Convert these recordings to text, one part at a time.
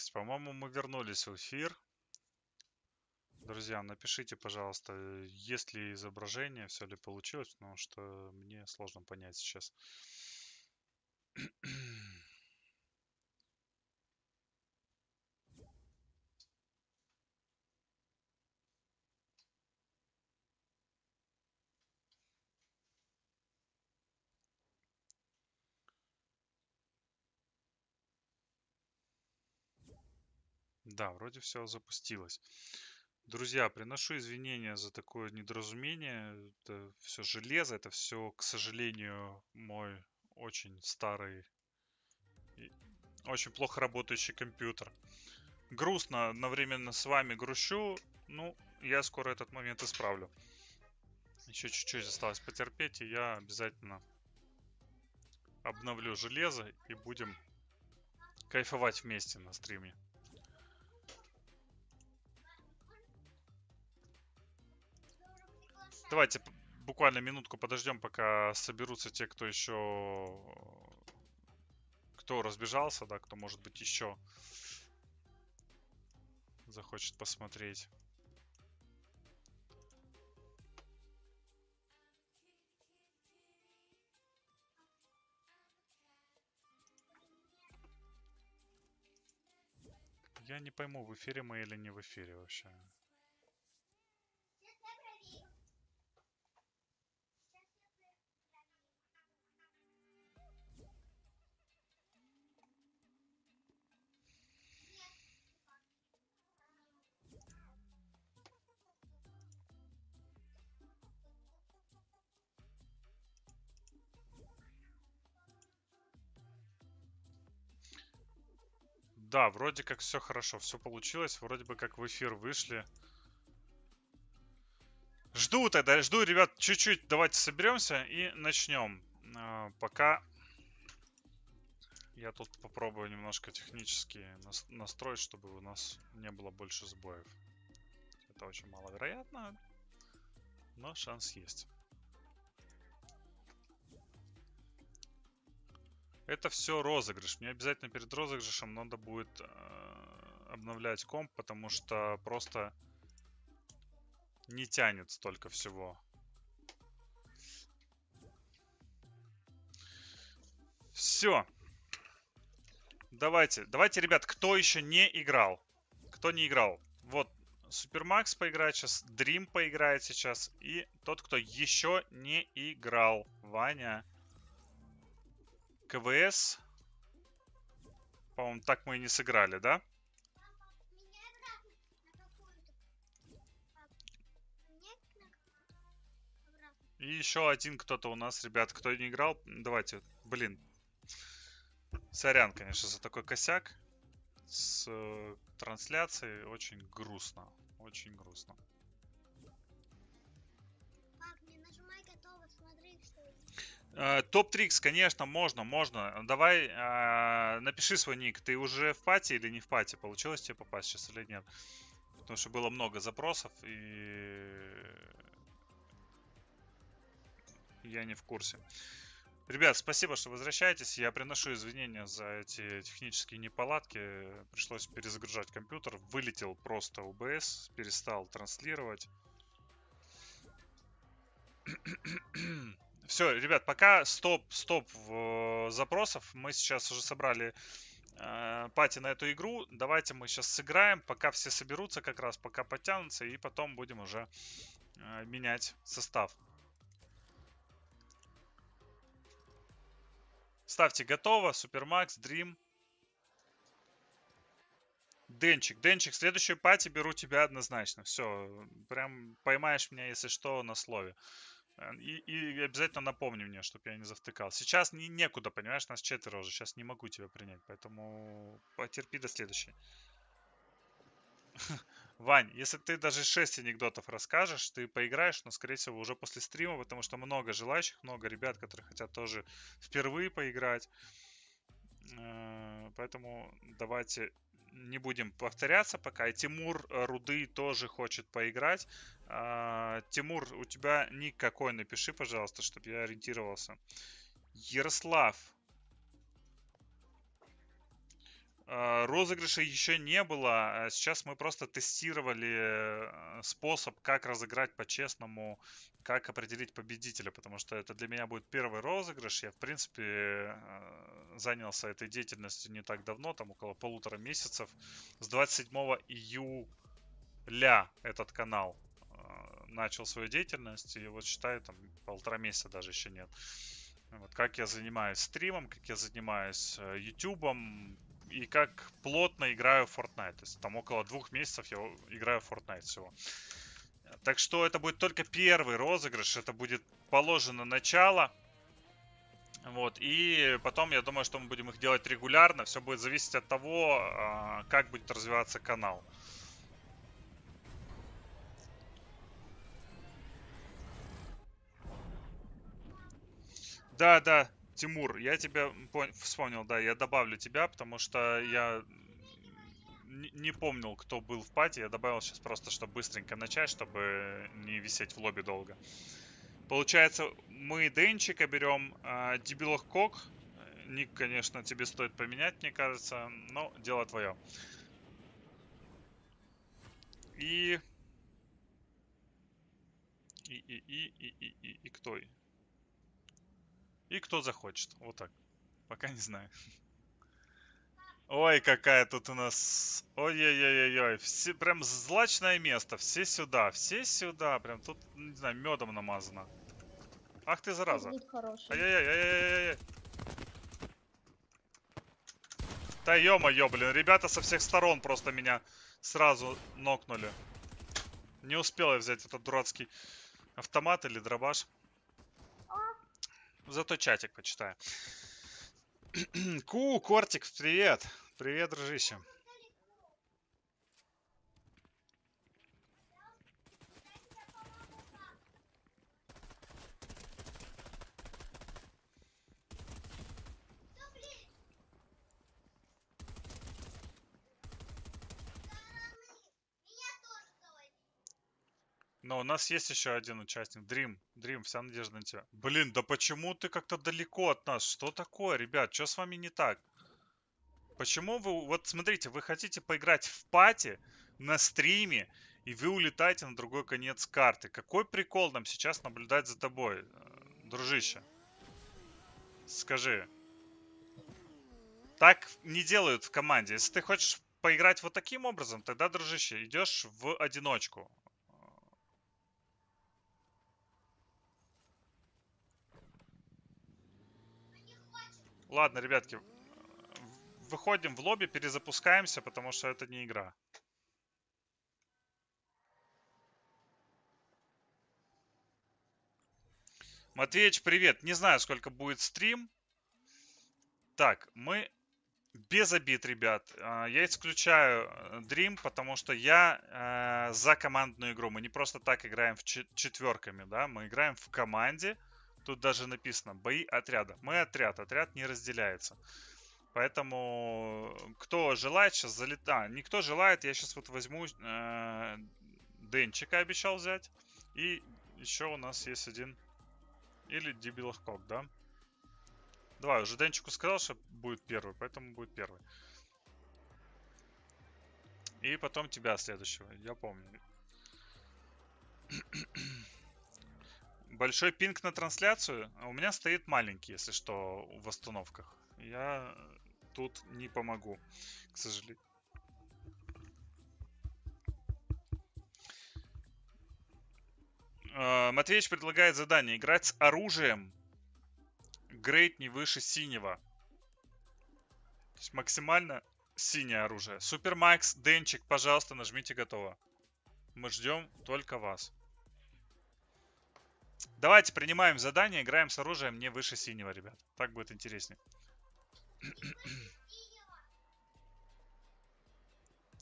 Жесть. По-моему, мы вернулись в эфир. Друзья, напишите, пожалуйста, есть ли изображение, все ли получилось, потому что мне сложно понять сейчас. Да, вроде все запустилось. Друзья, приношу извинения за такое недоразумение. Это все железо, это все, к сожалению, мой очень старый, и очень плохо работающий компьютер. Грустно одновременно с вами грущу. Ну, я скоро этот момент исправлю. Еще чуть-чуть осталось потерпеть, и я обязательно обновлю железо и будем кайфовать вместе на стриме. Давайте буквально минутку подождем, пока соберутся те, кто еще... Кто разбежался, да, кто, может быть, еще захочет посмотреть. Я не пойму, в эфире мы или не в эфире вообще. Да, вроде как все хорошо, все получилось. Вроде бы как в эфир вышли. Жду тогда, жду, ребят, чуть-чуть давайте соберемся и начнем. А, пока я тут попробую немножко технически настроить, чтобы у нас не было больше сбоев. Это очень маловероятно, но шанс есть. Это все розыгрыш. Мне обязательно перед розыгрышем надо будет э, обновлять комп, потому что просто не тянет столько всего. Все. Давайте, давайте, ребят, кто еще не играл? Кто не играл? Вот, Супермакс поиграет сейчас, Дрим поиграет сейчас. И тот, кто еще не играл. Ваня. КВС. По-моему, так мы и не сыграли, да? И еще один кто-то у нас, ребят, кто не играл. Давайте, блин. Сорян, конечно, за такой косяк. С э, трансляцией очень грустно. Очень грустно. Топ-трикс, конечно, можно, можно. Давай, э, напиши свой ник. Ты уже в пати или не в пати? Получилось тебе попасть сейчас или нет? Потому что было много запросов, и я не в курсе. Ребят, спасибо, что возвращаетесь. Я приношу извинения за эти технические неполадки. Пришлось перезагружать компьютер. Вылетел просто OBS, перестал транслировать. Все, ребят, пока стоп, стоп э, запросов. Мы сейчас уже собрали э, пати на эту игру. Давайте мы сейчас сыграем, пока все соберутся как раз, пока подтянутся, и потом будем уже э, менять состав. Ставьте готово. Супермакс, Дрим. Денчик, Денчик, следующую пати беру тебя однозначно. Все, прям поймаешь меня, если что, на слове. Э, и, и обязательно напомни мне, чтобы я не завтыкал. Сейчас не, некуда, понимаешь, нас четверо уже. Сейчас не могу тебя принять, поэтому потерпи до следующей. Вань, если ты даже 6 анекдотов расскажешь, ты поиграешь, но, скорее всего, уже после стрима, потому что много желающих, много ребят, которые хотят тоже впервые поиграть. Э, поэтому давайте не будем повторяться пока. И Тимур э, Руды тоже хочет поиграть. А, Тимур, у тебя ник какой? Напиши, пожалуйста, чтобы я ориентировался. Ярослав. А, розыгрыша еще не было. а Сейчас мы просто тестировали э, способ, как разыграть по-честному, как определить победителя, потому что это для меня будет первый розыгрыш. Я, в принципе, э, занялся этой деятельностью не так давно, там около полутора месяцев. С 27 июля этот канал э, начал свою деятельность, и вот считаю, там полтора месяца даже еще нет. Вот как я занимаюсь стримом, как я занимаюсь ютубом, и как плотно играю в Fortnite. То есть там около двух месяцев я играю в Fortnite всего. Так что это будет только первый розыгрыш, это будет положено начало. Вот, и потом я думаю, что мы будем их делать регулярно. Все будет зависеть от того, а, как будет развиваться канал. Да, да, Тимур, я тебя вспомнил, да, я добавлю тебя, потому что я не помнил, кто был в пати. Я добавил сейчас просто, чтобы быстренько начать, чтобы не висеть в лобби долго. Получается, мы Денчика берем, а, Дебилах Кок. Ник, конечно, тебе стоит поменять, мне кажется, но дело твое. И... И, и, и, и, и, и, и кто? И кто захочет. Вот так. Пока не знаю. Ой, какая тут у нас... Ой-ой-ой-ой. Все, прям злачное место. Все сюда. Все сюда. Прям тут, не знаю, медом намазано. Ах ты, зараза. Ай-яй-яй-яй-яй-яй. Да ё-моё, блин. Ребята со всех сторон просто меня сразу нокнули. Не успел я взять этот дурацкий автомат или дробаш. Зато чатик почитаю. Ку, Кортик, привет. Привет, дружище. Но у нас есть еще один участник. Дрим. Дрим, вся надежда на тебя. Блин, да почему ты как-то далеко от нас? Что такое, ребят? Что с вами не так? Почему вы... Вот смотрите, вы хотите поиграть в пати на стриме, и вы улетаете на другой конец карты. Какой прикол нам сейчас наблюдать за тобой, э, дружище? Скажи. Так не делают в команде. Если ты хочешь поиграть вот таким образом, тогда, дружище, идешь в одиночку. Ладно, ребятки, выходим в лобби, перезапускаемся, потому что это не игра. Матвеич, привет. Не знаю, сколько будет стрим. Так, мы без обид, ребят. А, я исключаю э, Dream, потому что я э, за командную игру. Мы не просто так играем в четверками, да, мы играем в команде. Тут даже написано бои отряда. Мы отряд, отряд не разделяется. Поэтому кто желает сейчас залетать... А, никто желает, я сейчас вот возьму э, Денчика обещал взять. И еще у нас есть один... Или Дибилахкок, да? Давай, уже Денчику сказал, что будет первый, поэтому будет первый. И потом тебя следующего, я помню. Большой пинг на трансляцию. А у меня стоит маленький, если что, в остановках. Я тут не помогу, к сожалению. А, Матвеевич предлагает задание. Играть с оружием. Грейд не выше синего. То есть максимально синее оружие. Супермакс, Денчик, пожалуйста, нажмите готово. Мы ждем только вас. Давайте принимаем задание, играем с оружием не выше синего, ребят. Так будет интереснее.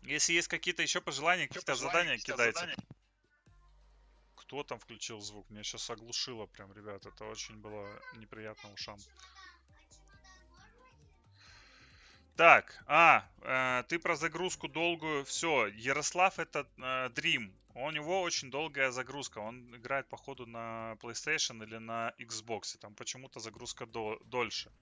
Если есть какие-то еще пожелания, какие-то задания, кидайте. Задания. Кто там включил звук? Меня сейчас оглушило прям, ребят. Это очень было неприятно ушам. Так, а, э, ты про загрузку долгую. Все, Ярослав это э, Dream. У него очень долгая загрузка. Он играет, походу, на PlayStation или на Xbox. Там почему-то загрузка до, дольше.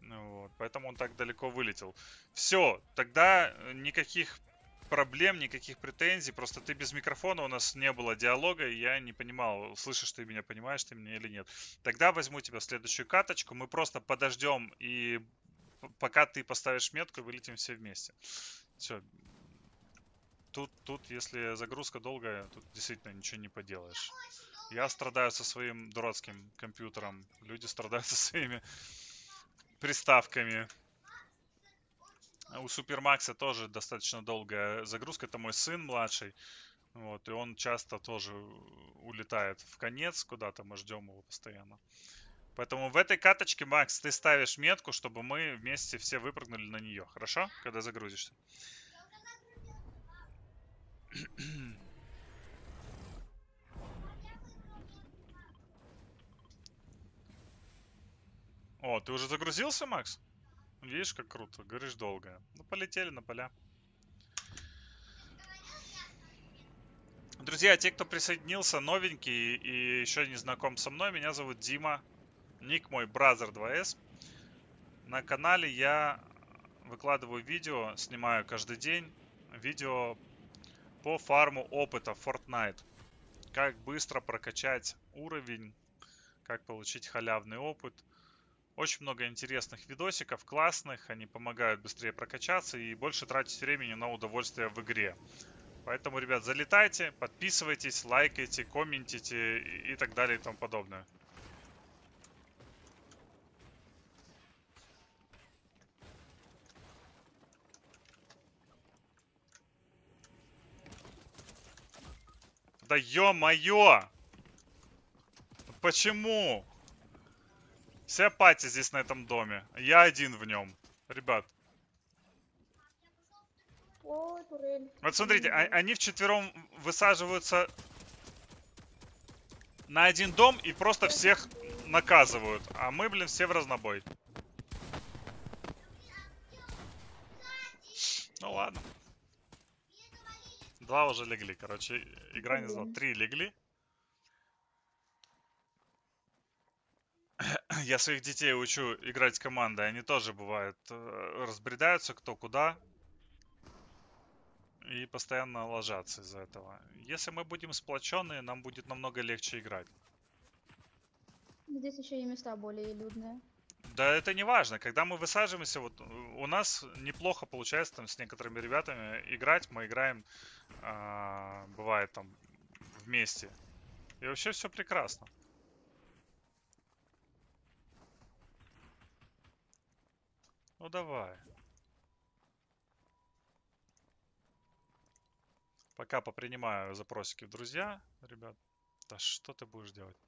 Вот, поэтому он так далеко вылетел. Все, тогда никаких проблем, никаких претензий. Просто ты без микрофона, у нас не было диалога, и я не понимал, слышишь ты меня, понимаешь ты меня или нет. Тогда возьму тебя в следующую каточку, мы просто подождем, и пока ты поставишь метку, вылетим все вместе. Все. Тут, тут, если загрузка долгая, тут действительно ничего не поделаешь. Я страдаю со своим дурацким компьютером. Люди страдают со своими приставками. У Супермакса тоже достаточно долгая загрузка. Это мой сын младший. Вот, и он часто тоже улетает в конец куда-то, мы ждем его постоянно. Поэтому в этой каточке, Макс, ты ставишь метку, чтобы мы вместе все выпрыгнули на нее. Хорошо? Когда загрузишься. О, ты уже загрузился, Макс? Видишь, как круто. Говоришь, долго. Ну, полетели на поля. Друзья, те, кто присоединился, новенький и еще не знаком со мной, меня зовут Дима. Ник мой Brother 2S. На канале я выкладываю видео, снимаю каждый день видео по фарму опыта Fortnite. Как быстро прокачать уровень, как получить халявный опыт – очень много интересных видосиков, классных, они помогают быстрее прокачаться и больше тратить времени на удовольствие в игре. Поэтому, ребят, залетайте, подписывайтесь, лайкайте, комментите и так далее и тому подобное. Да ё-моё! Почему? Вся пати здесь на этом доме. Я один в нем. Ребят. Вот смотрите, а, они вчетвером высаживаются на один дом и просто всех наказывают. А мы, блин, все в разнобой. Ну ладно. Два уже легли, короче. Игра не знал. Три легли. я своих детей учу играть командой, они тоже бывают, э, разбредаются кто куда и постоянно ложатся из-за этого. Если мы будем сплоченные, нам будет намного легче играть. Здесь еще и места более людные. Да это не важно. Когда мы высаживаемся, вот у нас неплохо получается там с некоторыми ребятами играть. Мы играем, э, бывает там вместе. И вообще все прекрасно. Ну давай. Пока попринимаю запросики в друзья, ребят. Да что ты будешь делать?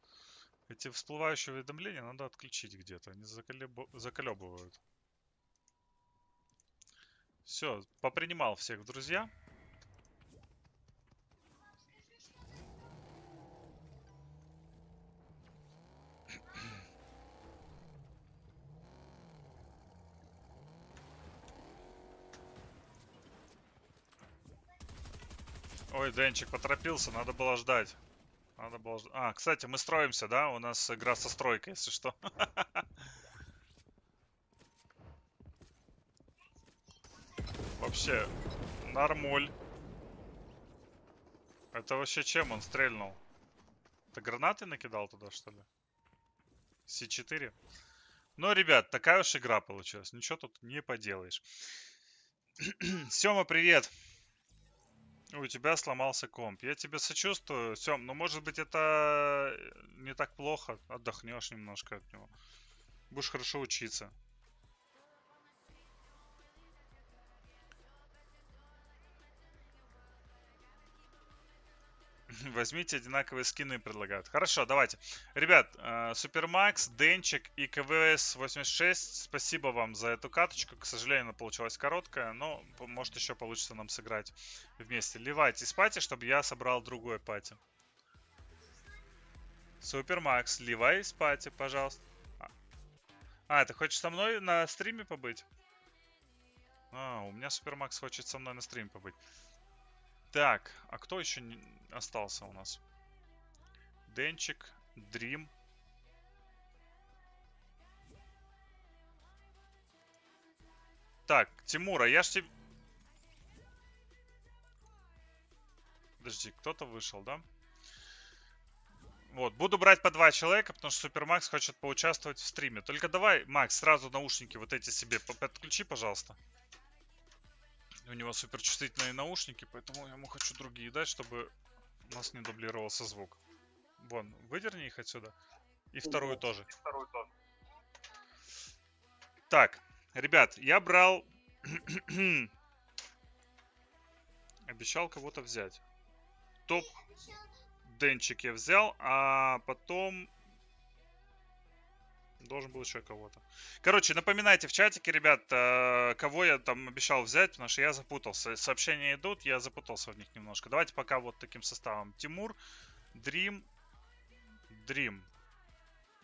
Эти всплывающие уведомления надо отключить где-то. Они заколеб... заколебывают. Все, попринимал всех в друзья. Ой, Денчик поторопился, надо было ждать. Надо было. А, кстати, мы строимся, да? У нас игра со стройкой, если что. Вообще, нормуль. Это вообще чем он стрельнул? Ты гранаты накидал туда, что ли? С4? Ну, ребят, такая уж игра получилась. Ничего тут не поделаешь. Сема, привет! У тебя сломался комп. Я тебе сочувствую, Сем, но может быть это не так плохо. Отдохнешь немножко от него. Будешь хорошо учиться. Возьмите одинаковые скины предлагают. Хорошо, давайте. Ребят, э, Супермакс, Денчик и КВС 86, спасибо вам за эту каточку. К сожалению, она получилась короткая, но может еще получится нам сыграть вместе. Ливайте из пати, чтобы я собрал другой пати. Супермакс, ливай из пати, пожалуйста. А, ты хочешь со мной на стриме побыть? А, у меня Супермакс хочет со мной на стриме побыть. Так, а кто еще не остался у нас? Денчик, Дрим. Так, Тимура, я ж тебе... Подожди, кто-то вышел, да? Вот, буду брать по два человека, потому что Супермакс хочет поучаствовать в стриме. Только давай, Макс, сразу наушники вот эти себе по- подключи, пожалуйста. У него суперчувствительные наушники, поэтому я ему хочу другие дать, чтобы у нас не дублировался звук. Вон, выдерни их отсюда. И вторую тоже. Так, ребят, я брал... Обещал кого-то взять. Топ Денчик я взял, а потом должен был еще кого-то. Короче, напоминайте в чатике, ребят, э, кого я там обещал взять, потому что я запутался. Сообщения идут, я запутался в них немножко. Давайте пока вот таким составом. Тимур, Дрим, Дрим.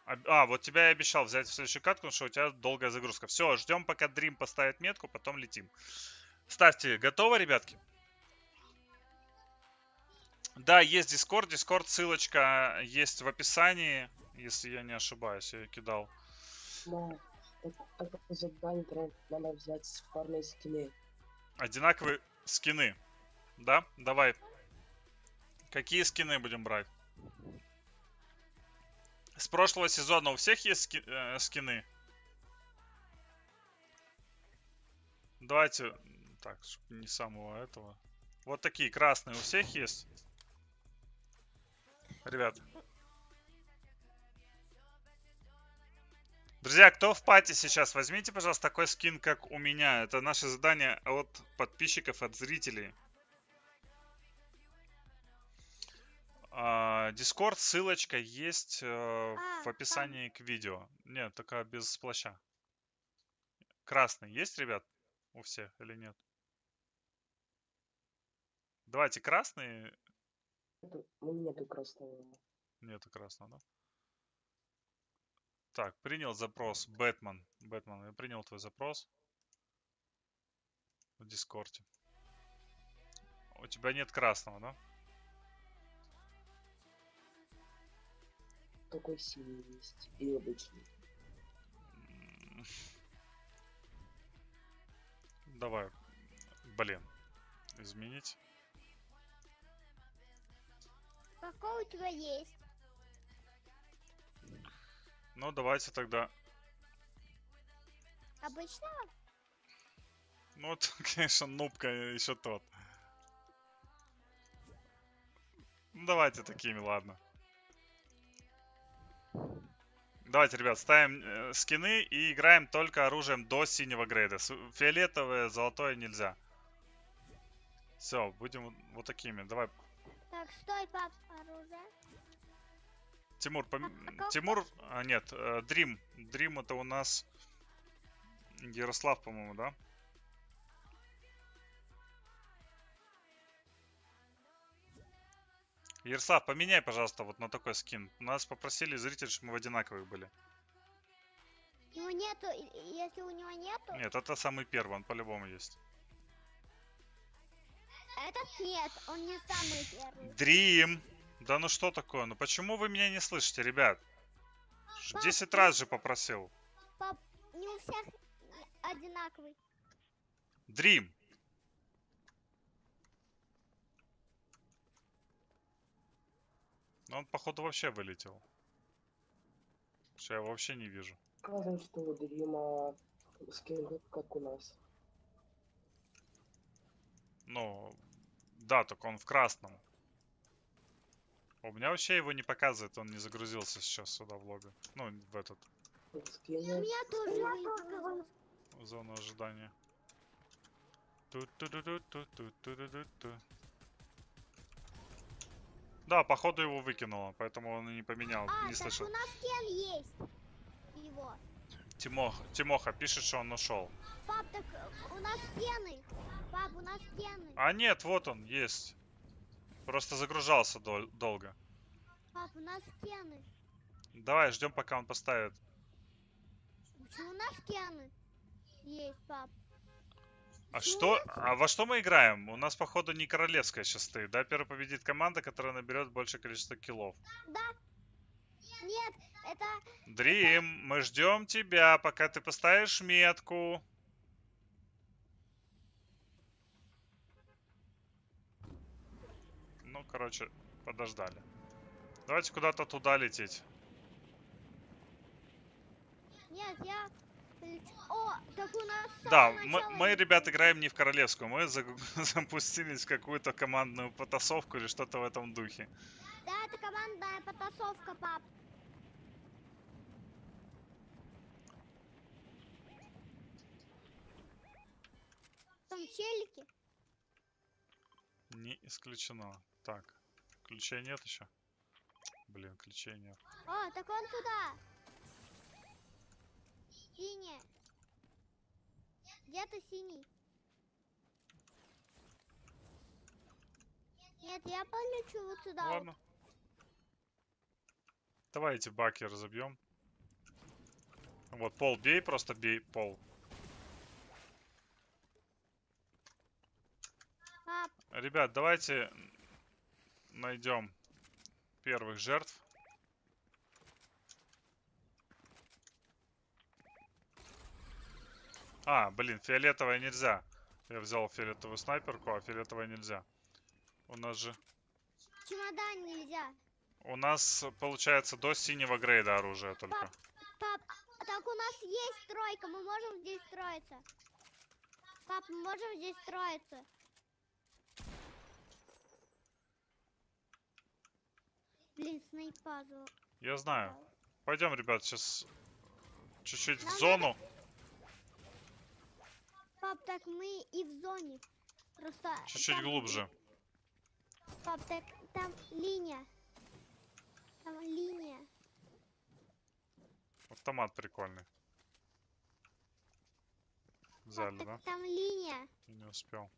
А, вот тебя я обещал взять в следующую катку, потому что у тебя долгая загрузка. Все, ждем, пока Дрим поставит метку, потом летим. Ставьте, готово, ребятки? Да, есть Discord. Discord ссылочка есть в описании, если я не ошибаюсь, я ее кидал. Да, так, так задание прям надо взять парные скины. Одинаковые скины. Да? Давай. Какие скины будем брать? С прошлого сезона у всех есть ски- э, скины? Давайте, так, не самого этого. Вот такие красные у всех есть? Ребят. Друзья, кто в пати сейчас, возьмите, пожалуйста, такой скин, как у меня. Это наше задание от подписчиков, от зрителей. А, Discord, ссылочка есть э, в А, описании к видео. Нет, только без плаща. Красный есть, ребят? У всех или нет? Давайте красный. Нету- У меня нету красного. Нету красного, да? Так, принял запрос. Бэтмен. Бэтмен, я принял твой запрос. В Дискорде. У тебя нет красного, да? Такой синий есть. И обычный. Давай. Блин. Изменить. Какой у тебя есть? Ну, давайте тогда. Обычного? Ну, это, конечно, нубка еще тот. Ну, давайте такими, ладно. Давайте, ребят, ставим э, скины и играем только оружием до синего грейда. Фиолетовое, золотое нельзя. Все, будем вот такими. Давай, Так, стой, пап, оружие. Тимур, пом- А как Тимур, а, нет, э, Дрим. Дрим это у нас Ярослав, по-моему, да? Ярослав, поменяй, пожалуйста, вот на такой скин. Нас попросили зрители, чтобы мы в одинаковых были. У него нету, если у него нету, Нет, это самый первый, он по-любому есть. этот нет, он не самый первый. Дрим! Да ну что такое? Ну почему вы меня не слышите, ребят? 10 раз же попросил. Пап, не у всех одинаковый. Дрим! Ну, Он, походу, вообще вылетел. Что я его вообще не вижу. Скажем, что у Дрима скин как- как у нас. Ну, да, только он в красном. У меня вообще его не показывает, он не загрузился сейчас сюда в лобби. Ну, в этот, У меня тоже в зону ожидания. Да, походу его выкинуло, поэтому он и не поменял, А, не так слышал. у нас кен есть. Его. Тимоха, Тимоха пишет, что он ушел. Пап, так у нас пены. Пап, у нас пены. А нет, вот он, есть. Просто загружался дол- долго. Пап, у нас пены. Давай, ждем, пока он поставит. Почему у нас пены? Есть, пап. А что? А во что мы играем? У нас, походу, не королевская сейчас стоит, да? Первая победит команда, которая наберет большее количество киллов. Да. Нет, это... Дрим, мы ждем тебя, пока ты поставишь метку. Короче, подождали. Давайте куда-то туда лететь. Нет, я... О, так у нас Да, мы, мы, ребят, играем не в королевскую, мы заг- запустились в какую-то командную потасовку или что-то в этом духе. Да, это командная потасовка, пап. Там челики. Не исключено. Так, ключей нет еще? Блин, ключей нет. О, так он туда. Синий. Где-то синий. Нет, я полечу вот сюда. вот. Ладно. Давайте баки разобьем. Вот, пол бей, просто бей пол. Пап, Ребят, давайте найдем первых жертв. А, блин, фиолетовая нельзя. Я взял фиолетовую снайперку, а фиолетовая нельзя. У нас же... чемодан нельзя. У нас, получается, до синего грейда оружие только. Пап, пап, так у нас есть стройка, мы можем здесь строиться. Пап, мы можем здесь строиться. Блин, снайпа за- Я знаю. Пойдем, ребят, сейчас чуть-чуть в зону. Пап, так мы и в зоне. Просто... Чуть-чуть там- глубже. Пап, так там линия. Там линия. Автомат прикольный. Взяли, Пап, да? там линия. Не успел.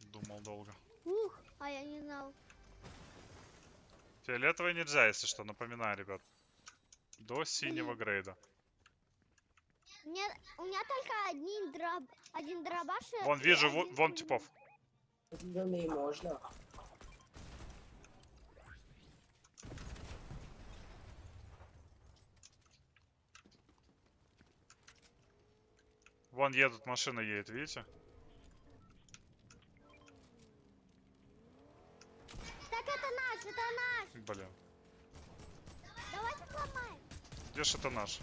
Думал долго. Ух, а я не знал. Фиолетовый нельзя, если что, напоминаю, ребят. До синего грейда. Мне, у меня только один дроб, один дробаш. и Вон, вижу, один вон, вон типов. Зеленый можно. Вон едут, машина едет, видите? Так это наш, это наш. Блин. Давайте сломаем. Где ж это наш?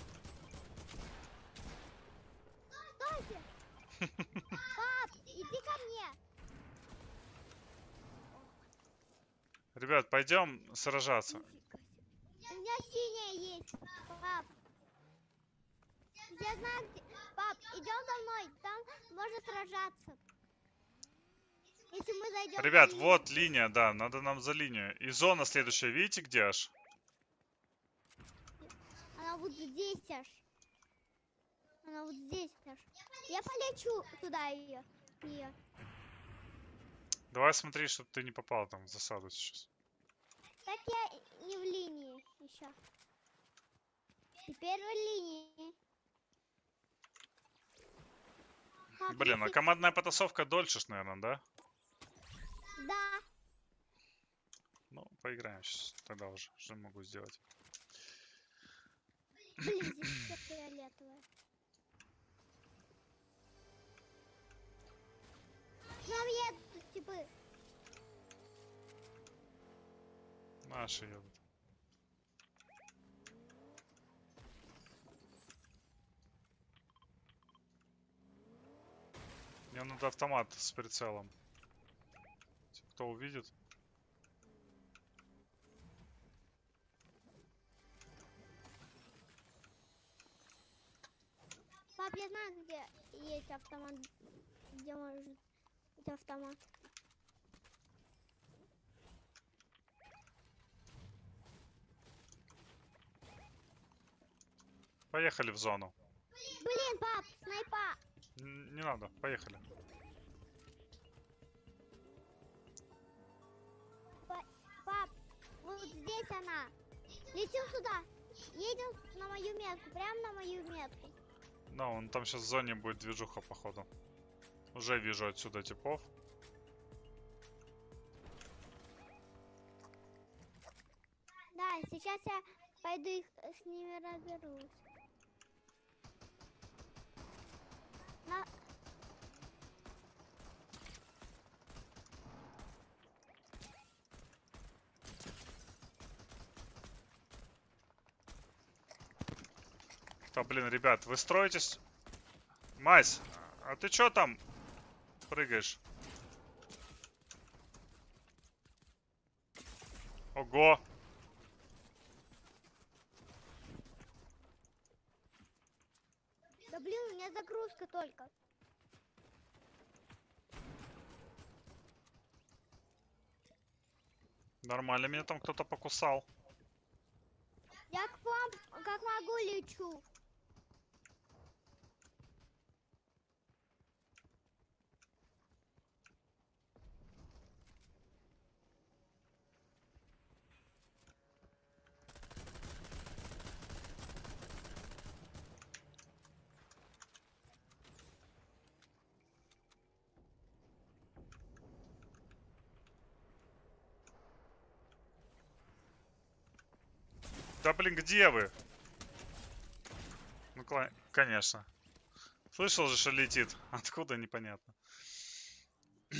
Стойте. Пап, иди ко мне. Ребят, пойдем сражаться. У меня синяя есть, пап. Я знаю, где... Пап, идем за мной, там можно сражаться. Если мы зайдем... Ребят, вот линия, да, надо нам за линию. И зона следующая, видите, где аж? Она вот здесь аж. Она вот здесь аж. Я полечу туда ее. Ее. Давай смотри, чтобы ты не попал там в засаду сейчас. Так я не в линии еще. Теперь в линии. Блин, а командная потасовка дольше, наверное, да? Да. Ну, поиграем сейчас тогда уже. Что могу сделать? Блин, здесь все фиолетовое. Нам едут типы. Наши едут. Мне надо автомат с прицелом. Кто увидит? Пап, я знаю, где есть автомат. Где может быть автомат. Поехали в зону. Блин, пап, снайпа. Н- Не надо, поехали. Здесь она. Летим сюда. Едем на мою метку, прям на мою метку. Ну, он там сейчас в зоне будет движуха, походу. Уже вижу отсюда типов. Да, сейчас я пойду их э, с ними разберусь. На... Да, блин, ребят, вы строитесь... Мась, а ты чё там прыгаешь? Ого! Да блин, у меня загрузка только. Нормально, меня там кто-то покусал. Я к вам как могу лечу. Да блин, где вы? Ну, конечно. Слышал же, что летит. Откуда, непонятно.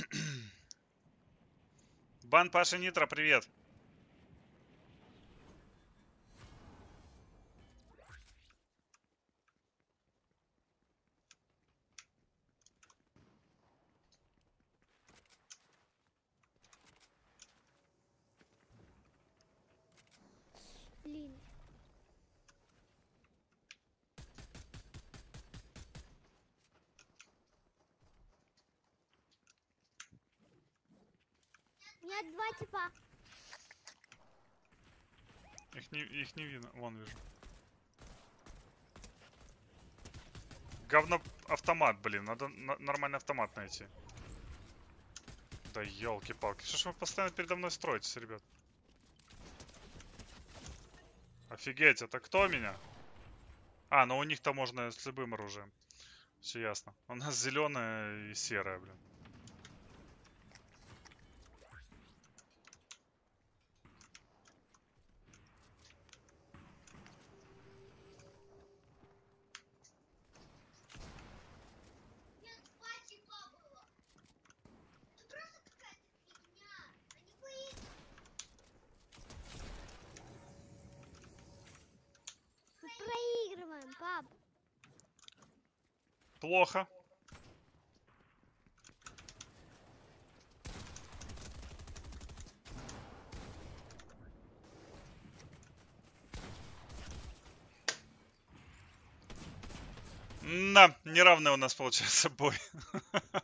Бан Паша Нитро, привет. Блин. У меня два типа. Их не, видно. Вон вижу. Говно автомат, блин. Надо на- нормальный автомат найти. Да елки-палки. Что ж вы постоянно передо мной строитесь, ребят? Офигеть, это кто меня? А, ну у них-то можно с любым оружием. Все ясно. У нас зеленое и серое, блин. Мы проигрываем, пап. Плохо. Да, неравный у нас получается бой.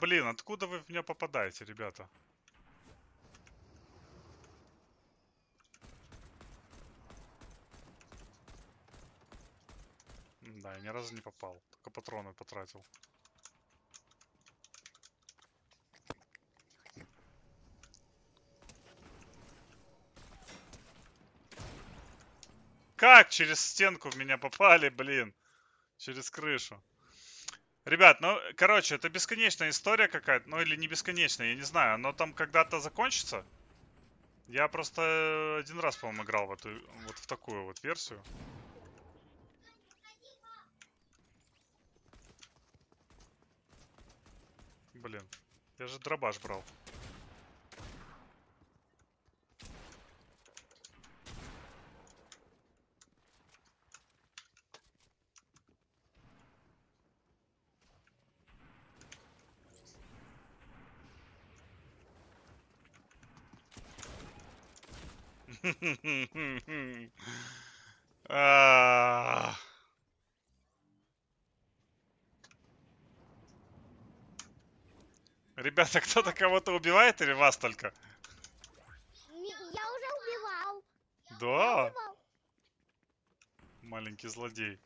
блин, откуда вы в меня попадаете, ребята? Да, я ни разу не попал. Только патроны потратил. Как через стенку в меня попали, блин? Через крышу. Ребят, ну, короче, это бесконечная история какая-то, ну или не бесконечная, я не знаю, но там когда-то закончится. Я просто один раз, по-моему, играл в эту, вот в такую вот версию. Блин, я же дробаш брал. Ребята, кто-то кого-то убивает или вас только? Я уже убивал. Да, маленький злодей.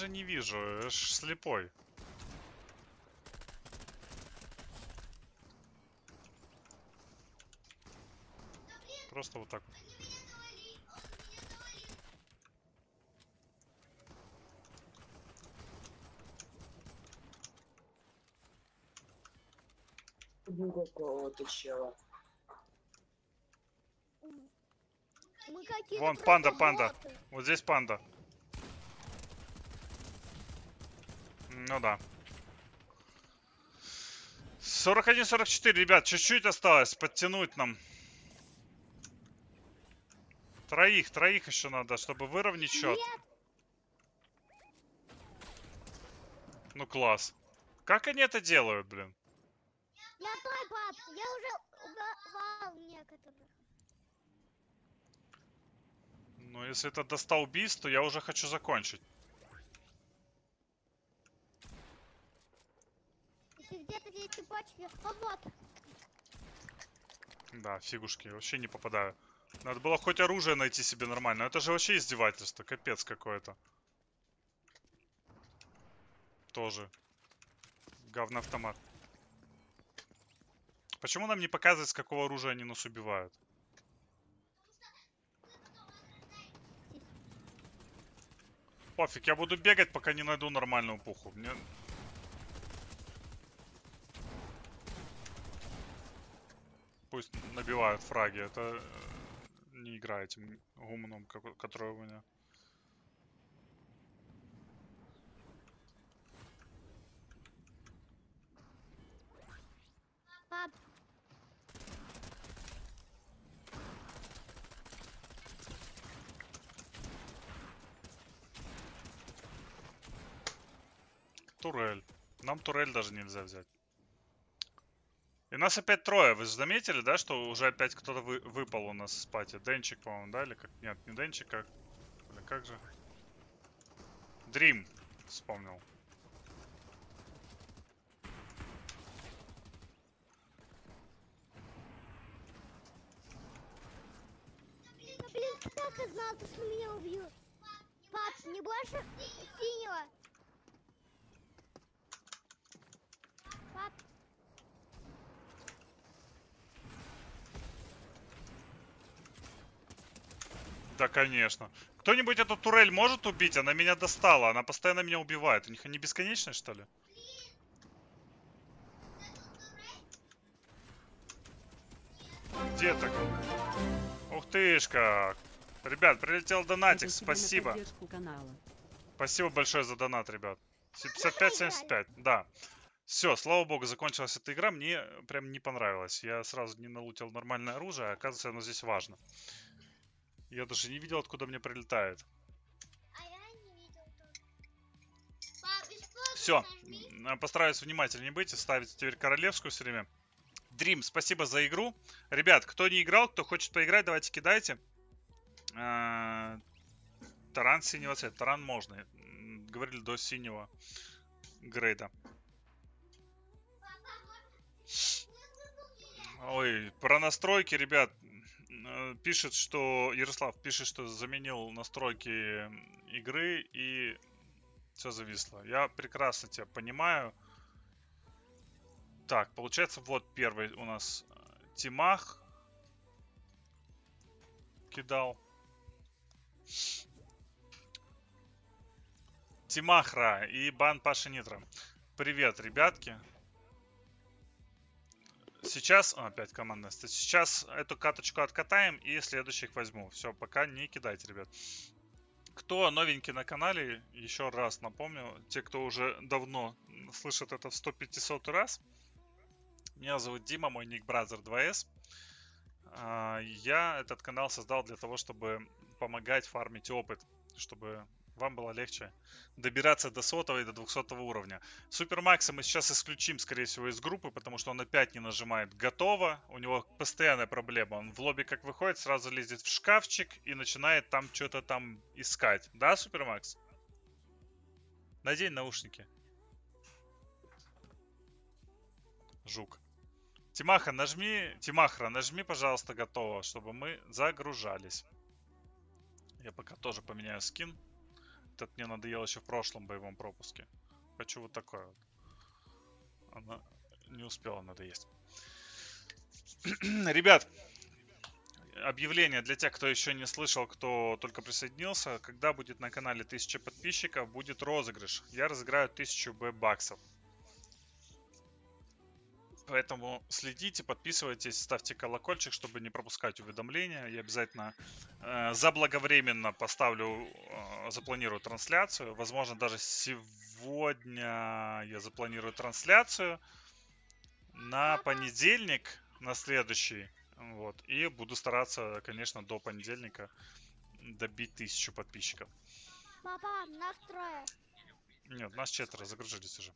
даже не вижу, э, я ж слепой. Просто вот так вот. какого-то. Вон, панда, панда. Вот здесь панда. Ну да. 41-44, ребят, чуть-чуть осталось подтянуть нам. Троих, троих еще надо, чтобы выровнять счет. Ну класс. Как они это делают, блин? я той, пап, я уже убивал некоторых. Ну, если это до 100 убийств, то я уже хочу закончить. Если Да, фигушки, вообще не попадаю. Надо было хоть оружие найти себе нормально. Это же вообще издевательство, капец какое-то. Тоже. Говноавтомат. Почему нам не показывают, с какого оружия они нас убивают? Пофиг, я буду бегать, пока не найду нормальную пуху. Мне... Пусть набивают фраги. Это э, не игра этим гуманом, ко- который у меня. Пап, Турель. Нам турель даже нельзя взять. И нас опять трое. Вы заметили, да, что уже опять кто-то вы- выпал у нас с пати? Денчик, по-моему, да? Или как? Нет, не Денчик, как... Или как же? Дрим. Вспомнил. блин, так и знал, что меня убьют. Пап, не больше синего. Пап, Да, конечно. Кто-нибудь эту турель может убить? Она меня достала. Она постоянно меня убивает. У них они бесконечные, что ли? Где так? Ух тышка. Ребят, прилетел донатик. Спасибо. Спасибо. большое за донат, ребят. 55-75, да. Все, слава богу, закончилась эта игра. Мне прям не понравилось. Я сразу не налутил нормальное оружие, а оказывается, оно здесь важно. Я даже не видел, откуда мне прилетает. а Все, постараюсь внимательнее быть и ставить теперь королевскую все время. Дрим, спасибо за игру. Ребят, кто не играл, кто хочет поиграть, давайте кидайте. А, Таран синего цвета. Таран можно. М, Говорили до синего грейда. Ой, про настройки, ребят, э, пишет, что Ярослав пишет, что заменил настройки игры и все зависло. Я прекрасно тебя понимаю. Так, получается, вот первый у нас э, Тимах кидал. Тимахра и бан Паша Нитро. Привет, ребятки. Сейчас, а, опять командная. Сейчас эту каточку откатаем и следующих возьму. Все, пока не кидайте, ребят. Кто новенький на канале, еще раз напомню, те, кто уже давно слышит это в 100-500 раз, меня зовут Дима, мой ник Brother 2S. А, Я этот канал создал для того, чтобы помогать фармить опыт, чтобы вам было легче добираться до сотого и до 200 уровня. Супермакса мы сейчас исключим, скорее всего, из группы, потому что он опять не нажимает «Готово». У него постоянная проблема. Он в лобби как выходит, сразу лезет в шкафчик и начинает там что-то там искать. Да, Супермакс? Надень наушники. Жук. Тимаха, нажми... Тимахра, нажми, пожалуйста, готово, чтобы мы загружались. Я пока тоже поменяю скин. Этот мне надоел еще в прошлом боевом пропуске. Хочу вот такой вот. Она не успела надоесть. Ребят, объявление для тех, кто еще не слышал, кто только присоединился. Когда будет на канале 1000 подписчиков, будет розыгрыш. Я разыграю 1000 б баксов. Поэтому следите, подписывайтесь, ставьте колокольчик, чтобы не пропускать уведомления. Я обязательно э, заблаговременно поставлю, э, запланирую трансляцию. Возможно, даже сегодня я запланирую трансляцию на понедельник, на следующий. Вот. И буду стараться, конечно, до понедельника добить тысячу подписчиков. Папа, нас трое. Нет, нас четверо, загружились уже.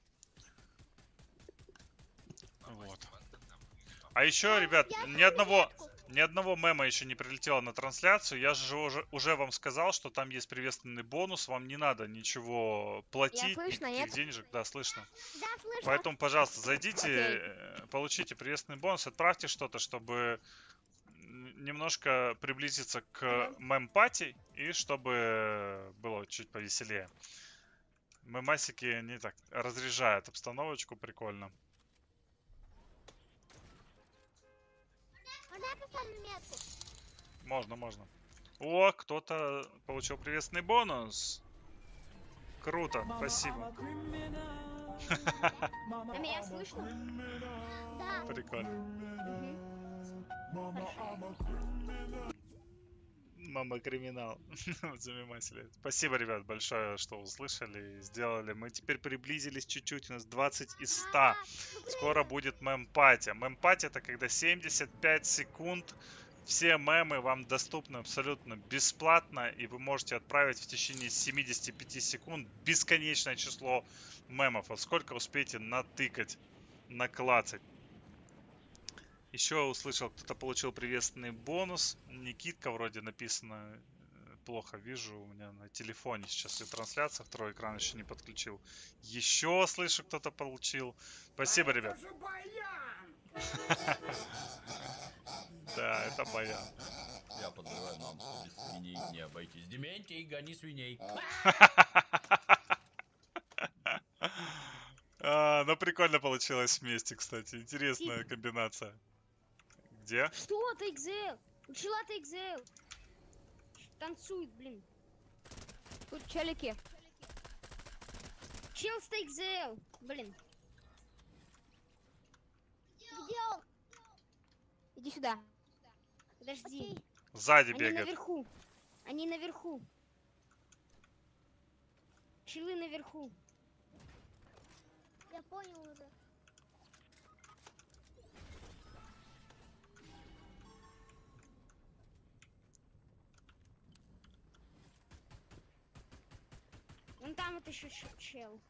Вот. А еще, ребят, ни одного, ни одного мема еще не прилетело на трансляцию. Я же уже, уже вам сказал, что там есть приветственный бонус. Вам не надо ничего платить, слышно, никаких нет? денежек. Да, слышно. Да, слышно. Поэтому, пожалуйста, зайдите, Окей. э, получите приветственный бонус, отправьте что-то, чтобы немножко приблизиться к мем-пати и чтобы было чуть повеселее. Мемасики, они так разряжают обстановочку прикольно. Можно я поставлю метку? Можно, можно. О, кто-то получил приветственный бонус. Круто, спасибо. На меня слышно? Да. Прикольно. Мама криминал. Замемасили. Спасибо, ребят, большое, что услышали и сделали. Мы теперь приблизились чуть-чуть. У нас 20 из 100. Папа, ну, Скоро будет мемпати. Мемпати это когда 75 секунд все мемы вам доступны абсолютно бесплатно, и вы можете отправить в течение 75 секунд бесконечное число мемов. Вот сколько успеете натыкать, наклацать. Еще услышал, кто-то получил приветственный бонус. Никитка вроде написано. э, Плохо вижу, у меня на телефоне сейчас и трансляция, второй экран еще не подключил. Еще слышу, кто-то получил. Спасибо, ребят. Да, это Баян. Я подозреваю, нам без свиней не обойтись. Дементий, гони свиней. А, ну, прикольно получилось вместе, кстати. Интересная комбинация. Где? Что ты, XL? Учила ты, XL? Танцует, блин. Тут челики. Чел с XL. Блин, Где он? иди сюда. Подожди. Окей. Сзади Они бегает. наверху. Они наверху. Челы наверху. Я понял уже. Вон там вот еще чел.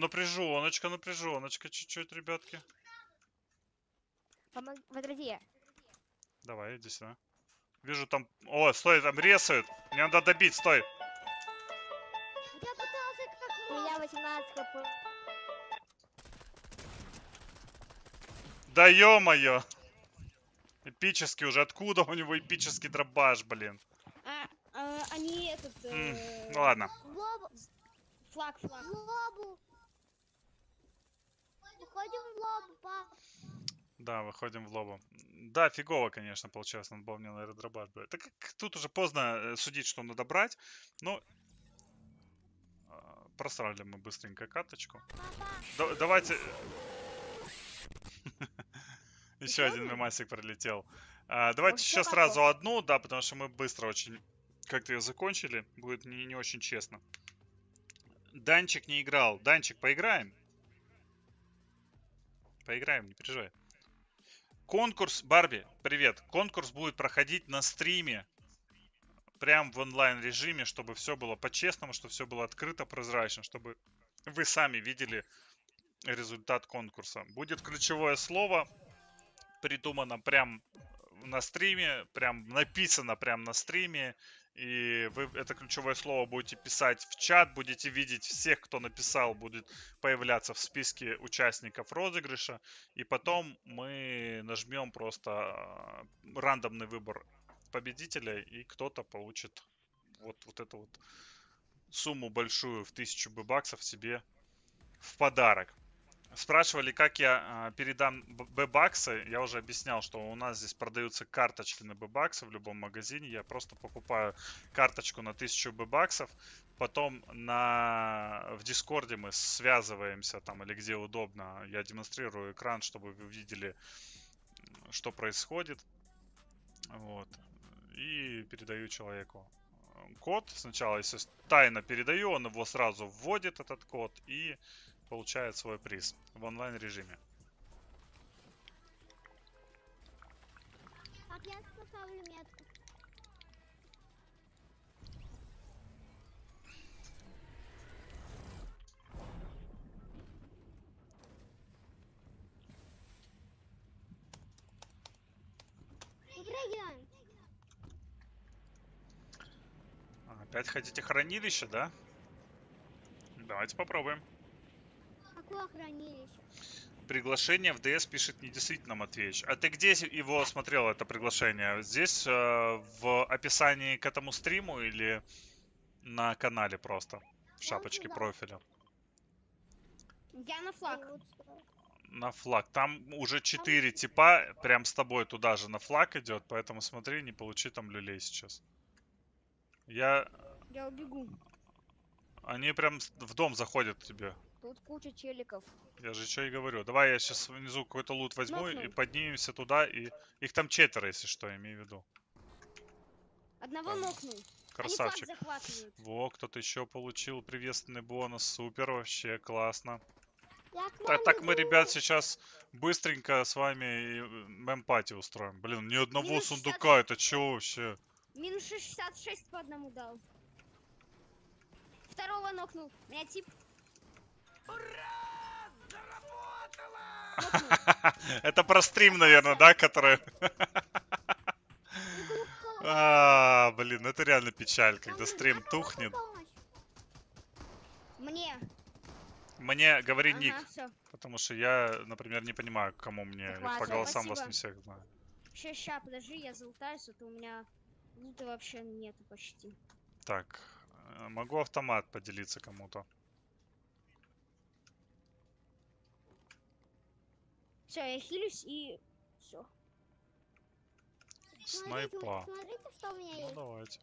Напряженочка, напряженочка чуть-чуть, ребятки. Помог... Подожди. Давай, иди сюда. Вижу там... О, стой, там ресают. Мне надо добить, стой. Я пытался как У меня 18 хп. Да ё-моё. Эпический уже. Откуда у него эпический дробаш, блин? А, а, они этот... Э, Ну ладно. Флаг, флаг. Лобу. Уходим в пап. Да, выходим в лобу. Да, фигово, конечно, получилось. Надо было мне, наверное, дробаш брать. Так как тут уже поздно э, судить, что надо брать. Ну, а, просрали мы быстренько каточку. Да- давайте... Еще один мемасик пролетел. А, давайте еще сразу одну, да, потому что мы быстро очень как-то ее закончили. Будет не, не очень честно. Данчик не играл. Данчик, поиграем? Поиграем, не переживай. Конкурс, Барби, привет. Конкурс будет проходить на стриме. Прям в онлайн режиме, чтобы все было по-честному, чтобы все было открыто, прозрачно, чтобы вы сами видели результат конкурса. Будет ключевое слово, придумано прям на стриме, прям написано прям на стриме. И вы это ключевое слово будете писать в чат, будете видеть всех, кто написал, будет появляться в списке участников розыгрыша. И потом мы нажмем просто а, рандомный выбор победителя, и кто-то получит вот, вот эту вот сумму большую в 1000 баксов себе в подарок. Спрашивали, как я а, передам б-баксы. Я уже объяснял, что у нас здесь продаются карточки на б-баксы в любом магазине. Я просто покупаю карточку на 1000 б-баксов. Потом на... в Дискорде мы связываемся там или где удобно. Я демонстрирую экран, чтобы вы видели, что происходит. Вот. И передаю человеку код. Сначала, если тайно передаю, он его сразу вводит, этот код, и получает свой приз в онлайн режиме. Так, я поставлю метку. Опять хотите хранилище, да? Давайте попробуем. Какое хранилище? Приглашение в ДС пишет недействительно, Матвеич. А ты где его смотрел, это приглашение? Здесь э, в описании к этому стриму или на канале просто? В шапочке профиля. Я на флаг. На флаг. Там уже четыре типа прям с тобой туда же на флаг идет, поэтому смотри, не получи там люлей сейчас. Я... Я убегу. Они прям в дом заходят к тебе. Тут куча челиков. Я же что и говорю. Давай я сейчас внизу какой-то лут возьму и Нокнул. поднимемся туда. И их там четверо, если что, имею в виду. Одного Там. нокнул. Красавчик. Во, кто-то еще получил приветственный бонус. Супер, вообще классно. Так, так мы, ребят, сейчас быстренько с вами и, э, мемпати устроим. Блин, ни одного Минус сундука, это что вообще? Минус 66 по одному дал. Второго нокнул. Меня тип. Это про стрим, наверное, да, который... А, блин, это реально печаль, когда стрим нужна тухнет. Мне. Мне говори ник, потому что я, например, не понимаю, кому мне. Я по голосам вас не всех знаю. Ща, ща, подожди, я залутаюсь, а то у меня лута вообще нету почти. Так, э, могу автомат поделиться кому-то. Все, я хилюсь и все. Смотрите, Снайпа. смотрите, что у меня Ну есть. давайте.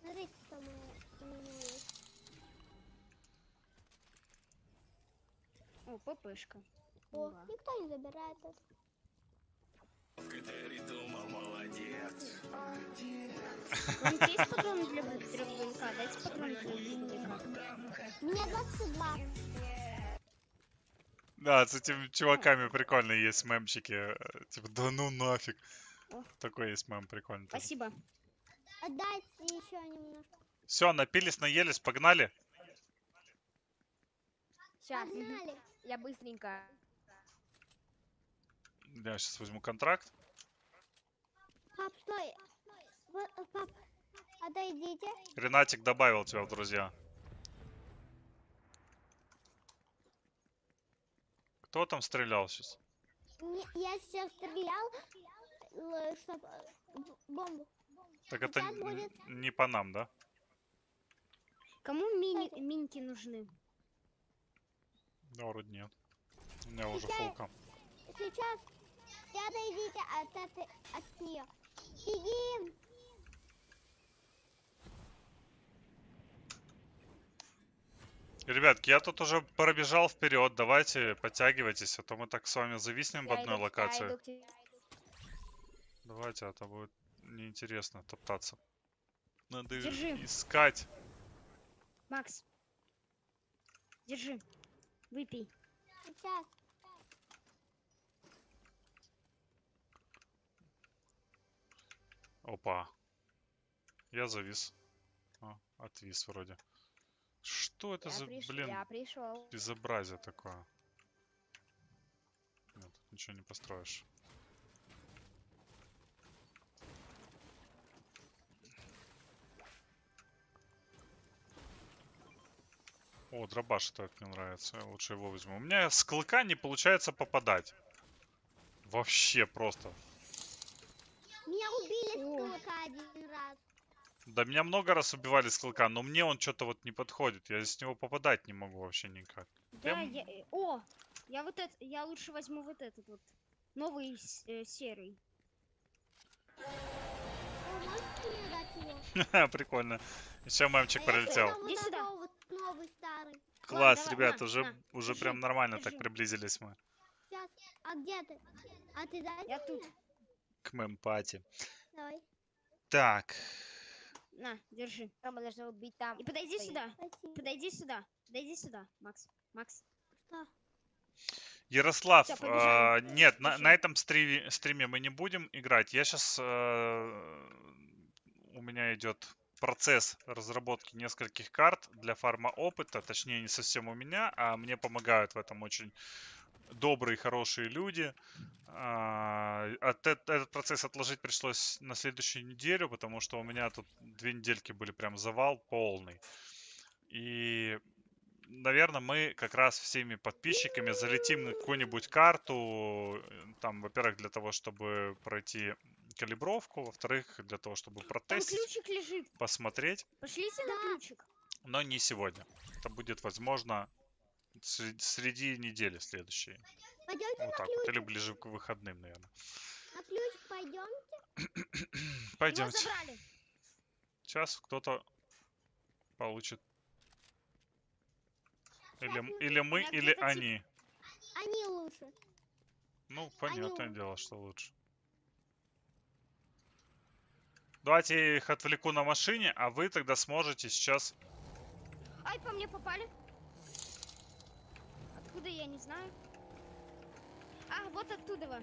Смотрите, что у меня, что у меня есть. О, ППшка. О, Да. никто не забирает это. Вам есть патроны для дробовика? Дайте патроны для. У меня 22. Да, с этими чуваками прикольно есть мемчики. э, Типа, да ну нафиг. Такой есть мем прикольный. Спасибо. Отдайте еще немножко. Все, напились, наелись, погнали. Сейчас, Погнали. я быстренько. Я сейчас возьму контракт. Пап, стой. Вот, э, Пап, отойдите. Ренатик добавил тебя в друзья. Кто там стрелял сейчас? Не- я сейчас стрелял, чтобы бомбу. Так это Сейчас будет. не по нам, да? Кому мини минки нужны? Да, вроде нет. У меня уже Сейчас. фулка. Сейчас все отойдите от, этой, от нее. Бегим. Ребятки, я тут уже пробежал вперед. Давайте подтягивайтесь, а то мы так с вами зависнем в Я одной иду- я локации. иду к тебе. Давайте, а то будет неинтересно топтаться. Надо Держи. искать. Макс. Держи. Выпей. Сейчас. Опа. Я завис. А, отвис вроде. Что это Я за, приш- блин, Я пришел. безобразие такое? Нет, тут ничего не построишь. О, дробаш этот мне нравится. Я лучше его возьму. У меня с клыка не получается попадать. Вообще просто. Да меня много раз убивали с клыка, но мне он что-то вот не подходит. Я с него попадать не могу вообще никак. Да, Прям- я... э, О! Я вот это... Я лучше возьму вот этот вот. Новый э, серый. Прикольно. Еще мемчик А пролетел. Класс, ребят, уже, уже прям нормально так приблизились мы Сейчас. А где ты? А ты Я тут. к мемпати. Так, На, держи. Что мы должны убить там? И подойди стоит. сюда. Спасибо. Подойди сюда. Подойди сюда, Макс. Макс. Что? Ярослав, Всё, побежали. а, нет, на, на этом стриме, стриме мы не будем играть. Я сейчас, у меня идет процесс разработки нескольких карт для фарма опыта, точнее не совсем у меня, а мне помогают в этом очень добрые, хорошие люди. А, от эт- этот процесс отложить пришлось на следующую неделю, потому что у меня тут две недельки были прям завал полный. И наверное, мы как раз всеми подписчиками залетим на какую-нибудь карту. Там, во-первых, для того, чтобы пройти калибровку, во-вторых, для того, чтобы протестить, ключик лежит. посмотреть, Пошлите на ключик. но не сегодня. Это будет, возможно, среди недели следующей. Пойдемте Вот так вот. Или ближе к выходным, наверное. На. Его Пойдемте. забрали. Сейчас кто-то получит. Или, или мы, Я или они. Они лучше. Ну, понятное у- дело, что лучше. Давайте я их отвлеку на машине, а вы тогда сможете сейчас... Ай, по мне попали. Откуда, я не знаю. А, вот оттуда. во.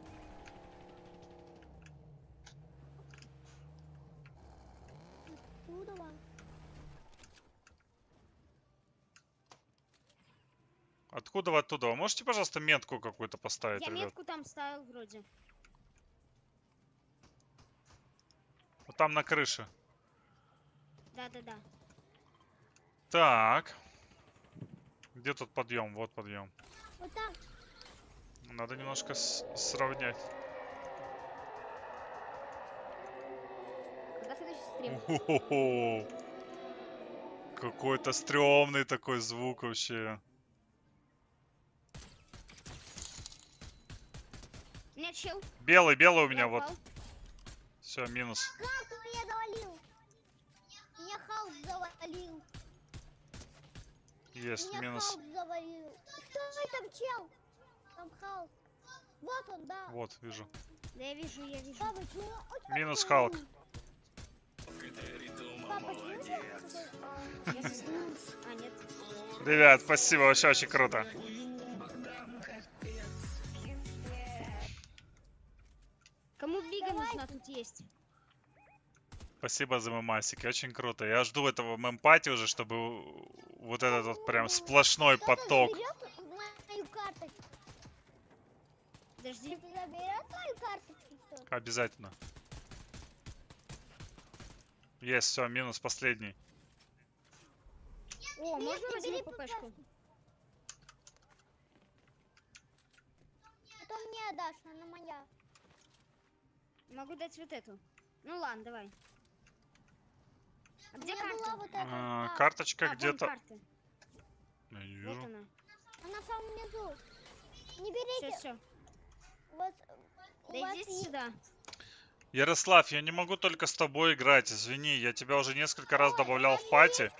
Откуда вам? Откуда вы оттуда? Вы можете, пожалуйста, метку какую-то поставить, Я ребят? метку там ставил вроде. Вот там на крыше. Да-да-да. Так. Где тут подъем? Вот подъем. Вот там. Надо немножко сравнять. Когда следующий стрим? Какой-то стрёмный такой звук вообще. Меня чел. Белый, белый у меня я вот. упал. Все, минус. Халк меня завалил. Меня Халк завалил. Есть, Меня минус. Что вы там, чел? Там Халк. Вот он, да. Вот, вижу. Да я вижу, я вижу. Папа, чего? Минус Халк. А, нет. Ребят, спасибо, вообще очень круто. Кому бига нужна тут есть? Спасибо за мемасики, очень круто. Я жду этого мемпати уже, чтобы вот этот вот прям сплошной Кто-то поток. Подожди. Обязательно. Есть, все, минус последний. О, можно возьму ППшку? Это мне дашь, она моя. Могу дать вот эту. Ну ладно, давай. А У где меня была карта? вот эта. А, а, карточка А, где-то. карта. Я не Вот вижу. она. Она в самом низу. Не Все, берите. все. Вас, у Да иди есть- сюда. Ярослав, я не могу только с тобой играть, извини, я тебя уже несколько раз Ой, добавлял у в пати.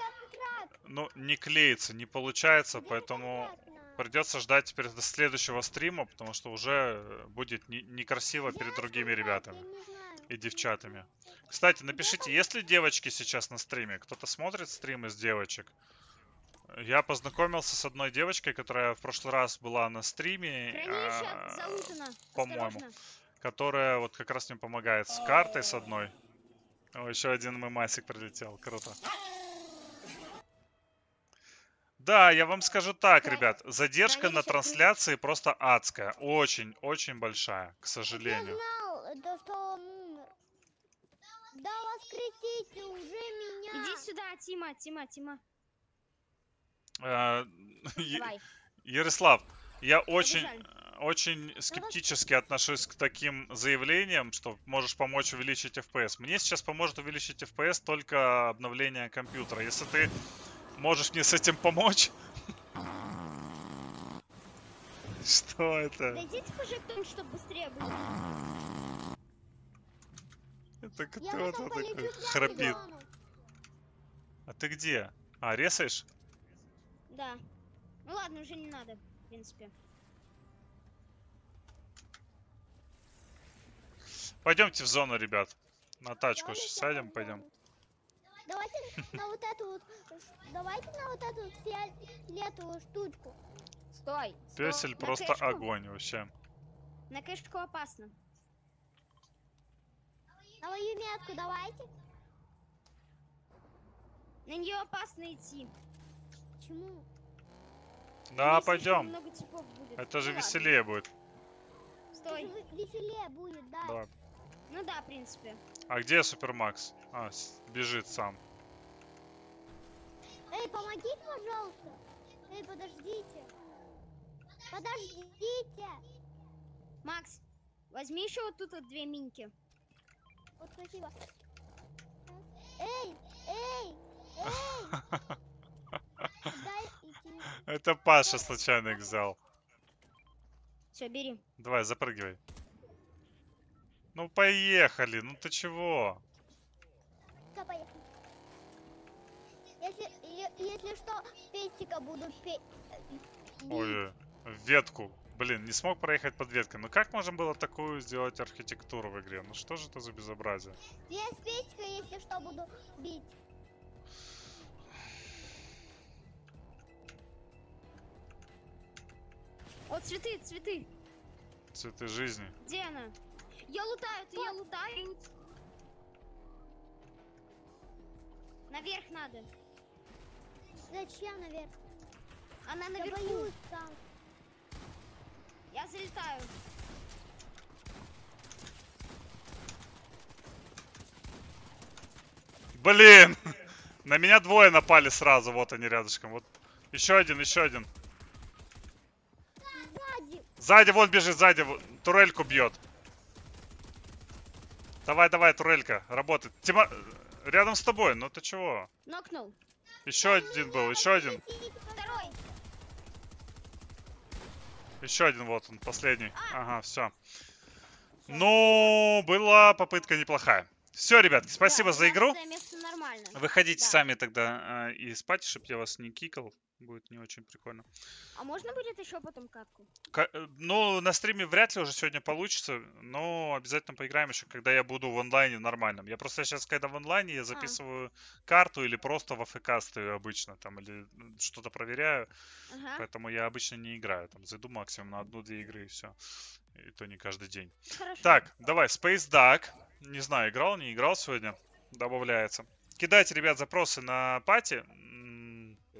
Ну, не клеится, не получается, Где поэтому придется ждать теперь до следующего стрима, потому что уже будет не- некрасиво Где перед другими ребятами Я не знаю. И девчатами. Кстати, напишите, есть ли девочки сейчас на стриме? Кто-то смотрит стримы с девочек? Я познакомился с одной девочкой, которая в прошлый раз была на стриме, а, по-моему. Которая вот как раз мне помогает с картой с одной. О, еще один мемасик прилетел, круто. Да, я вам скажу так, ребят, задержка на трансляции просто адская, очень-очень большая, к Я сожалению. знал, э, то, что. Да воскресите уже меня. Иди сюда, Тима, Тима, Тима. Давай. Ярослав, я очень, очень скептически отношусь к таким заявлениям, что можешь помочь увеличить FPS. Мне сейчас поможет увеличить FPS только обновление компьютера. Если ты можешь мне с этим помочь... Что это? Дойдите уже кто-нибудь, чтобы быстрее было. Это Я кто полечу такой храпит? А ты где? А, резаешь? Да. Ну ладно, уже не надо, в принципе. Пойдемте в зону, ребят. На тачку в пойдем. Давайте на вот эту вот, давайте на вот эту вот фиолетовую штучку. Стой. Песель просто огонь вообще. На кэшку опасно. На мою метку давайте. На нее опасно идти. Почему? Да, слишком пойдем. много типов будет. Это же Ну ладно, веселее будет. Стой. Веселее будет, да. Давай. Ну да, в принципе. А где Супермакс? А, бежит сам. Эй, помогите, пожалуйста. Эй, подождите. Подождите. Макс, возьми еще вот тут вот две миньки. Вот спасибо. Эй, эй, эй. Это Паша случайно их взял. Все, бери. Давай, запрыгивай. Ну поехали, ну ты чего? Всё, поехали. Если, если что, пестика буду петь. Ой, ветку. Блин, не смог проехать под веткой. Ну как можно было такую сделать архитектуру в игре? Ну что же это за безобразие? Я с пестикой, если что, буду бить. О, цветы, цветы. Цветы жизни. Где она? Я лутаю, ты я лутаю. Наверх надо. Зачем наверх? Она Я наверху. боюсь там. Я залетаю. Блин! На меня двое напали сразу, вот они рядышком. Вот. Еще один, еще один. Сзади. Сзади вот бежит, сзади. вот. Турельку бьет. Давай, давай, турелька, работает. Тима, рядом с тобой, ну ты чего? Нокнул. Еще один был, еще один. Второй. Еще один, вот он, последний. Ага, все. Ну, была попытка неплохая. Все, ребятки, спасибо Да, за игру. 12 место нормально. Выходите Да. сами тогда э, и спать, чтобы я вас не кикал. Будет не очень прикольно. А можно будет еще потом катку? Ка- э, Ну, на стриме вряд ли уже сегодня получится, но обязательно поиграем еще, когда я буду в онлайне нормальном. Я просто сейчас, когда в онлайне, А. я записываю карту или просто в АФК стою обычно, там, или м, что-то проверяю, Ага. поэтому я обычно не играю. Там, зайду максимум на одну-две игры и все. И то не каждый день. Хорошо. Так, давай, Space Duck. Не знаю, играл, не играл сегодня. Добавляется. Кидайте, ребят, запросы на пати.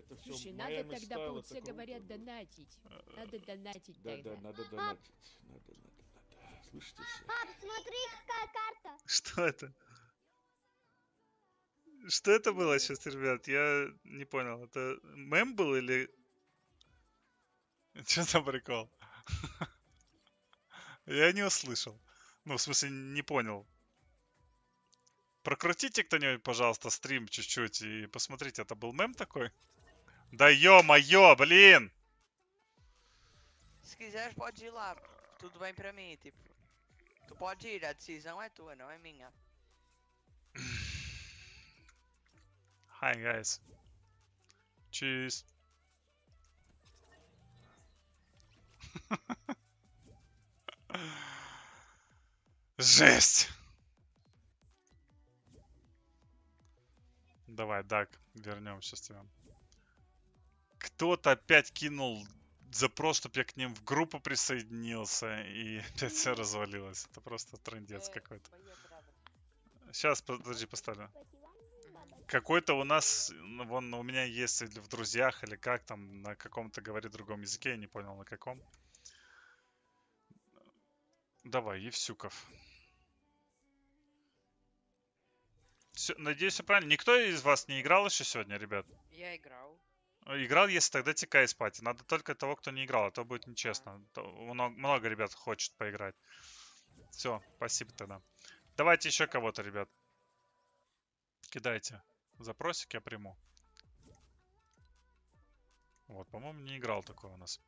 Это все Слушай, надо тогда, вот все говорят, донатить. Надо донатить Да, тогда. да, надо донатить. Надо, надо, надо. Слышите все? Пап, смотри, какая карта. Что это? Что это было сейчас, ребят? Я не понял. Это мем был или... Что за прикол? Я не услышал. Ну, в смысле, не понял. Прокрутите кто-нибудь, пожалуйста, стрим чуть-чуть и посмотрите, это был mem такой? Да ё-моё, блин! Se quiseres podes ir lá, tudo bem para mim, tipo. Tu podes ir, a decisão é tua, não é minha. Hi, guys. Cheers. Жесть! Давай, Дак, вернем сейчас тебя. Кто-то опять кинул запрос, чтобы я к ним в группу присоединился, и опять все развалилось. Это просто трендец какой-то. Сейчас, подожди, поставлю. Какой-то у нас, вон у меня есть или в друзьях, или как там, на каком-то говорит другом языке, я не понял на каком. Давай, Евсюков. Всё, надеюсь, все правильно. Никто из вас не играл еще сегодня, ребят? Я играл. Играл, если тогда текай спать. Надо только того, кто не играл, а то будет нечестно. Много, много ребят хочет поиграть. Все, спасибо тогда. Давайте еще кого-то, ребят. Кидайте. Запросик я приму. Вот, по-моему, не играл такой у нас.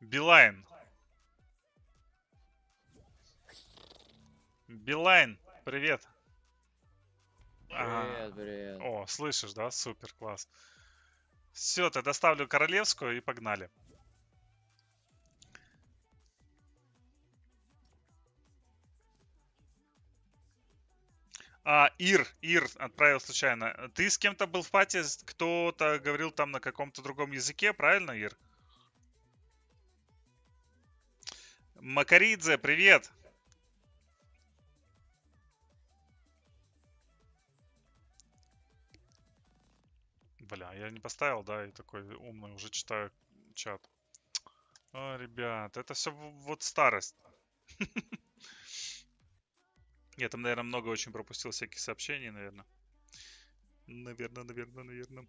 Билайн. Билайн, привет. Привет, привет. О, слышишь, да? Супер, класс. Все, тогда ставлю королевскую и погнали. А, Ир, Ир отправил случайно. Ты с кем-то был в пати, кто-то говорил там на каком-то другом языке, правильно, Ир? Макаридзе, привет! Бля, я не поставил, да, и такой умный уже читаю чат. О, ребят, это все вот старость. Я там, наверное, много очень пропустил всяких сообщений, наверное. Наверное, наверное, наверное.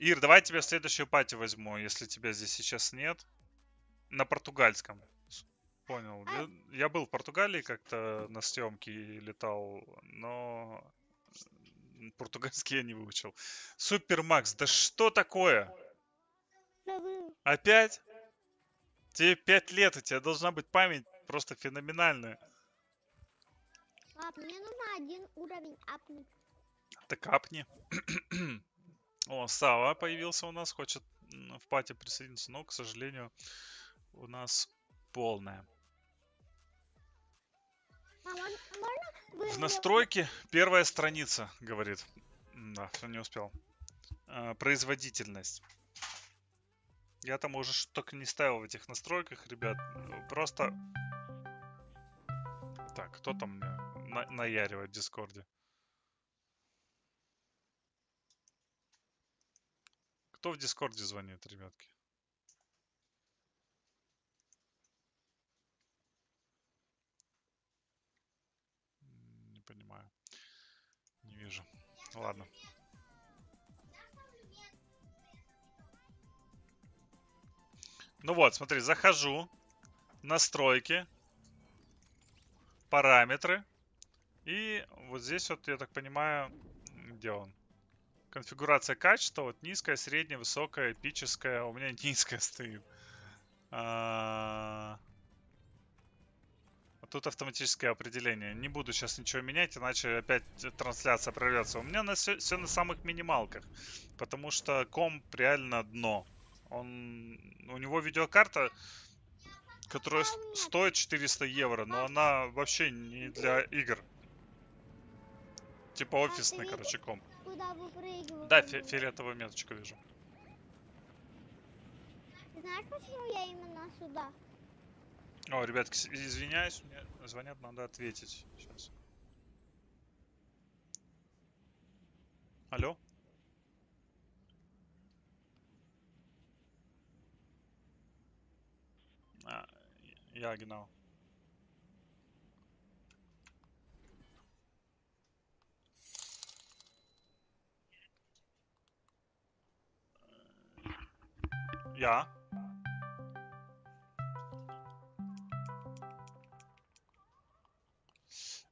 Ир, давай тебя в следующую пати возьму, если тебя здесь сейчас нет. На португальском. Понял. А. Я- Я был в Португалии как-то на съемки и летал, но португальский я не выучил. Супер Макс, да что такое? Опять? Тебе пять лет, у тебя должна быть память просто феноменальная. Пап, мне нужно один уровень апнуть. Так капни. О, Сава появился у нас, хочет в пати присоединиться, но, к сожалению, у нас полная. А В настройке первая страница, говорит. Да, не успел. А, Производительность. Я там уже что только не ставил в этих настройках, ребят. Просто... Так, кто там наяривает в Дискорде? Кто в Дискорде звонит, ребятки? Не понимаю. Не вижу. Ладно. Ну вот, смотри, захожу. Настройки. Параметры. И вот здесь вот, я так понимаю, где он? Конфигурация качества. Вот низкая, средняя, высокая, эпическая. У меня низкая стоит. А, Тут автоматическое определение. Не буду сейчас ничего менять, иначе опять трансляция прорвется. У меня на все, на самых минималках. Потому что комп реально дно. Он, у него видеокарта, которая с- стоит 400 евро, но она вообще не для игр. Типа офисный, видел? короче, комп. Куда выпрыгиваю? Да, фи- фиолетовую меточку вижу. Ты знаешь, почему я именно сюда? О, ребятки, извиняюсь, мне звонят, надо ответить. Сейчас. Алло? А, ja, genau. Ja.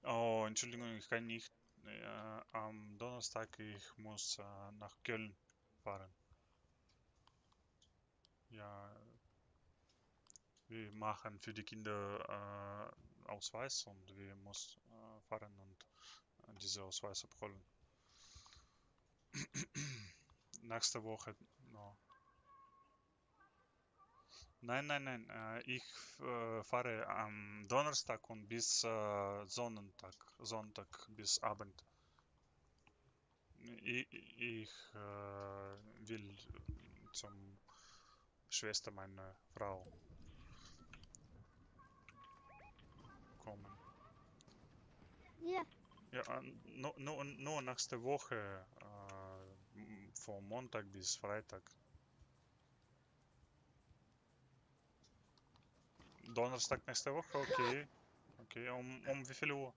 Oh, Entschuldigung, ich kann nicht. Äh, am Donnerstag, ich muss äh, nach Köln fahren. Ja, wir machen für die Kinder äh, Ausweis und wir müssen äh, fahren und äh, diese Ausweis abholen. Nächste Woche noch. Nein, nein, nein. Äh, ich äh, fahre am Donnerstag und bis äh, Sonntag, Sonntag bis Abend. Ich, will zum Schwester meiner Frau kommen. Ja. Ja, nur, nur, nur nächste Woche, vom Montag bis Freitag. Donnerstag nästa Woche, okej. Okej, om, om wie viel Uhr?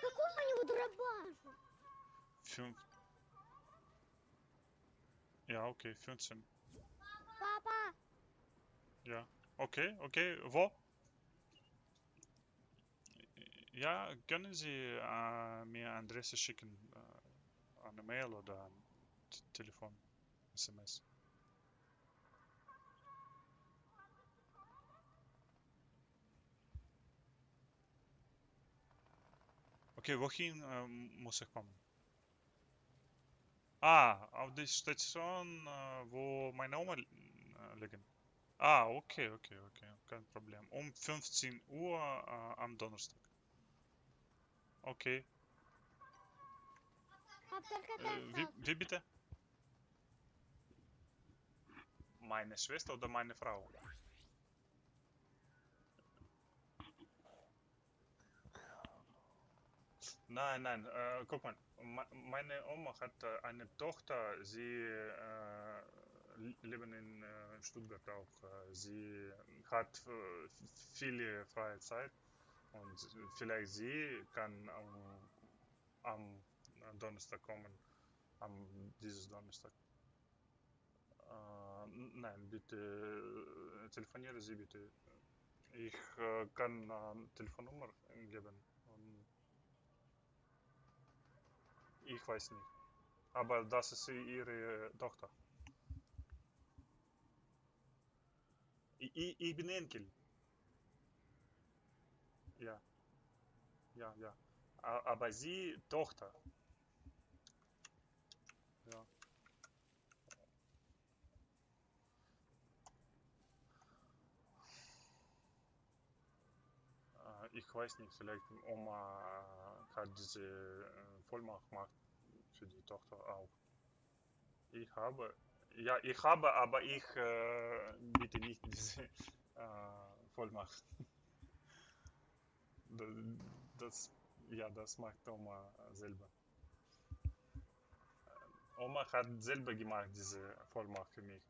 Какой у него дробаш? Fünf. Ja, okay, 15. Папа, Ja. Okay, okay, wo? Ja, können Sie äh, mir Adresse schicken? Äh, eine Mail oder ein T Telefon, SMS? Okay, wohin äh, eh, muss ich eh, kommen? Ah, auf die Station, äh, wo meine Oma li äh, liegen. Ah, okay, okay, okay, kein Problem. Um 15 Uhr eh, am Donnerstag. Okay. wie, wie bitte? Meine Schwester oder meine Frau? Nein, nein, äh, guck mal, me- meine Oma hat äh, eine Tochter, sie äh, leben in äh, Stuttgart auch. Äh, sie hat äh, viele freie Zeit und vielleicht sie kann am, am Donnerstag kommen, am dieses Donnerstag. Nein, bitte telefonieren Sie bitte. Ich kann Telefonnummer geben. Ich weiß nicht. Aber das ist ihre Tochter. Ich bin Enkel. Ja. Ja, ja. A- Aber sie Tochter. Ja. Äh, Ich weiß nicht, vielleicht Oma äh, hat diese äh, Vollmacht macht für die Tochter auch. Ich habe, ja, ich habe, aber ich äh, bitte nicht diese äh, Vollmacht. Da- Das, ja, das macht Oma selber. Oma hat selber gemacht diese Vollmacht für mich.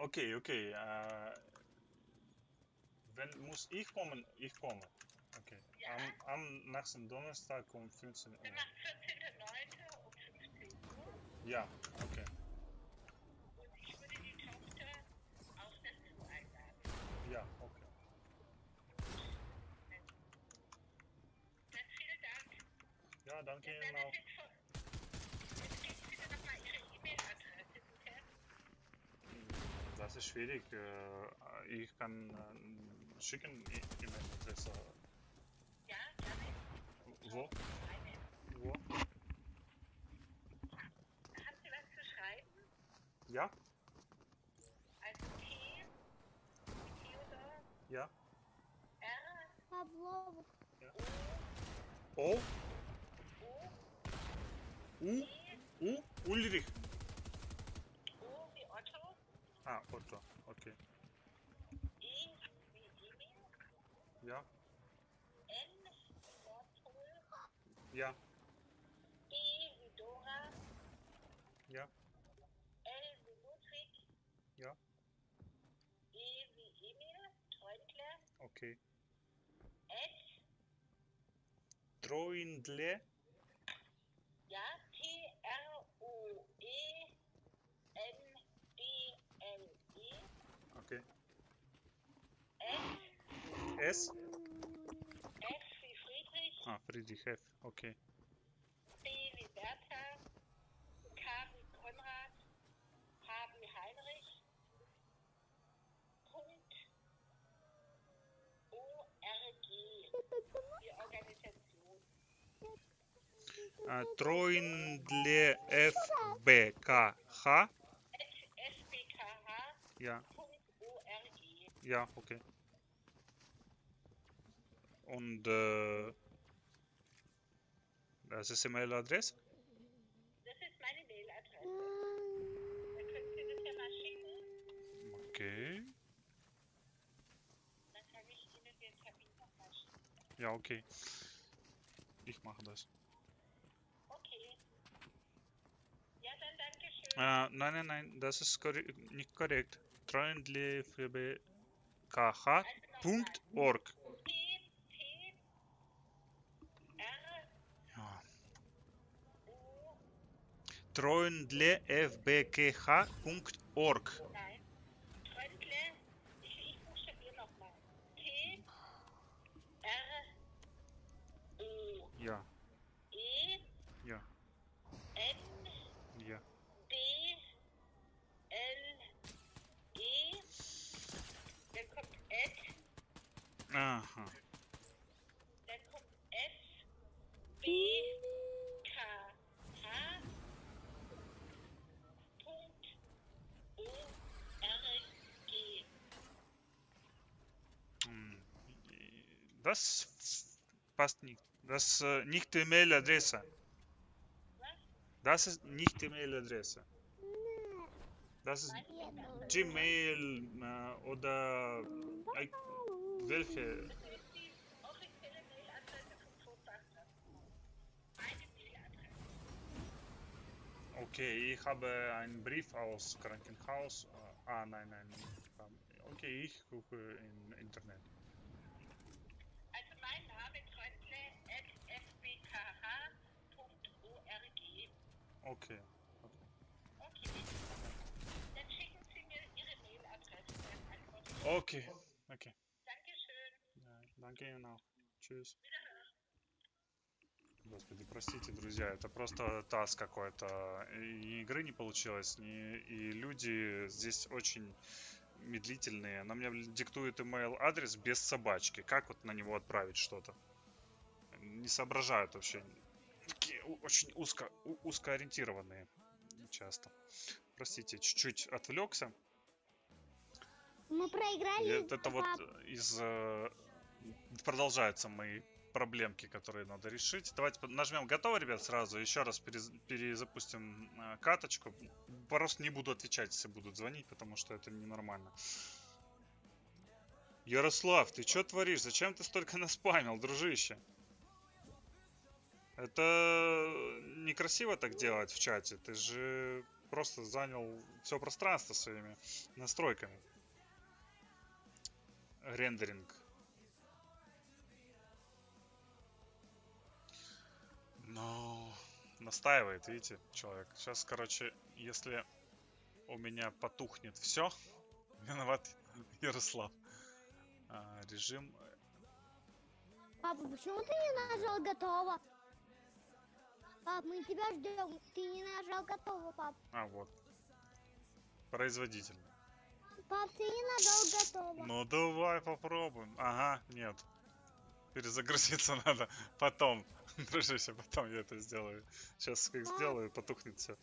Okay, okay. Äh, wenn muss ich kommen, ich komme. Okay. Ja. Am, am nächsten Donnerstag um 15 Uhr. Am 14.09. um 15 Uhr? Ja, okay. Und ich würde die Tochter auch dazu einladen. Ja, okay. Dann vielen Dank. Ja, danke Ihnen auch. Jetzt geben Sie mir nochmal Ihre E-Mail-Adresse, bitte. Das ist schwierig. Äh, ich kann äh, schicken E-Mail-Adresse. Ja, äh, gerne. Wo? Wo? Habt ihr was zu schreiben? Ja. Also T, Theodor. Ja. R. Pavlov. Ja. O. O. U. U. Ulrich. O wie Otto. Ah, Otto. Ja. N Nordpol. Ja. D wie Dora. Ja. L wie Ludwig. Ja. E wie Emil, Treundle. Okay. S. Treundle. Ja. S? F wie Friedrich, Ah, Friedrich F. Okay. B wie Bertha, K wie Konrad, H wie Heinrich, Punkt, O-R-G, die Organisation. А, Troindle F B K H? SBKH, Ja, ja, okay. Und äh, das ist E-Mail-Adresse? Das ist meine Mailadresse. Dann können Sie das ja mal schicken. Okay. Dann kann ich Ihnen den Termin nochmal schicken. Ja, okay. Ich mache das. Okay. Ja, dann danke schön. Äh, nein, nein, nein, das ist korre nicht korrekt. Treuendlefbkh.org. T, T, R, Ja. O, Treuendlefbkh.org. nein. Tröndle, ich, ich buchstabiere nochmal. T, R, O, Ja, E, ja, N, ja. D, L, E, dann kommt Ed, Aha. dann kommt F, B, K, H, Punkt, O, R, G. М, и- Das passt nicht. Das äh, nicht die Mail-Adresse. Das ist nicht die Mail-Adresse. Das ist Gmail äh, oder äh, welche? Okay, ich habe einen Brief aus Krankenhaus. Ah, nein, nein. Okay, ich gucke im Internet. Ich. Okay. Okay. Dankeschön. Да, Danke Ihnen auch. Tschüss. Господи, простите, друзья, это просто таз какой-то. И игры не получилось, ни- и люди здесь очень медлительные. Она мне диктует email адрес без собачки. Как вот на него отправить что-то? Не соображают вообще. Очень узко, у- узкоориентированные часто. Простите, чуть-чуть отвлекся. Мы проиграли. это, это вот из... э, Продолжаются мои проблемки, которые надо решить. Давайте нажмем готово, ребят, сразу. Еще раз перез- перезапустим э, каточку. Просто не буду отвечать, если будут звонить, потому что это ненормально. Ярослав, ты что творишь? Зачем ты столько наспамил, дружище? Это некрасиво так делать в чате. Ты же просто занял все пространство своими настройками рендеринг. Ну, настаивает, видите, человек. Сейчас, короче, если у меня потухнет все, виноват Ярослав. А, режим... Папа, почему ты не нажал готово? Пап, мы тебя ждем. Ты не нажал готово, пап. А, вот. Производитель. Пап, ты не нажал готово. Ну, давай попробуем. Ага, нет. Перезагрузиться надо потом. Дружище, потом я это сделаю. Сейчас как сделаю, потухнет все.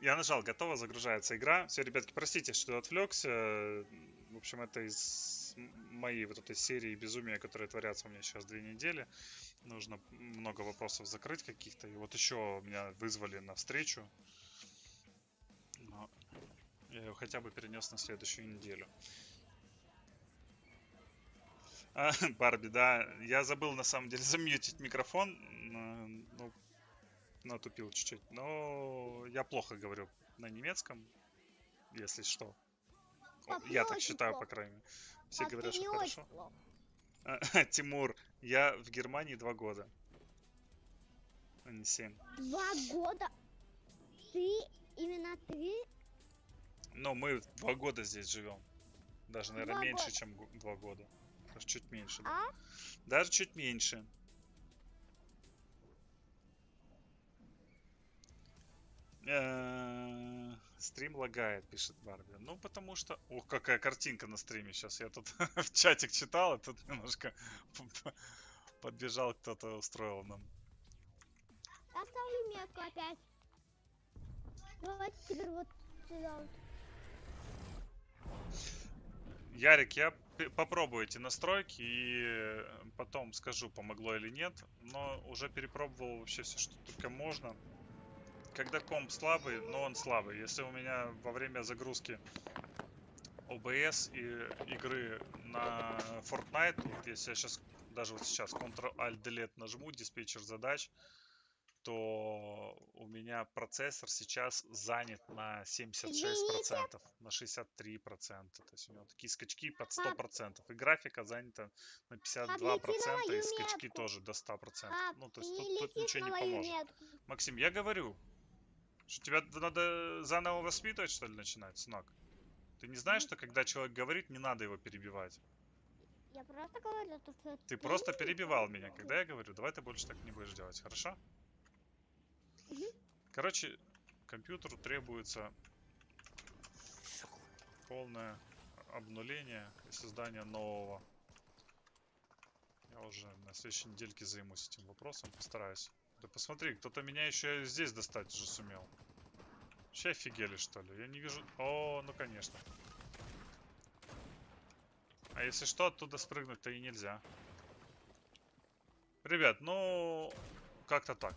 Я нажал, готово, загружается игра. Все, ребятки, простите, что отвлекся. В общем, это из моей вот этой серии безумия, которые творятся у меня сейчас две недели. Нужно много вопросов закрыть каких-то. И вот еще меня вызвали на встречу. Но я ее хотя бы перенес на следующую неделю. А, Барби, да. Я забыл на самом деле замьютить микрофон. Ну, натупил чуть-чуть. Но я плохо говорю на немецком, если что. О, Пап, Я так считаю, по плохо. крайней мере. Все Пап, говорят, что хорошо. плохо. А, Тимур, я в Германии два года. А не семь. Два года. Ты, именно ты? Но мы два года здесь живем. Даже, наверное, Два меньше, года. чем два года. Даже чуть меньше. да. А? Даже чуть меньше. Э, Стрим лагает, пишет Барби. Ну, потому что... Ух, какая картинка на стриме сейчас. Я тут в чатик читал, а тут немножко подбежал кто-то, устроил нам. Я ставлю метку опять. Давайте теперь вот сюда вот. Ярик, я попробую эти настройки и э, потом скажу, помогло или нет. Но уже перепробовал вообще все, что только можно. Когда комп слабый, но он слабый. Если у меня во время загрузки OBS и игры на Fortnite, вот если я сейчас, даже вот сейчас Ctrl-Alt-Delete нажму, диспетчер задач, что у меня процессор сейчас занят на 76%, на 63%. То есть у него такие скачки под 100%. И графика занята на 52%, и скачки тоже до 100%. Пап, Ну, то есть тут, тут ничего не поможет. Максим, я говорю, что тебя надо заново воспитывать, что ли, начинать, сынок? Ты не знаешь, что когда человек говорит, не надо его перебивать? Я просто говорю, то, что Ты просто перебивал меня, когда я говорю, давай ты больше так не будешь делать, хорошо? Мгм. Короче, компьютеру требуется полное обнуление и создание нового. Я уже на следующей недельке займусь этим вопросом, постараюсь. Да посмотри, кто-то меня еще здесь достать уже сумел. Вообще офигели, что ли? Я не вижу... О, ну конечно. А если что, оттуда спрыгнуть-то и нельзя. Ребят, ну... Как-то так.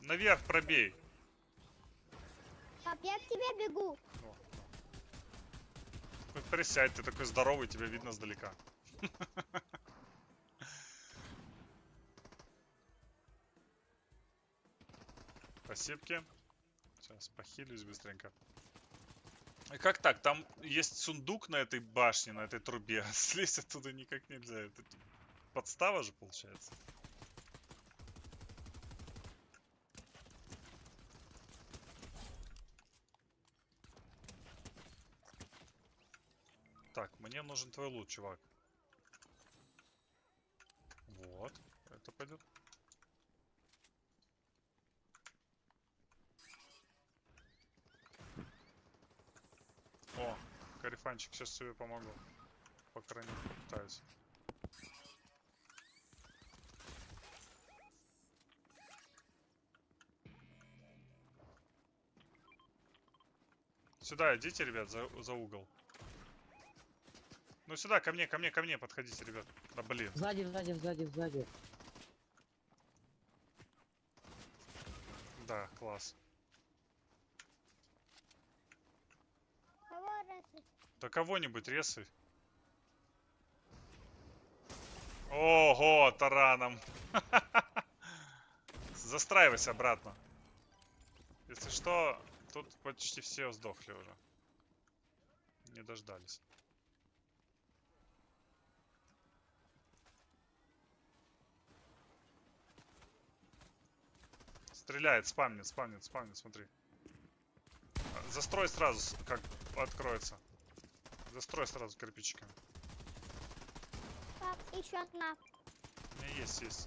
Наверх пробей. Пап, я к тебе бегу. Присядь, ты такой здоровый, тебя видно сдалека. Спасибо. Сейчас похилюсь быстренько. И как так? Там есть сундук на этой башне, на этой трубе. Слезть оттуда никак нельзя. Это подстава же получается. Так, мне нужен твой лут, чувак. Вот, это пойдет. О, карифанчик, сейчас тебе помогу. По крайней мере, попытаюсь. Сюда идите, ребят, за, за угол. Ну сюда, ко мне, ко мне, ко мне подходите, ребят. Да блин. Сзади, сзади, сзади, сзади. Да, класс. Кого резать? Да кого-нибудь резай. Ого, тараном. Застраивайся обратно. Если что, тут почти все сдохли уже. Не дождались. Стреляет, спамнит, спамнит, спамнит, смотри. Застрой сразу, как откроется. Застрой сразу кирпичиками. Пап, еще одна. У меня есть, есть.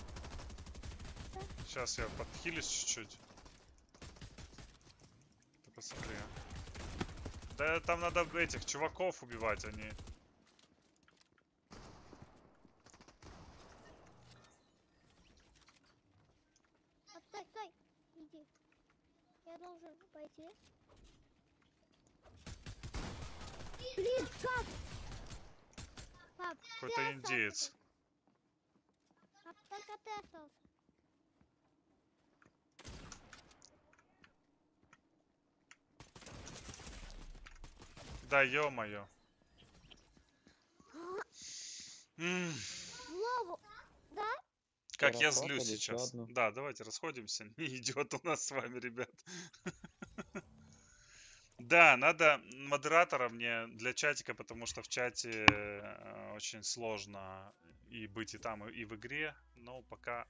Сейчас я подхилюсь чуть-чуть. Ты посмотри, а. Да там надо этих чуваков убивать, а не... Пап, стой, стой. Иди. Я должен пойти. Блин, как? Пап, ты Какой-то остался. индеец. Пап, только ты остался. Да, ё-моё. Да? Как я злюсь сейчас. одну? Да, давайте расходимся. Не идет у нас с вами, ребят. Да, надо модератора мне для чатика, потому что в чате э, очень сложно и быть и там, и в игре. Но пока...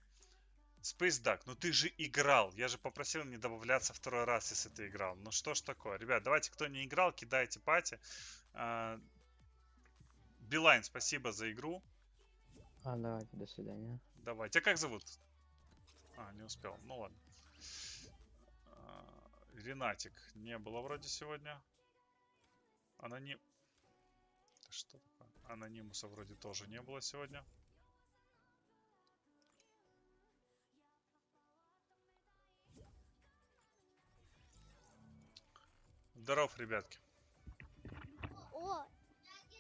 Space Duck, ну ты же играл. Я же попросил не добавляться второй раз, если ты играл. Ну что ж такое? Ребят, давайте, кто не играл, кидайте пати. А, Билайн, спасибо за игру. А, давайте, до свидания. Давай. Тебя как зовут? А, не успел. Ну ладно. А, Ренатик не было вроде сегодня. Аноним... Что такое? Анонимуса вроде тоже не было сегодня. Здоров, ребятки. О,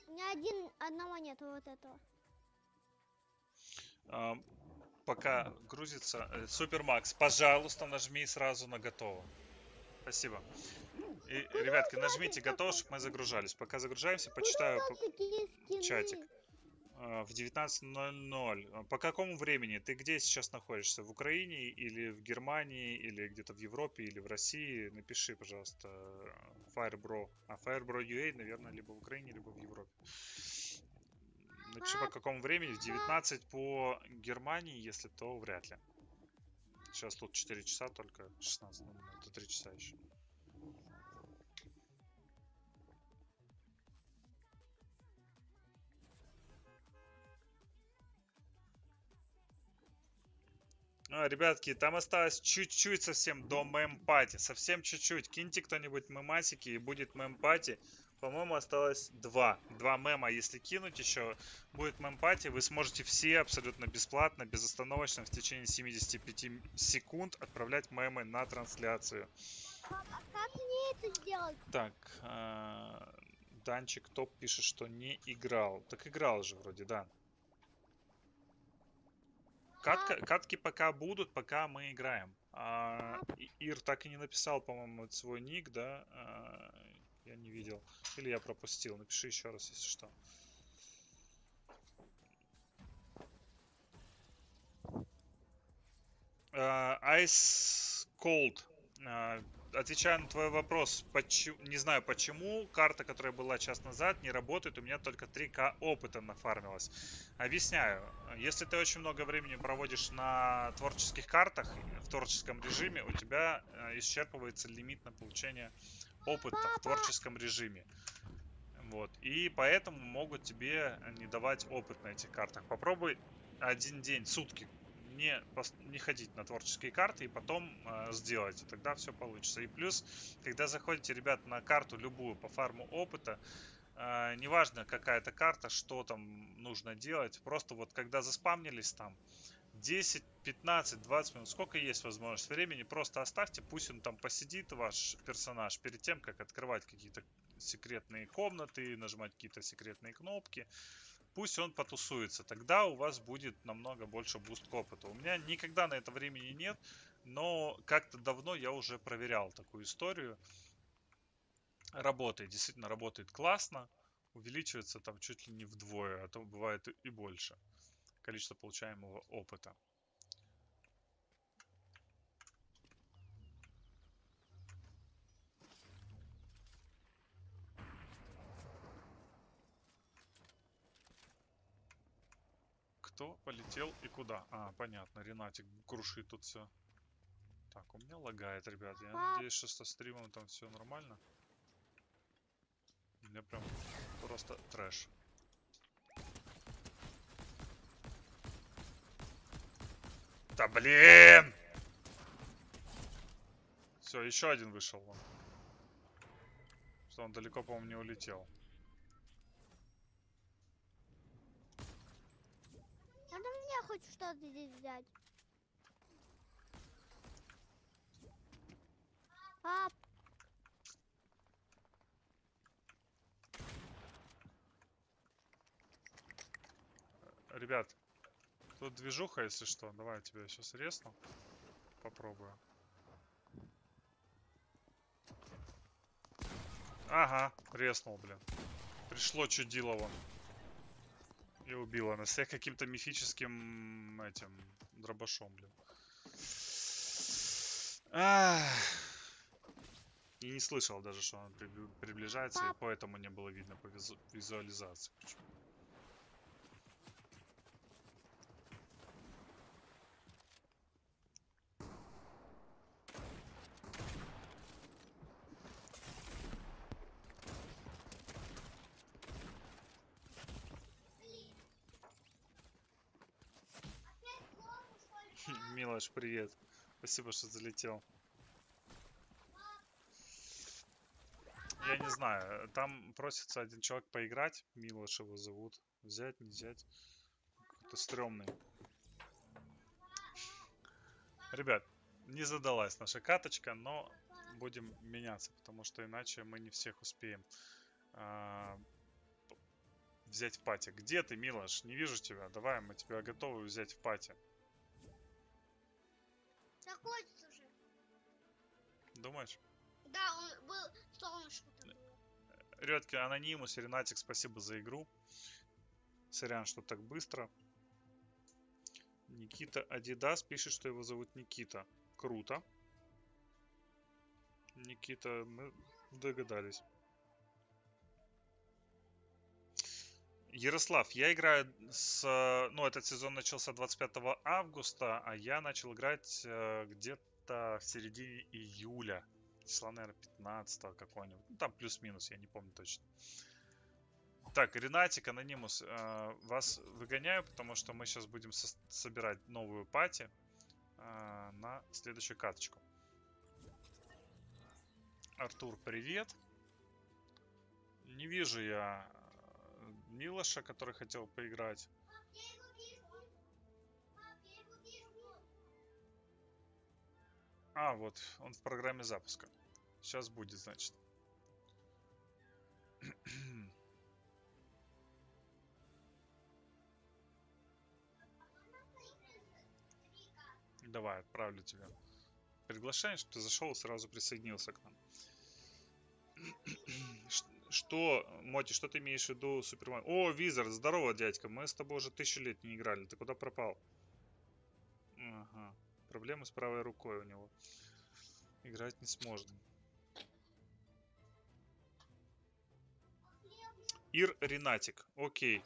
ни один, одного нету вот этого. А, пока грузится. э, Супермакс, пожалуйста, нажми сразу на готово. Спасибо. И, ребятки, нажмите готово, чтобы мы загружались. Пока загружаемся, почитаю. Чатик. А, В 19.00. А По какому времени? Ты где сейчас находишься? В Украине или в Германии, или где-то в Европе, или в России? Напиши, пожалуйста, Firebro. А Firebro UA, наверное, либо в Украине, либо в Европе. Напиши, по какому времени. В 19 по Германии, если то вряд ли. Сейчас тут 4 часа только, 16, ну, это 3 часа еще. А, ребятки, там осталось чуть-чуть совсем до мем-пати. Совсем чуть-чуть. Киньте кто-нибудь мемасики и будет мем-пати. По-моему, осталось два. Два мема. Если кинуть еще, будет мем-пати. Вы сможете все абсолютно бесплатно, безостановочно в течение 75 секунд отправлять мемы на трансляцию. А как мне это сделать? Так, а, Данчик Топ пишет, что не играл. Так играл же вроде, да. Катка, катки пока будут, пока мы играем. А, Ир так и не написал, по-моему, свой ник, да? А, я не видел. Или я пропустил. Напиши еще раз, если что. А, Ice Cold. А, Отвечая на твой вопрос, почему, не знаю почему, карта, которая была час назад, не работает, у меня только 3к опыта нафармилось. Объясняю, если ты очень много времени проводишь на творческих картах, в творческом режиме, у тебя э, исчерпывается лимит на получение опыта в творческом режиме. Вот. И поэтому могут тебе не давать опыт на этих картах. Попробуй один день, сутки не, не ходить на творческие карты и потом э, сделайте. Тогда все получится. И плюс, когда заходите, ребят, на карту любую по фарму опыта, э, неважно какая это карта, что там нужно делать, просто вот когда заспамнились там, 10, 15, 20 минут, сколько есть возможность времени, просто оставьте, пусть он там посидит, ваш персонаж, перед тем, как открывать какие-то секретные комнаты, нажимать какие-то секретные кнопки. Пусть он потусуется, тогда у вас будет намного больше буст к опыту. У меня никогда на это времени нет, но как-то давно я уже проверял такую историю. Работает, действительно работает классно, увеличивается там чуть ли не вдвое, а то бывает и- больше количество получаемого опыта. Кто полетел и куда? А, понятно, Ренатик крушит тут все. Так, у меня лагает, ребят. Я надеюсь, что со стримом там все нормально. У меня прям просто трэш. Да блин! Все, еще один вышел вон. Что он далеко, по-моему, не улетел. Надо хоть что-то здесь взять. Пап, Ребят, тут движуха, если что. Давай я тебя сейчас резну. Попробую. Ага, резнул, блин. Пришло чудило вон. И убило нас. Я каким-то мифическим этим дробашом, блин. И не слышал даже, что он прибли- приближается, и поэтому не было видно по визу- визуализации. почему. Милош, привет. Спасибо, что залетел. Я не знаю, там просится один человек поиграть, Милош его зовут. Взять, не взять. Какой-то стрёмный. Ребят, не задалась наша каточка, но будем меняться, потому что иначе мы не всех успеем а, взять в пати. Где ты, Милош? Не вижу тебя. Давай, мы тебя готовы взять в пати. Находится уже. Думаешь? Да, он был солнышко там. Редки, Анонимус, Ренатик, спасибо за игру. Сорян, что так быстро. Никита Адидас пишет, что его зовут Никита. Круто. Никита, мы догадались. Ярослав, я играю с... Ну, этот сезон начался 25 августа, а я начал играть э, где-то в середине июля. Числа, наверное, 15 какого-нибудь. Ну, там плюс-минус, я не помню точно. Так, Ренатик, Анонимус, э, вас выгоняю, потому что мы сейчас будем сос- собирать новую пати э, на следующую каточку. Артур, привет. Не вижу я Милоша, который хотел поиграть. А, вот, он в программе запуска. Сейчас будет, значит. Давай, отправлю тебе приглашение, чтобы ты зашел и сразу присоединился к нам. Что, Моти, что ты имеешь в виду, Супермен? О, Визер, здорово, дядька, мы с тобой уже тысячу лет не играли, ты куда пропал? Ага, проблемы с правой рукой у него. Играть не сможет. Ир Ренатик, окей.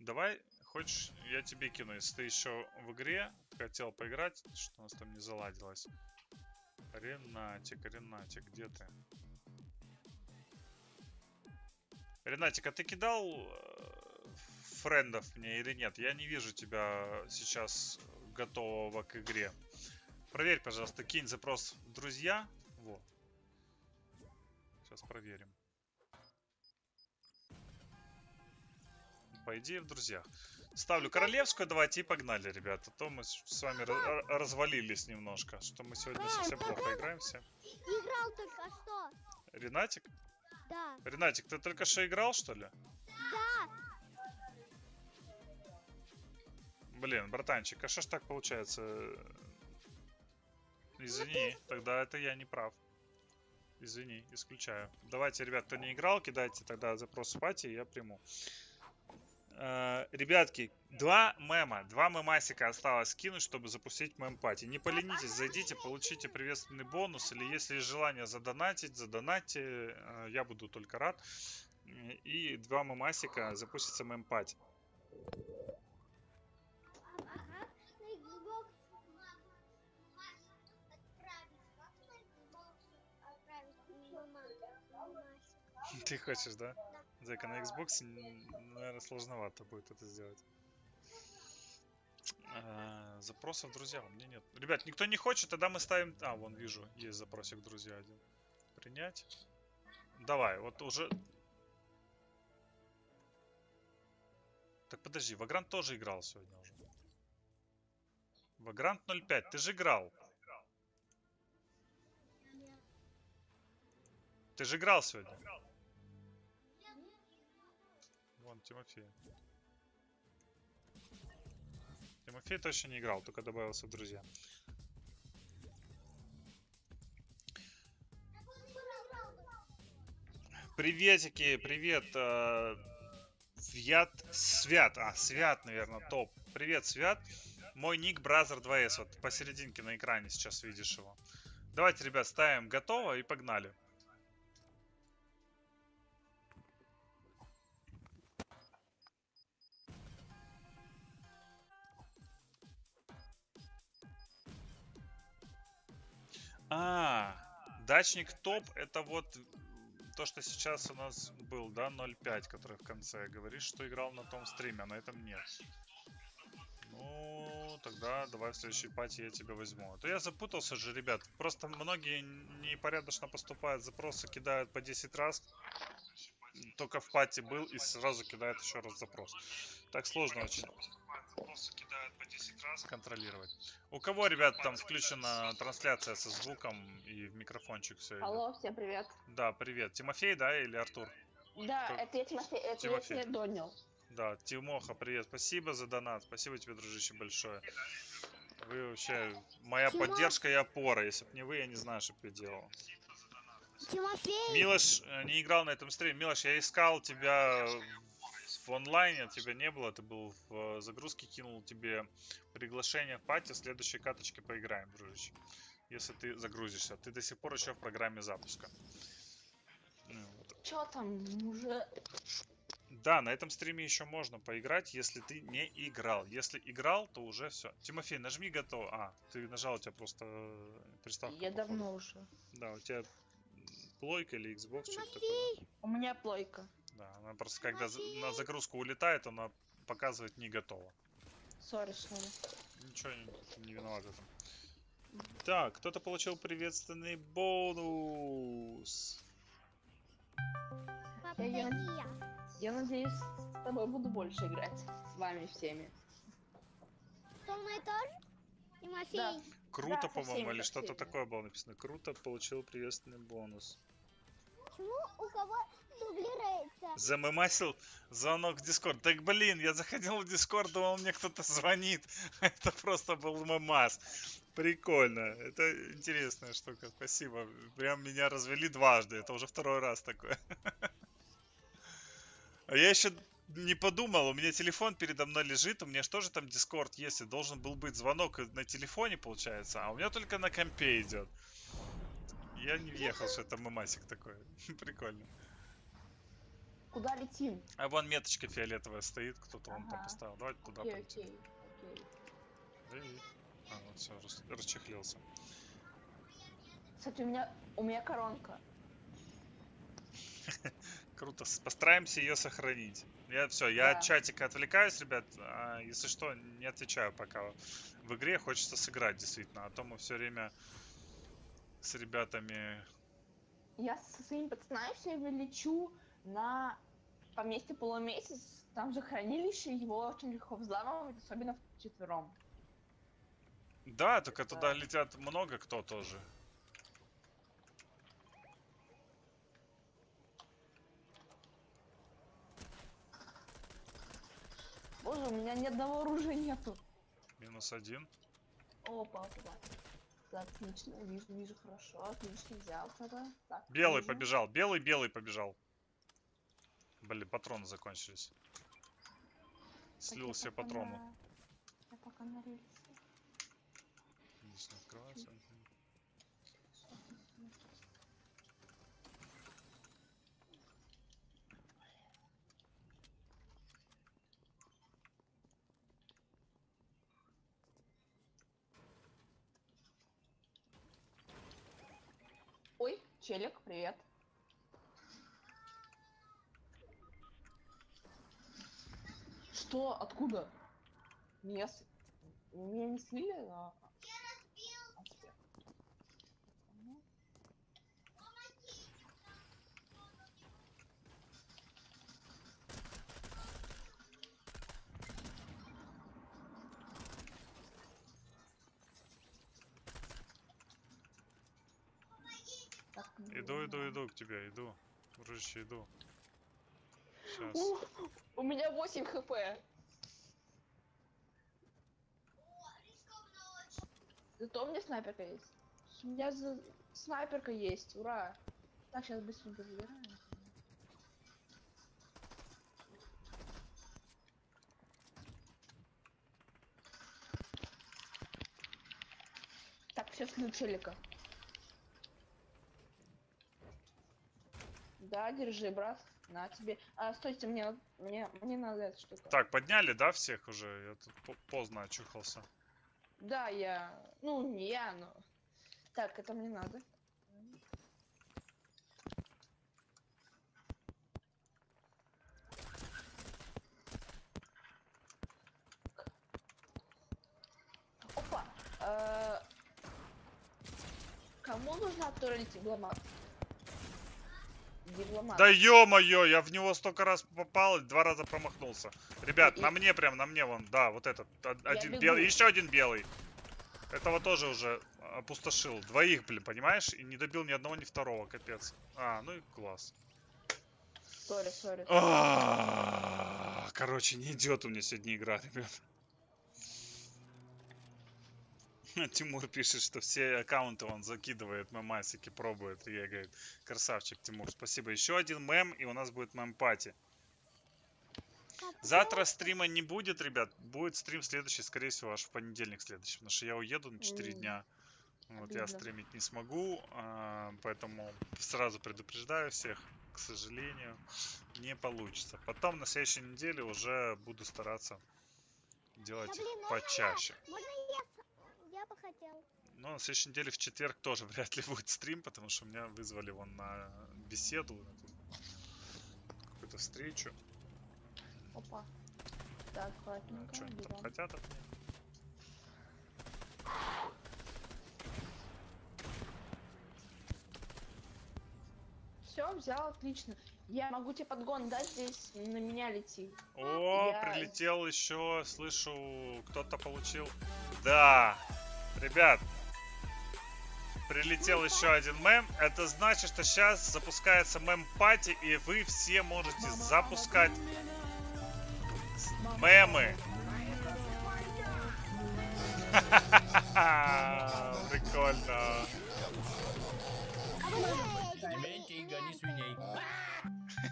Давай, хочешь, я тебе кину, если ты еще в игре хотел поиграть, что у нас там не заладилось. Ренатик, Ренатик, где ты? Ренатик, а ты кидал э, френдов мне или нет? Я не вижу тебя сейчас готового к игре. Проверь, пожалуйста, кинь запрос в друзья. Вот. Сейчас проверим. По идее, в друзьях. Ставлю королевскую, давайте и погнали, ребята. А то мы с вами развалились немножко. Что мы сегодня совсем плохо играем все. Играл только что. Ренатик? Да. Ренатик, ты только что играл, что ли? Да. Блин, братанчик, а что ж так получается? Извини, тогда это я не прав. Извини, исключаю. Давайте, ребят, кто не играл, кидайте тогда запрос в пати, и я приму. Э, Ребятки, два мема, два мемасика осталось скинуть, чтобы запустить мем пати. Не поленитесь, зайдите, получите приветственный бонус, или если есть желание задонатить, задонатьте, э, я буду только рад. И два мемасика запустится мем пати. Ты хочешь, да? Зайка, на Xbox, наверное, сложновато будет это сделать. А, Запросов, друзья, у меня нет. Ребят, никто не хочет, тогда мы ставим... А, вон, вижу, есть запросик, друзья, один. Принять. Давай, вот уже... Так, подожди, Вагрант тоже играл сегодня уже. Вагрант 05, ты же играл. Ты же играл сегодня. Вон, Тимофей. Точно не играл, только добавился в друзья. Приветики, привет. э, Свят, Свят, а, Свят, наверное, топ. Привет, Свят. Мой ник Brother 2S, вот посерединке на экране сейчас видишь его. Давайте, ребят, ставим готово и погнали. А, дачник топ это вот то, что сейчас у нас был, да, 0.5, который в конце. Говоришь, что играл на том стриме, а на этом нет. Ну, тогда давай в следующей пати я тебя возьму. А то я запутался же, ребят. Просто многие непорядочно поступают, запросы кидают по 10 раз. Только в пати был и сразу кидает еще раз запрос. Так сложно очень контролировать. У кого, ребят, там включена трансляция со звуком и в микрофончик все Алло, всем привет. Да, привет. Тимофей, да, или Артур? Да, Кто? это я Тимофей, это Тимофей. я тебе Донял. Да, Тимоха, привет. Спасибо за донат. Спасибо тебе, дружище, большое. Вы вообще моя Тимофей. поддержка и опора. Если бы не вы, я не знаю, что бы я делал. Тимофей. Милош э, не играл на этом стриме. Милош, я искал тебя в онлайне, тебя не было, ты был в э, загрузке, кинул тебе приглашение в пати, в следующей каточке поиграем, дружище. Если ты загрузишься. Ты до сих пор еще в программе запуска. Ну, вот. Чё там уже? Да, на этом стриме еще можно поиграть, если ты не играл. Если играл, то уже все. Тимофей, нажми готово. А, ты нажал, у тебя просто э, приставка. Я походу. давно уже. Да, у тебя плойка или Xbox, что-то такое. Тимофей, У меня плойка. Да, она просто когда за- на загрузку улетает, она показывает не готово. Сори, сори. Ничего не, не виноват в этом. Так, кто-то получил приветственный бонус. папа, Я- я- я. Надеюсь, с тобой буду больше играть. С вами всеми. Со мной тоже? Тимофей, Да. Круто, со по-моему, или что-то такое было написано. Круто, получил приветственный бонус. почему у кого Замемасил звонок в Дискорд. Так, блин, я заходил в Дискорд, думал, мне кто-то звонит. Это просто был мемас. Прикольно. Это интересная штука. Спасибо. Прям меня развели дважды. Это уже второй раз такое. А я еще не подумал, у меня телефон передо мной лежит, у меня же тоже там Дискорд есть, и должен был быть звонок на телефоне, получается, а у меня только на компе идет. Я не въехал, что это мемасик такой. Прикольно. Куда летим? А вон меточка фиолетовая стоит, кто-то вон там Ага. поставил. Давайте туда Окей, полетим. окей, окей. Да и- А, вот все, расчехлился. Кстати, у меня, у меня коронка. Круто. Постараемся ее сохранить. Я все, я Да. от чатика отвлекаюсь, ребят. А, если что, не отвечаю пока. В игре хочется сыграть, действительно. А то мы все время с ребятами. Я со своими пацанами все время лечу на поместье полумесяц. Там же хранилище, его очень легко взламывать, особенно в четвером. Да, только Это- туда летят много кто тоже. Боже, у меня ни одного оружия нету. Минус один. Опа, опа. Так, отлично, вижу, вижу, хорошо, отлично, взял это. Так, Белый вижу. побежал. Белый, белый побежал. Блин, патроны закончились. Слил все патроны. на- Я пока на рельсе. Здесь не открывается. Ой, челик, привет. Что? Откуда? Меня, с- меня не слили. А, так, Иду, иду, иду к тебе, иду. Дружище, иду. Сейчас. У, у меня 8 хп. Зато у меня снайперка есть. У меня за- снайперка есть, ура. Так, сейчас быстренько забираем. Так, все слю челика. Да, держи, брат. На тебе. А, стойте, мне, мне, мне надо эта штука. Так, подняли, да, всех уже? Я тут по- поздно очухался. Да, я... Ну, не я, но... Так, это мне надо. Опа! э, Кому нужна турель дипломат? Да ё-моё, я в него столько раз попал, и два раза промахнулся. Ребят, И- на мне прям, на мне вон, да, вот этот. од- Один бегу. белый, еще один белый. Этого тоже уже опустошил. Двоих, блин, понимаешь? И не добил ни одного, ни второго, капец. А, ну и класс. Sorry, sorry. А, Короче, не идет у меня сегодня игра, ребят. Тимур пишет, что все аккаунты он закидывает, мемасики пробует, регает. Красавчик, Тимур, спасибо. Еще один мем, и у нас будет мем-пати. Завтра стрима не будет, ребят. Будет стрим следующий, скорее всего, аж в понедельник следующий. Потому что я уеду на 4 М, дня. Вот, я стримить не смогу. а, Поэтому сразу предупреждаю всех. К сожалению, не получится. Потом на следующей неделе уже буду стараться делать Да их блин, можно почаще. Можно я? Я бы хотел. Но на следующей неделе в четверг тоже вряд ли будет стрим, потому что меня вызвали вон на беседу, на какую-то встречу. Опа. Так, А, аккуратненько, Что они там хотят от меня? Все, взял, отлично. Я могу тебе подгон дать здесь, на меня лети. О, Я- прилетел еще, слышу, кто-то получил. Да, ребят, прилетел еще один мем. Это значит, что сейчас запускается мем-пати, и вы все можете запускать мемы. Прикольно.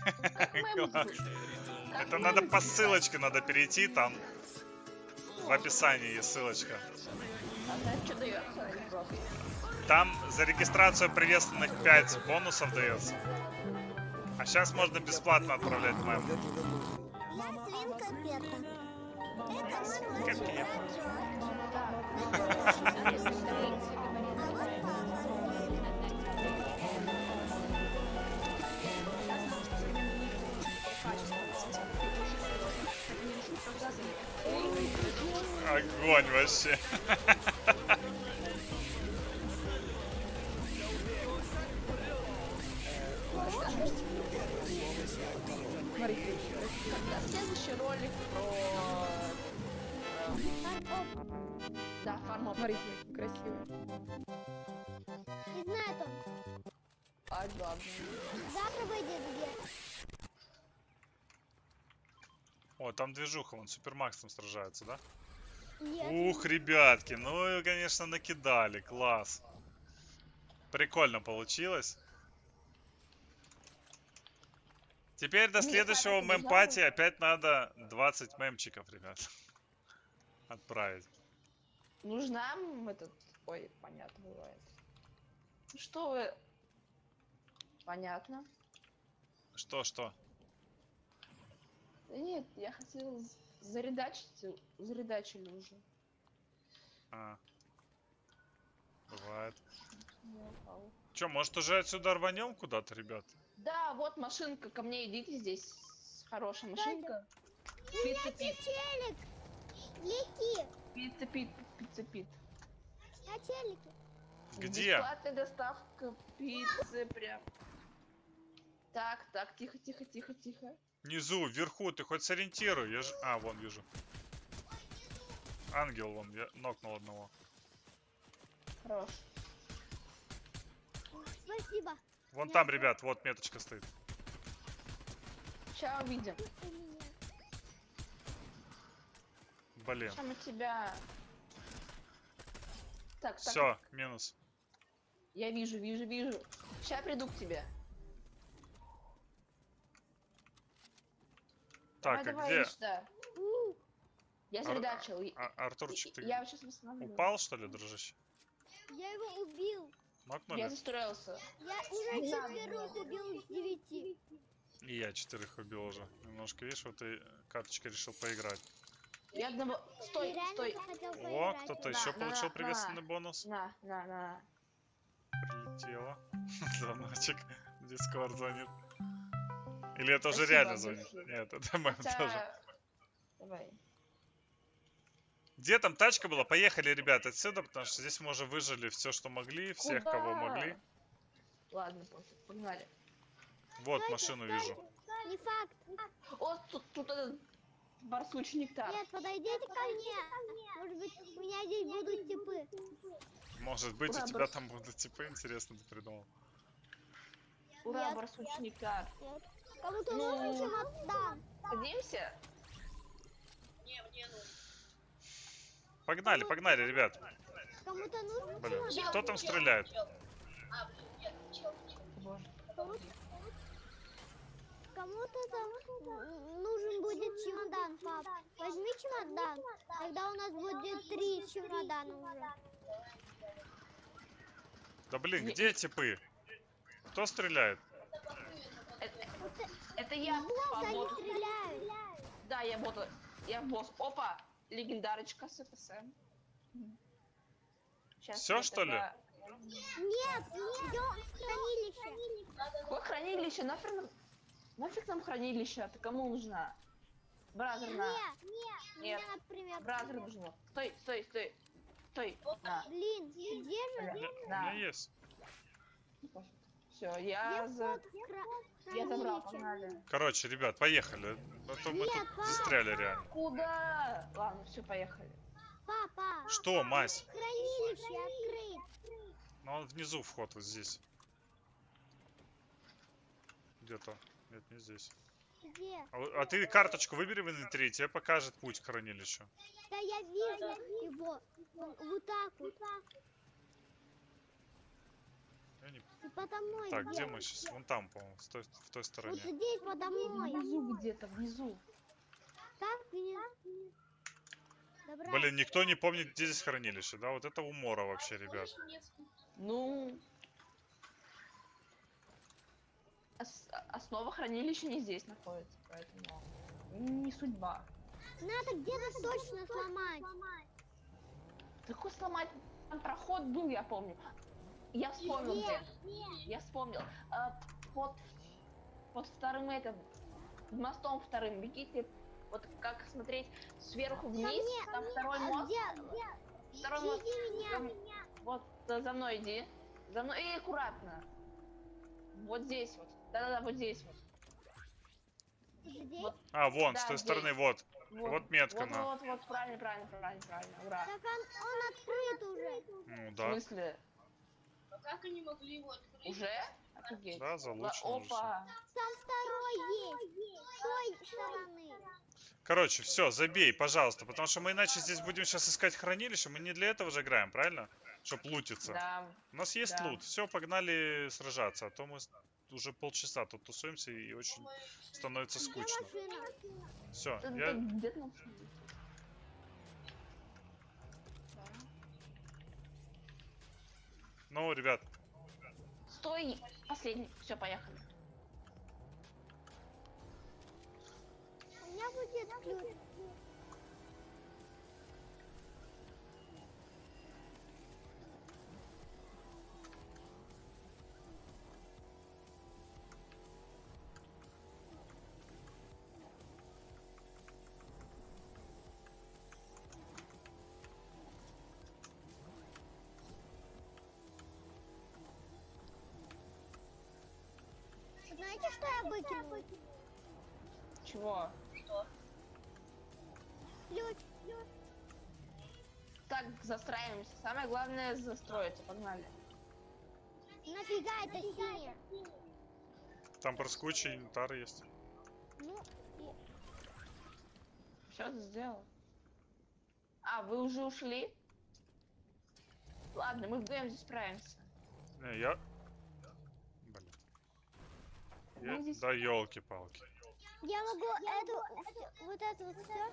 Это надо по ссылочке надо перейти, там в описании есть ссылочка. Там за регистрацию приветственных 5 бонусов дается. А сейчас можно бесплатно отправлять мем. Я свинка Петра. Это мой Капец. Огонь вообще. Когда следующий ролик про... Да, фармоп. Смотрите, красивый. Не знаю там. А, ладно. Завтра выйдет где. О, там движуха, вон Супермакс там сражается, да? Нет. Ух, ребятки, ну, конечно, накидали, класс. Прикольно получилось. Теперь до следующего мемпати опять надо 20 мемчиков, ребят. Отправить. Нужна м, этот... Ой, понятно бывает. Ну Что вы... Понятно. Что, что? Да нет, я хотел з- заредачить, заредачили уже. А. Бывает. Упал. Че, может уже отсюда рванем куда-то, ребят? Да, вот машинка, ко мне идите, здесь хорошая машинка. Пицца пит, Челик. Лети. пицца пит, пицца пит. На челике. Где? Бесплатная доставка пиццы прям. Так, так, тихо, тихо, тихо, тихо. Внизу, вверху, ты хоть сориентируй. Я ж... А, вон вижу. Ангел вон, я нокнул одного. Хорош. Спасибо. Вон там, ребят, вот меточка стоит. Сейчас увидим. Блин. Сейчас мы тебя... Так, так, Все, минус. я вижу, вижу, вижу. Сейчас приду к тебе. Так, давай, а давай, где? Я Ар- заредачил. и- А, Артурчик, и- ты Я сейчас упал, что ли, дружище? Я его убил. Нокнули? Я застроился. Я уже Не четверых убил из девяти. И я четырех убил уже. Немножко, видишь, в этой карточке решил поиграть. Я одного... Стой, реально стой. О, кто-то Да, еще да, получил да. приветственный бонус. На, на, на. Прилетело. Звоночек. Дискорд звонит. Или это уже реально звонит? Нет, это мем тоже. Давай. Где там тачка была? Поехали, ребят, отсюда, потому что здесь мы уже выжили все, что могли, всех, кого могли. Ладно, пофиг, погнали. Вот машину вижу. Не факт. О, тут, тут этот барсучий нектар. Нет, подойдите ко мне. Может быть, у меня здесь будут типы. Может быть, у тебя там будут типы, интересно ты придумал. Ура, Нет, барсучий нектар. Кому-то Ну. нужен чемодан. Садимся? Погнали, погнали, ребят. Кому-то нужен Блин, чемодан. кто там стреляет? Боже. Кому-то- кому-то там нужен будет чемодан, пап. Возьми чемодан. Тогда у нас будет три чемодана уже. Да блин, Не- где типы? Кто стреляет? Это, я, Босс, по они боту. стреляют. Да, я бот. Я босс. Опа, легендарочка с ФСМ. Сейчас Всё, я что ли? Нет, в хранилище. Какое хранилище? Нафиг нам... Нафиг нам хранилище? Ты кому нужна? Бразер, на. Нет, нет, мне, Нет. например. Бразер нужно. Стой, стой, стой. Стой. На. Блин, где же? Меня, у Да. меня есть. Все, я за... хра- Я забрал, погнали. Короче, ребят, поехали. А то мы тут застряли реально. Куда? Ладно, все, поехали. Папа, Что, Мась? хранилище открыт. Ну, он внизу вход, вот здесь. Где-то. Нет, не здесь. Где? А, а ты карточку выбери в инвентаре, тебе покажет путь к хранилищу. Да я вижу его. Вот так вот. Я не- Ты подо мной. Так, где мы сейчас? Вон там, по-моему, с той- в той Вот стороне. здесь подо мной. Внизу где-то, внизу. Так, внизу. Добра. Блин, никто не помнит, где здесь хранилище, да? Вот это умора вообще, ребят. Ну... ос- основа хранилища не здесь находится, поэтому... Не судьба. Надо где-то точно сломать. Такой сломать там проход был, я помню. Я вспомнил где. Я вспомнил. А, под, под вторым этим мостом вторым бегите. Вот как смотреть сверху вниз, там второй А мост. где? Второй мост. Веди меня. Там- Вот э, за мной иди. За мной и аккуратно. Вот здесь вот. Да-да-да, вот здесь вот. Здесь? Вот. А, вон, с Да, той здесь. стороны, вот. Вот метка вот, на. Вот, вот, правильно, правильно, правильно, правильно. Ура. Так он, он открыт уже. Ну В да. смысле? А как они могли его открыть? Уже? Офигеть. Да, залучено. Опа. Там второй есть. С той стороны. Короче, все, забей, пожалуйста, потому что мы иначе здесь будем сейчас искать хранилище. Мы не для этого же играем, правильно? Чтоб лутиться. Да. У нас есть Да. лут. Все, погнали сражаться. А то мы уже полчаса тут тусуемся и очень становится скучно. Все, я... тут где-то на- Ну, ребят, Стой, последний. Все, поехали. У меня Знаете, что я выкинул? Чего? Ключ. Так, застраиваемся. Самое главное застроиться. Погнали. Нафига это синее? там просто куча инвентара есть. Ну, Все сделал. А, вы уже ушли? Ладно, мы вдвоем здесь справимся. Не, я... Я- Мы здесь- Да елки-палки. я могу эту, всё- вот это вот все.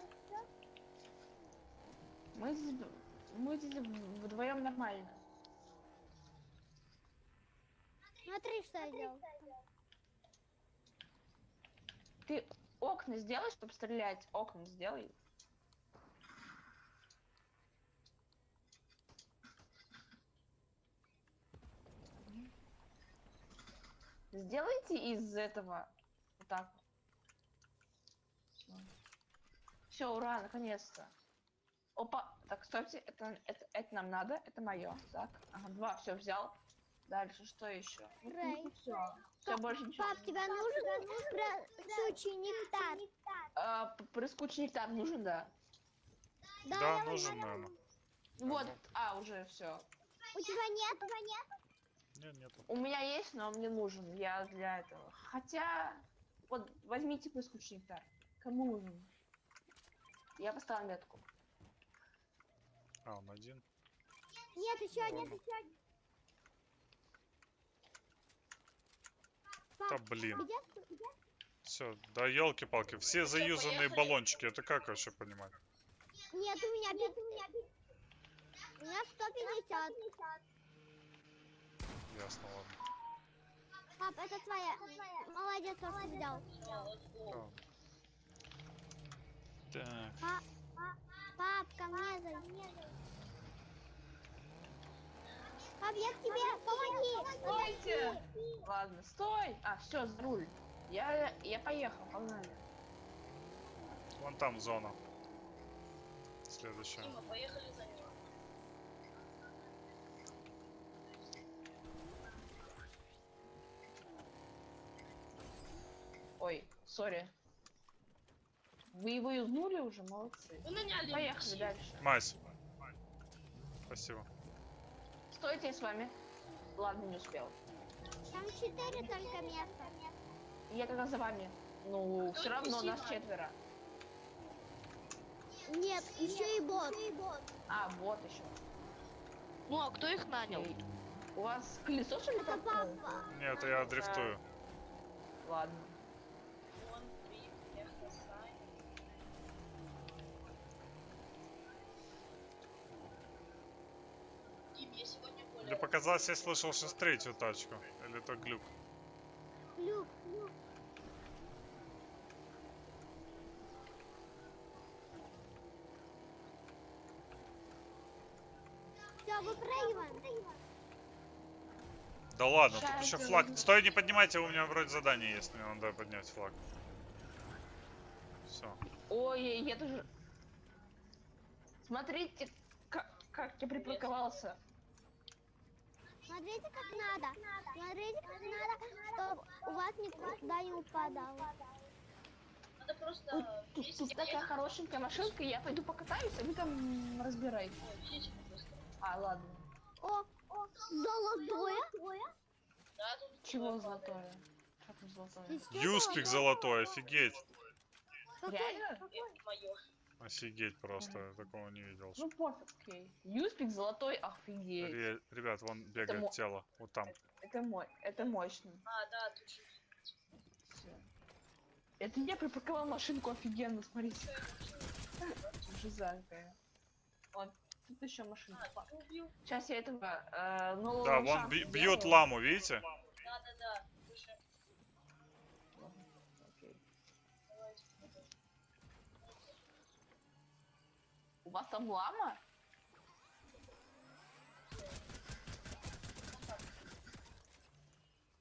Мы здесь, мы здесь вдвоем нормально. Смотри, что я делал. Ты окна сделай, чтобы стрелять. Окна сделай. Сделайте из этого вот так. Все, ура, наконец-то. Опа, так, стойте, это, это, это нам надо, это мое. Так, ага, два, все взял. Дальше, что еще? Рэй. все. Все, больше ничего. Пап, тебе нужен просучий нектар? А, прыскучий нектар нужен, да. Да, Да, нужен, наверное. Вот, а, уже все. У тебя нет? У тебя нет? Нет, нету. У меня есть, но он мне нужен. Я для этого. Хотя, вот возьмите прыскучий нектар. Кому нужен? Я поставил метку. А, он один. Нет, еще один. Ладно. еще один. Да блин. Все, да елки-палки, все заюзанные баллончики, это как вообще понимать? Нет, у меня пи- У меня 150. Ясно, ладно. Пап, это твоя. Молодец, что взял. Да. Так, Пап, пап, ко мне зайди. Пап, я к тебе, помоги. Стойте! Ладно, стой! А, все, за руль. Я, я поехал, погнали. вон там зона. Следующая. Дима, поехали Ой, сори. Вы его юзнули уже? Молодцы. Вы наняли Поехали дальше. Мась. Спасибо. Стойте я с вами. Ладно, не успел. Там четыре только места. Я как раз за вами. Ну, все равно нас четверо. Нет, еще и бот. А, вот еще. Ну, а кто их нанял? У вас колесо что ли Это папа. Нет, я дрифтую. Ладно. Вон, три, ехал Саня. Или показалось, я слышал сейчас третью тачку. Или это глюк. Люк. Все, выпрыгиваем. Да ладно, тут еще флаг. Стой, не поднимайте, у меня вроде задание есть, мне надо поднять флаг. Все. Ой, я тоже... Смотрите, как, как я припарковался. Смотрите, как надо. Смотрите, как надо, чтобы у вас никуда не упадало. Надо просто... Тут, тут такая хорошенькая машинка, я пойду покатаюсь, а вы там как быстро? А, ладно. О, золотое. Да, тут Чего золотое? Там золотое? Юспик золотой, офигеть. Какой? Реально? Это моё. Офигеть просто, я такого не видел. Ну пофиг, окей. Юспик золотой, офигеть. Ре- Ребят, вон бегает тело, вот там. Это мой, это мощно. А, да, тут же... Всё. Это я припарковал машинку офигенно, смотрите. Жиза какая. Вот, тут еще машинка. А? Сейчас я этого, э, Да, вон бьет ламу, видите? Да, да, да. У вас там лама?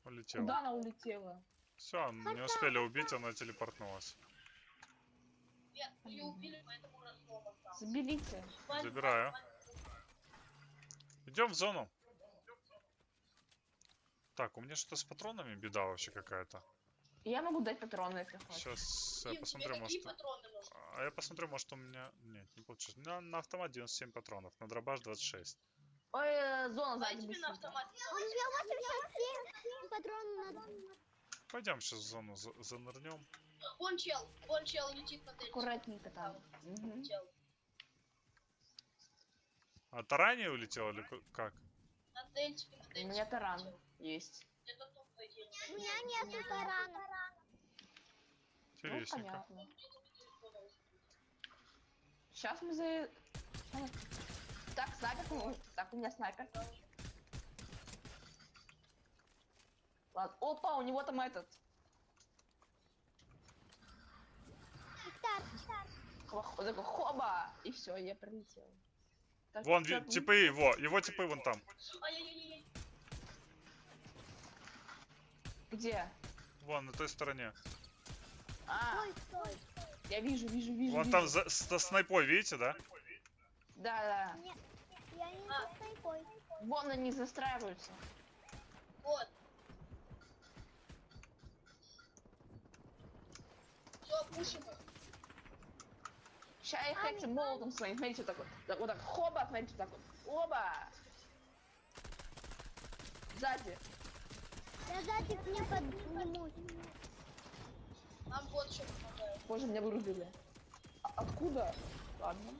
Улетела. Куда она улетела? Все, не успели убить, она телепортнулась. Нет, ее убили, поэтому разлом. Заберите. Забираю. Идем в зону. Так, у меня что-то с патронами беда вообще какая-то. Я могу дать патроны, если хочешь. Сейчас я Дим, посмотрю, может... А я посмотрю, может у меня... Нет, не получилось. У меня на автомат 97 патронов, на дробаш 26. Ой, э, зона сзади на автомате. У меня 87 патронов надо. Пойдем сейчас в зону за- занырнем. Вон чел, вон чел летит на дельте. Аккуратненько там. Мгм. Чел. А Тарани улетел или как? На дельте, на У дельте. меня таран есть. Где-то тут, по идее, У меня нету таранов. Ну, Интересненько. понятно. Сейчас мы за... Так, снайпер. ну, Так, у меня снайпер. Ладно. Опа, у него там этот. Такой хоба. И все, я прилетел. Так, Вон ну, типы его, его типы вон там. Ай-яй-яй-яй. Где? Вон, на той стороне. А, стой, стой. я вижу, вижу, вижу. Вон вижу. там за, со снайпой, видите, да? Да, да. Я не со снайпой. Вон они застраиваются. Вот. Все, пушим их. Сейчас я их этим молотом своим, смотрите, вот так вот. Так, вот так, хоба, смотрите, вот так вот. Оба! Сзади. Я сзади к ним поднимусь. Нам вот что помогает. Боже, меня вырубили. А- откуда? Ладно.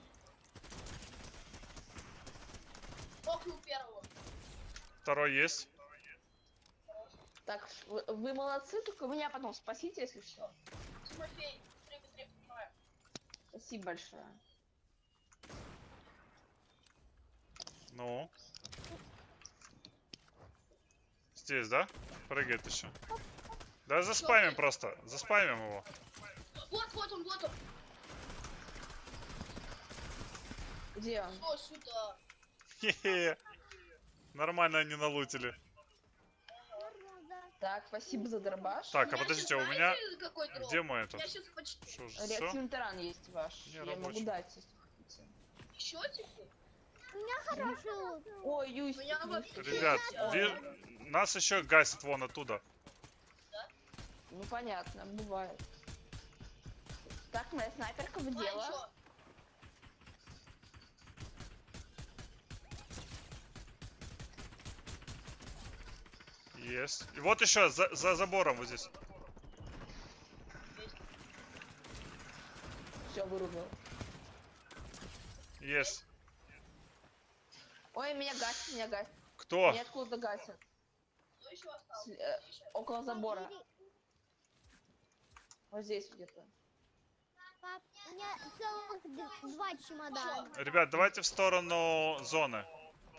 Нокнул первого. Второй есть. Так, вы, вы молодцы, только меня потом спасите, если что. Тимофей, быстрее, быстрее. Спасибо большое. Ну. Здесь, да? Прыгает еще. Да заспамим просто. Заспамим его. Вот, вот он, вот он. Где он? Что сюда? Хе-хе. Нормально они налутили. Так, спасибо за дробаш. Так, а подождите, а у меня... Где мой этот? Реактивный таран есть ваш. Я могу дать, если хотите. Еще теперь? У меня хороший лут. Ой, Юсь, Ребят, ви- нас еще гасит вон оттуда. Ну понятно, бывает. Так, моя снайперка в А, дело. Есть. И вот еще за, за забором вот здесь. Все, вырубил. Есть. Ой, меня гасит, меня гасит. Кто? Меня откуда гасит. Кто еще остался? С- э, около забора. Вот здесь где-то. Пап, у меня целых д- два чемодана. Ребят, давайте в сторону зоны.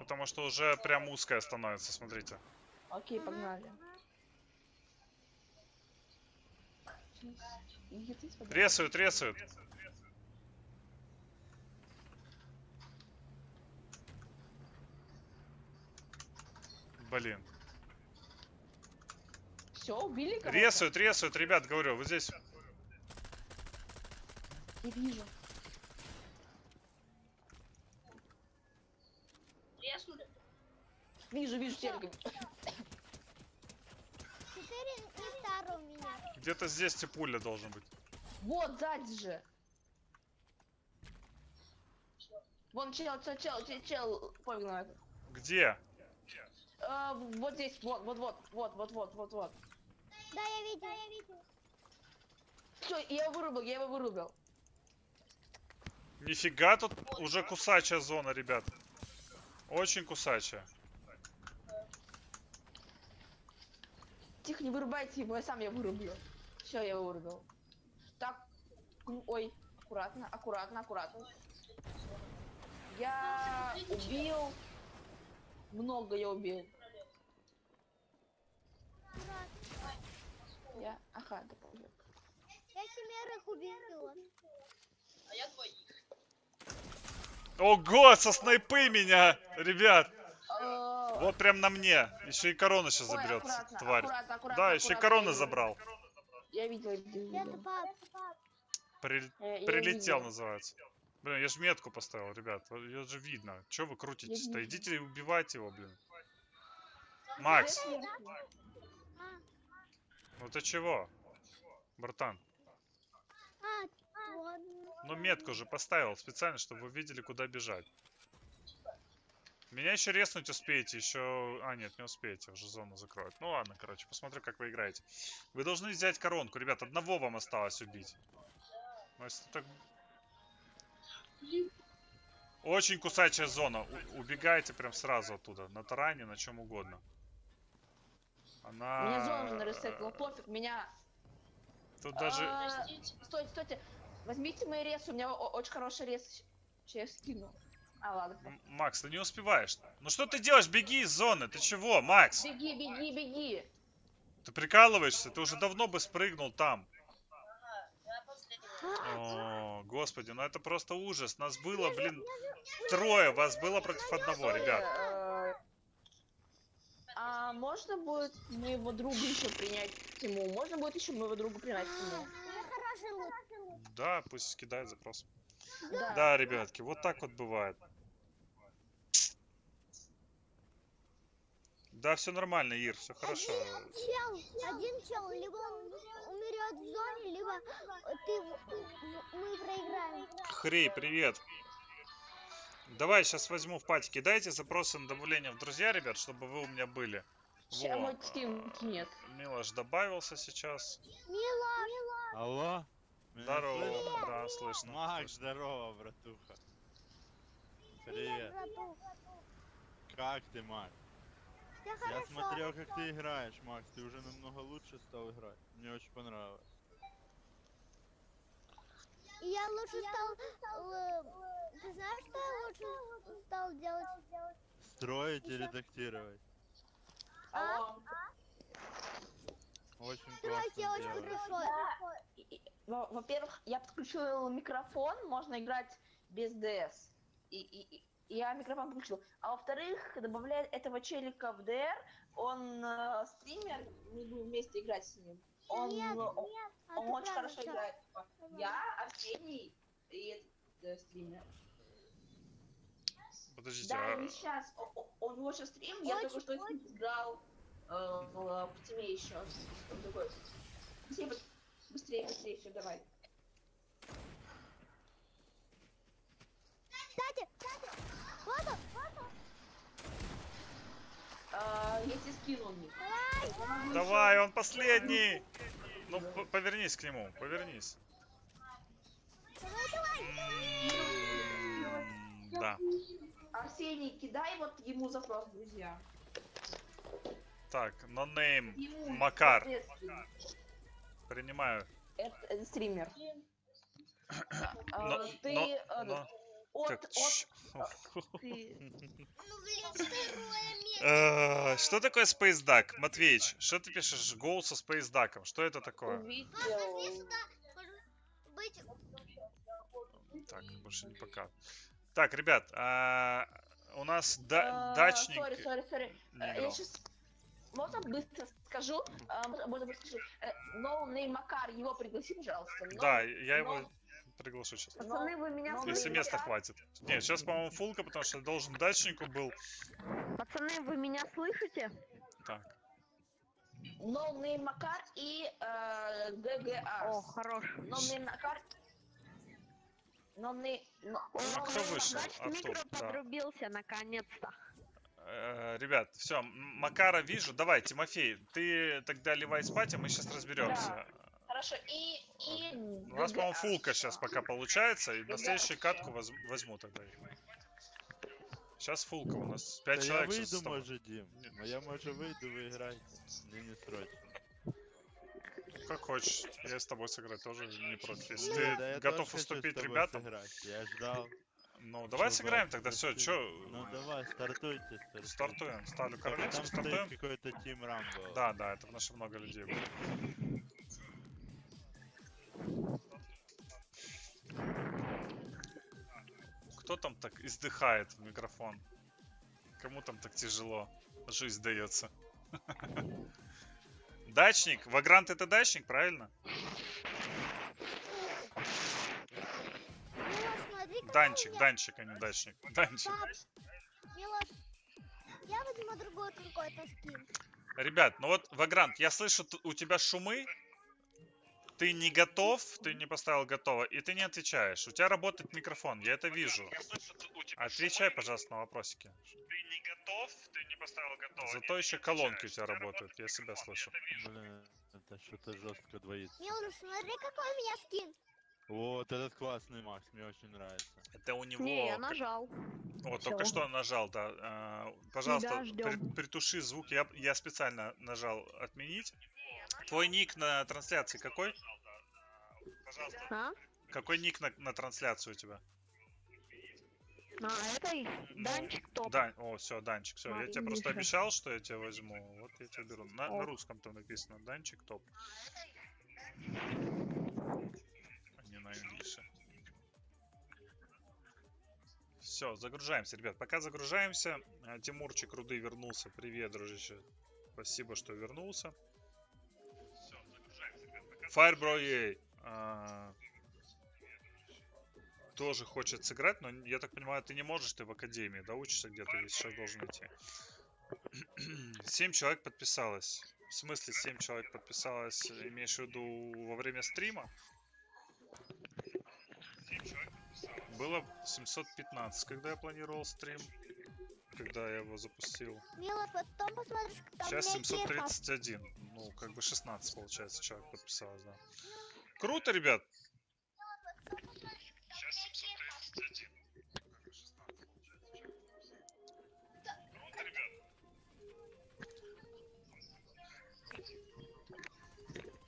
Потому что уже прям узкая становится, смотрите. Окей, погнали. Игорь, ты сюда? Ресают, ресают. Блин. Все, убили кого-то? Ресают, ресают, ребят, говорю, вот здесь. Не вижу. Вижу, вижу меня. Где-то здесь типуля должен быть. Вот, сзади же. Вон чел, чел, чел, чел, чел. Пофиг на это. Где? А, вот здесь, вот, вот, вот, вот, вот, вот, вот, вот. Да, я видел, я видел. Все, я его вырубил, я его вырубил. Нифига тут уже кусачая зона, ребят. Очень кусачая. Тихо, не вырубайте его, я сам я вырублю. Все, я его вырубил. Так, ой, аккуратно, аккуратно, аккуратно. Я убил. Много я убил. Я, ага, да. Я семерых убила. А я двоих. Ого, со снайпы меня, ребят. А, Вот прям на мне. Еще и корона сейчас заберет, аккуратно, тварь. аккуратно, аккуратно, Да, еще и корона я забрал. Я видел, я видел, Это видел. пап. При- Я- я Прилетел, видел. называется. Блин, я же метку поставил, ребят. Ее же видно. Че вы крутитесь-то? Идите и убивайте его, блин. Макс, ну ты чего? Братан, ну метку же поставил специально, чтобы вы видели, куда бежать. Меня еще резнуть успеете, еще... А, нет, не успеете, уже зону закроют. Ну ладно, короче, посмотрю, как вы играете. Вы должны взять коронку, ребят, одного вам осталось убить. Ну, если так... Очень кусачая зона. У- убегайте прям сразу оттуда. На таране, на чем угодно. Она... Меня зона наресетила, пофиг, меня... Тут даже... А, Простите. Стойте, стойте. Возьмите мои рез, у меня очень хороший рез. Сейчас скину. А, ладно. Макс, ты не успеваешь. Ну что ты делаешь? Беги из зоны. Ты чего, Макс? Беги, беги, беги. Ты прикалываешься? Ты уже давно бы спрыгнул там. О, господи, ну это просто ужас. Нас было, блин, трое. Вас было против одного, ребят. А можно будет моего друга еще принять к тему? Можно будет еще моего друга принять к У тему? меня хороший лут. Да, пусть скидает запрос. Да. Да, ребятки, вот так вот бывает. Да, все нормально, Ир, все хорошо. Один чел, один чел, либо он умрет в зоне, либо ты, мы проиграем. Хрей, привет. Давай, сейчас возьму в патике. Дайте запросы на добавление в друзья, ребят, чтобы вы у меня были. Во, мой скин нет. Милош добавился сейчас. Мила, Алло? Здорово, слышно? да, слышно. Макс, слышно. здорово, братуха. привет. Как ты, Макс? Я хорошо. смотрел, как ты играешь, Макс. Ты уже намного лучше стал играть. Мне очень понравилось. Я лучше стал... э, Ты знаешь, что я лучше стал делать? Строить и редактировать. Алло. Очень Строить я очень хорошо. Во-первых, я подключил микрофон, можно играть без DS. И, и- и я микрофон подключил. А во-вторых, добавляя этого челика в DR, он э, стример, мы будем вместе играть с ним. Он, Нет, э, он, нет, а он очень правда хорошо всё. играет. Я, Арсений и этот э, стример. Подождите, Да, а- не сейчас. Он его стрим, я только что с ним играл э, в в тиме еще. Быстрее, быс- быстрее, быстрее, все, давай. Кстати, кстати, вот он, вот он. А, я тебе скинул ник. Давай, он последний! Ну, повернись к нему, повернись. Давай, давай. М, Да. Арсений, кидай вот ему запрос, друзья. Так, no name. Ему Макар. непосредственно. Принимаю. Это, это стример. А, Но- ты но- э, но- от, Так, от, ты- Ну. Э, Что такое Space Duck? Матвеич, что ты пишешь? Гол со Space Duck'ом. Что это такое? Так, больше не пока. Так, ребят, а, у нас да- А, дачник Сори, сори, сори. Э, Я сейчас можно быстро скажу, А, можно можно быстро скажу. Э, No Name Макар, его пригласи, пожалуйста. No- Да, я его но- приглашу сейчас. Пацаны, вы меня Если места хватит. Нет, сейчас, по-моему, фулка, потому что должен дачнику был. Пацаны, вы меня слышите? Так, No Name Макар и э, ГГА. О, хорош. No Name Макар. No Name... no- А no кто вышел? Макар. Артур, Микро да. подрубился наконец-то. Э, Ребят, все, Макара вижу. Давай, Тимофей, ты тогда ливай спать, а мы сейчас разберемся. Хорошо, и... и У нас, по-моему, фулка сейчас пока получается, и на следующую катку воз- возьму тогда. Сейчас фулка у нас. Да Пять я человек. выйду, с тобой. может, Дим. А я, может, выйду, вы играете. Мне не срочно. Как хочешь. Я с тобой сыграть тоже не против. Если ты готов уступить ребятам, сыграть. Я ждал. ну давай Чё, сыграем тогда. Все, что? Ну давай, стартуйте, стартуйте. Стартуем. Ставлю стоит стартуем. какой-то Team Rumble. Да, да, это в наше много людей будет. Кто там так издыхает в микрофон? Кому там так тяжело? Жизнь дается. Дачник. Вагрант это дачник, правильно? У Данчик, данчик, а не дачник. Данчик. пап. Я возьму другой какой-то скин. Ребят, ну вот, Вагрант, я слышу у тебя шумы. Ты не готов, ты не поставил готово, и ты не отвечаешь. У тебя работает микрофон, я это вижу. Отвечай, пожалуйста, на вопросики. Ты не готов, ты не поставил готово. Зато еще колонки у тебя работают, я себя слышу. Блин, это что-то жестко двоится. Милош, смотри, какой у меня скин. Вот этот классный Макс, мне очень нравится. Это у него... Не, я нажал. Вот, только Всё. что нажал, да. А, Пожалуйста, ждём. при- притуши звук. Я, я специально нажал отменить. Твой ник на трансляции какой? Пожалуйста. А? Какой ник на, на трансляцию у тебя? А, это и Данчик топ. Дань, о, все, Данчик, все. Я тебе просто обещал, что я тебя возьму. Вот я тебя беру. На, на русском там написано. Данчик топ. А не на английше. Все, загружаемся, ребят. Пока загружаемся. а, Тимурчик Руды вернулся. Привет, дружище. Спасибо, что вернулся. Firebro EA, а, тоже хочет сыграть, но я так понимаю, ты не можешь, ты в академии, да, учишься где-то, и сейчас должен идти. Семь человек подписалось. В смысле семь человек подписалось, имеешь в виду во время стрима? Было 715, когда я планировал стрим, когда я его запустил. Мила, потом посмотришь, когда Сейчас 731. Тихо. Ну, как бы 16, получается, человек подписал, да. Круто, ребят! Круто, ребят!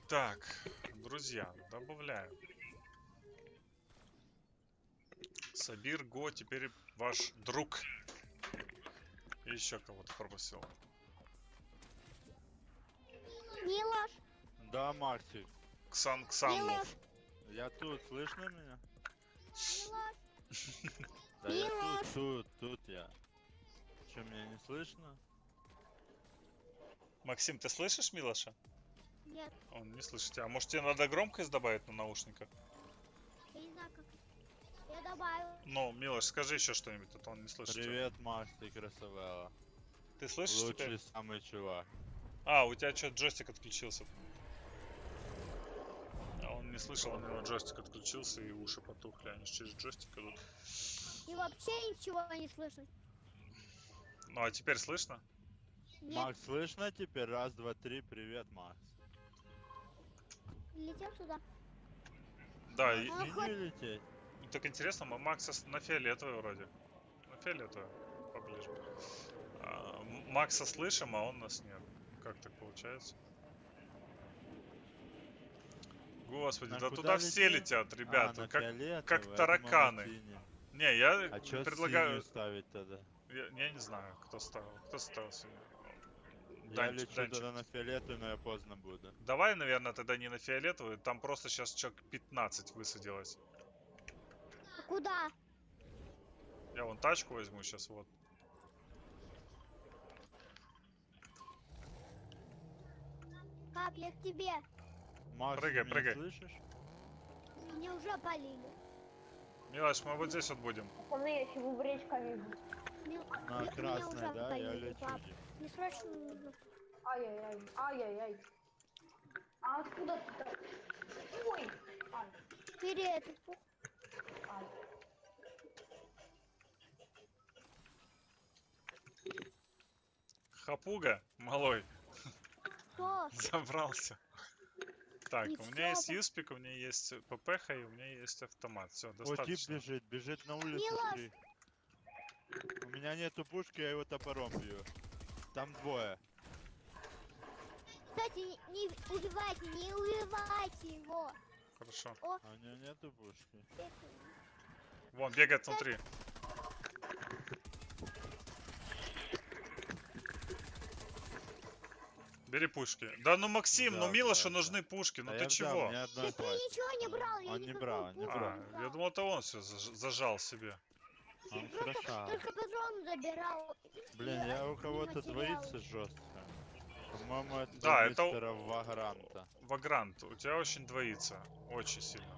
Так, друзья, добавляем. Сабир Го теперь ваш друг. И еще кого-то попросил. Милош, Да, Максик. Ксан Ксанлов. Я тут, слышно меня? Милош, Да я тут, тут, тут я. Че, меня не слышно? Максим, ты слышишь Милоша? нет, Он не слышит тебя. А может тебе надо громкость добавить на наушниках? Я добавил. Ну, Милош, скажи еще что-нибудь, а то он не слышит. Привет, Макс, ты красавела. Ты слышишь Лучший теперь? самый чувак. А, у тебя что, джойстик отключился? А он не слышал, у него джойстик отключился и уши потухли, они ж через джойстик идут. И вообще ничего не слышно. Ну а теперь слышно? Нет, Макс, слышно теперь? Раз, два, три, привет, Макс. летел сюда. Да, и, А, Иди хоть- лететь. Так интересно, Ма- Макса на фиолетовой вроде. На фиолетовой, поближе. А, Макса слышим, а он нас нет. Как так получается? Господи, На да туда все летим? летят, А, ребята, на как, фиолетовый, как думал, на тараканы. Не, я А предлагаю... ставить тогда? Я, я не знаю, кто ставил. Кто ставил сегодня? Я Данчик, лечу Данчик. тогда на фиолетовый, но я поздно буду. Давай, наверное, тогда не на фиолетовый. Там просто сейчас человек 15 высадилось. Куда? Я вон тачку возьму сейчас, вот. Как я к тебе? Макс, Прыгай, ты меня прыгай. слышишь? Меня уже полили. Милаш, мы вот здесь вот будем. Пацаны, я чебуречка вижу. Мил- На уже да? Я полили, лечу. пап. Мне срочно нужно. Ай-яй-яй, ай-яй-яй. А откуда ты так? Ой! Ай, Вперед. ай. Хапуга, малой, Что? забрался. Так, И у меня есть всё. юспик, у меня есть ППХ и у меня есть автомат. Все, О, тип достаточно. бежит, бежит на улицу. Милош! У меня нету пушки, я его топором бью. Там двое. Кстати, не, не убивайте, не убивайте его. Хорошо. О, А у него нету пушки. это- Вон, бегает внутри. Бери пушки. Да ну Максим, ну Да, Милошу да, да. нужны пушки, ну А ты я взял, чего? меня одна хватит. ничего не брал, я Он не никакой брал, не брал. А, я думал, это он все зажал себе. Он Просто красава. только патрон забирал. Блин, я у кого-то двоится жестко. По-моему, это Да, это Вагранта. Вагрант, у тебя очень двоится. Очень сильно.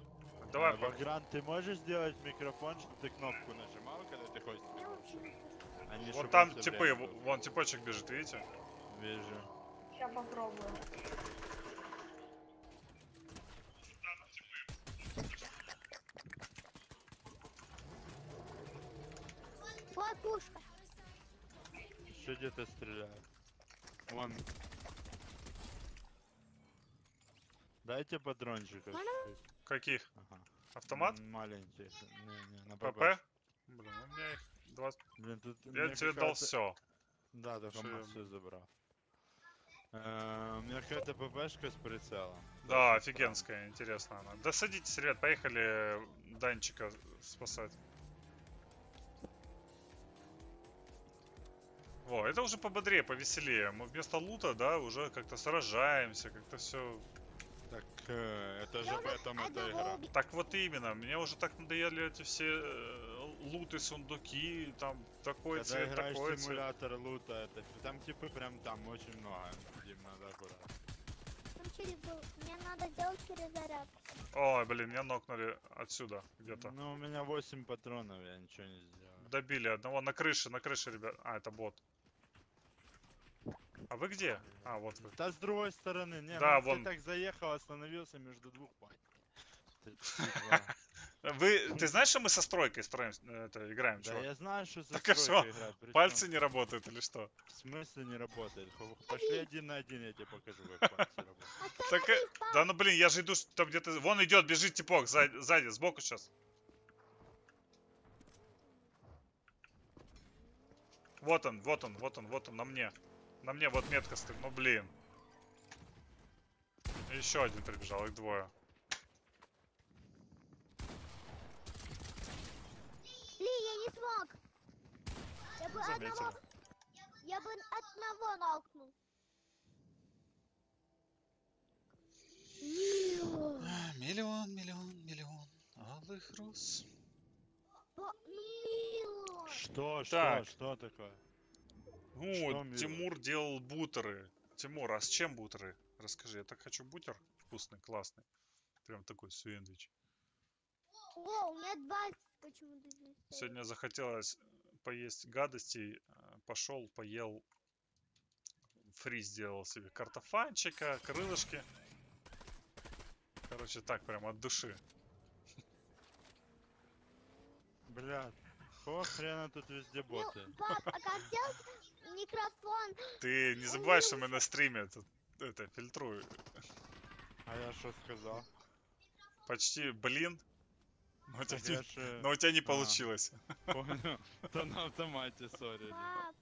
Давай, по- Вагрант, ты можешь сделать микрофон, чтобы ты кнопку нажимал, когда ты хочешь? Не. А не Вот там он типы, вон типочек бежит, видите? Вижу. Сейчас попробую. Вот пушка. Еще где-то стреляют. Вон. Дайте патрончиков. Каких? Ага. Автомат? М, Маленьких. Не, не, на ПП? Блин, у меня их 20. Блин, тут Я мне тебе дал все. Да, только Что я- все забрал. Э, У меня какая-то ППшка с прицелом. Да, офигенская, интересно она. Да садитесь, ребят, поехали Данчика спасать. Во, это уже пободрее, повеселее. Мы вместо лута, да, уже как-то сражаемся, как-то все. Так, э, это же в этом эта игра. Так вот именно, мне уже так надоели эти все э, луты, сундуки, там такой Когда цвет, играешь такой цвет. симулятор лута, это там типы прям там очень много. Аккуратно. Там через был. Мне надо сделать перезарядку. Ой, блин, меня нокнули отсюда где-то. Ну, у меня 8 патронов, я ничего не сделал. Добили одного на крыше, на крыше, ребят. А, это бот. А вы где? А, вот вы. Да с другой стороны, не, Да, Макс, вон. ты так заехал, остановился между двух пать. Ты- Вы, ты знаешь, что мы со стройкой строим, э, это, играем, Да чувак? я знаю, что за Так а стройка что, играть. причём Пальцы не работают или что? В смысле не работает? Пошли один на один, я тебе покажу, как пальцы работают. Так, э, да ну блин, я же иду, там где-то... Вон идет, бежит типок, сзади, сзади сбоку сейчас. Вот он, вот он, вот он, вот он, на мне. На мне вот метка стоит, ну блин. Еще один прибежал, их двое. Блин, я не смог. Я бы одного... Я бы одного нокнул. Мило. Миллион, миллион, миллион алых роз. Что, что, Так. что такое? Ну, Что? Тимур делал бутеры. Тимур, а с чем бутеры? Расскажи, я так хочу бутер вкусный, классный. Прям такой сэндвич. О, у меня два почему-то здесь. Сегодня захотелось поесть гадостей. Пошел, поел. Фри сделал себе картофанчика, крылышки. Короче, так прям от души. Блядь, какого хрена тут везде Ну, боты? пап, а как сделать микрофон? Ты не забывай, что мы на стриме тут это фильтрую. А я что сказал? Почти, блин. Но у тебя Я не, э, но у тебя не а. получилось. Понял. То на автомате, сори. А,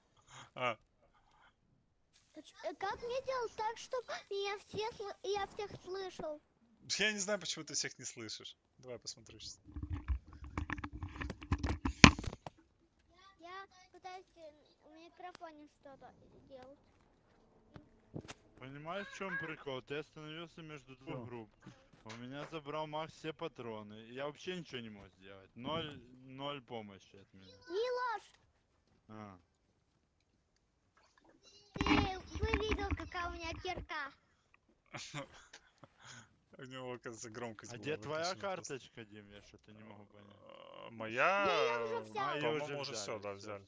э, как мне делать так, чтобы меня все, сл- я всех слышал? я не знаю, почему ты всех не слышишь. Давай посмотрю сейчас. Я пытаюсь э, в микрофоне что-то делать. Понимаешь, в чем прикол? Ты остановился между двух групп. У меня забрал Макс все патроны. Я вообще ничего не мог сделать. Ноль, ноль помощи от меня. Милош, А. ты вы видел, какая у меня кирка? У него, оказывается, громкость А где твоя карточка, Дим? Я что-то не могу понять. А, Моя, уже по-моему, уже все, да, взяли.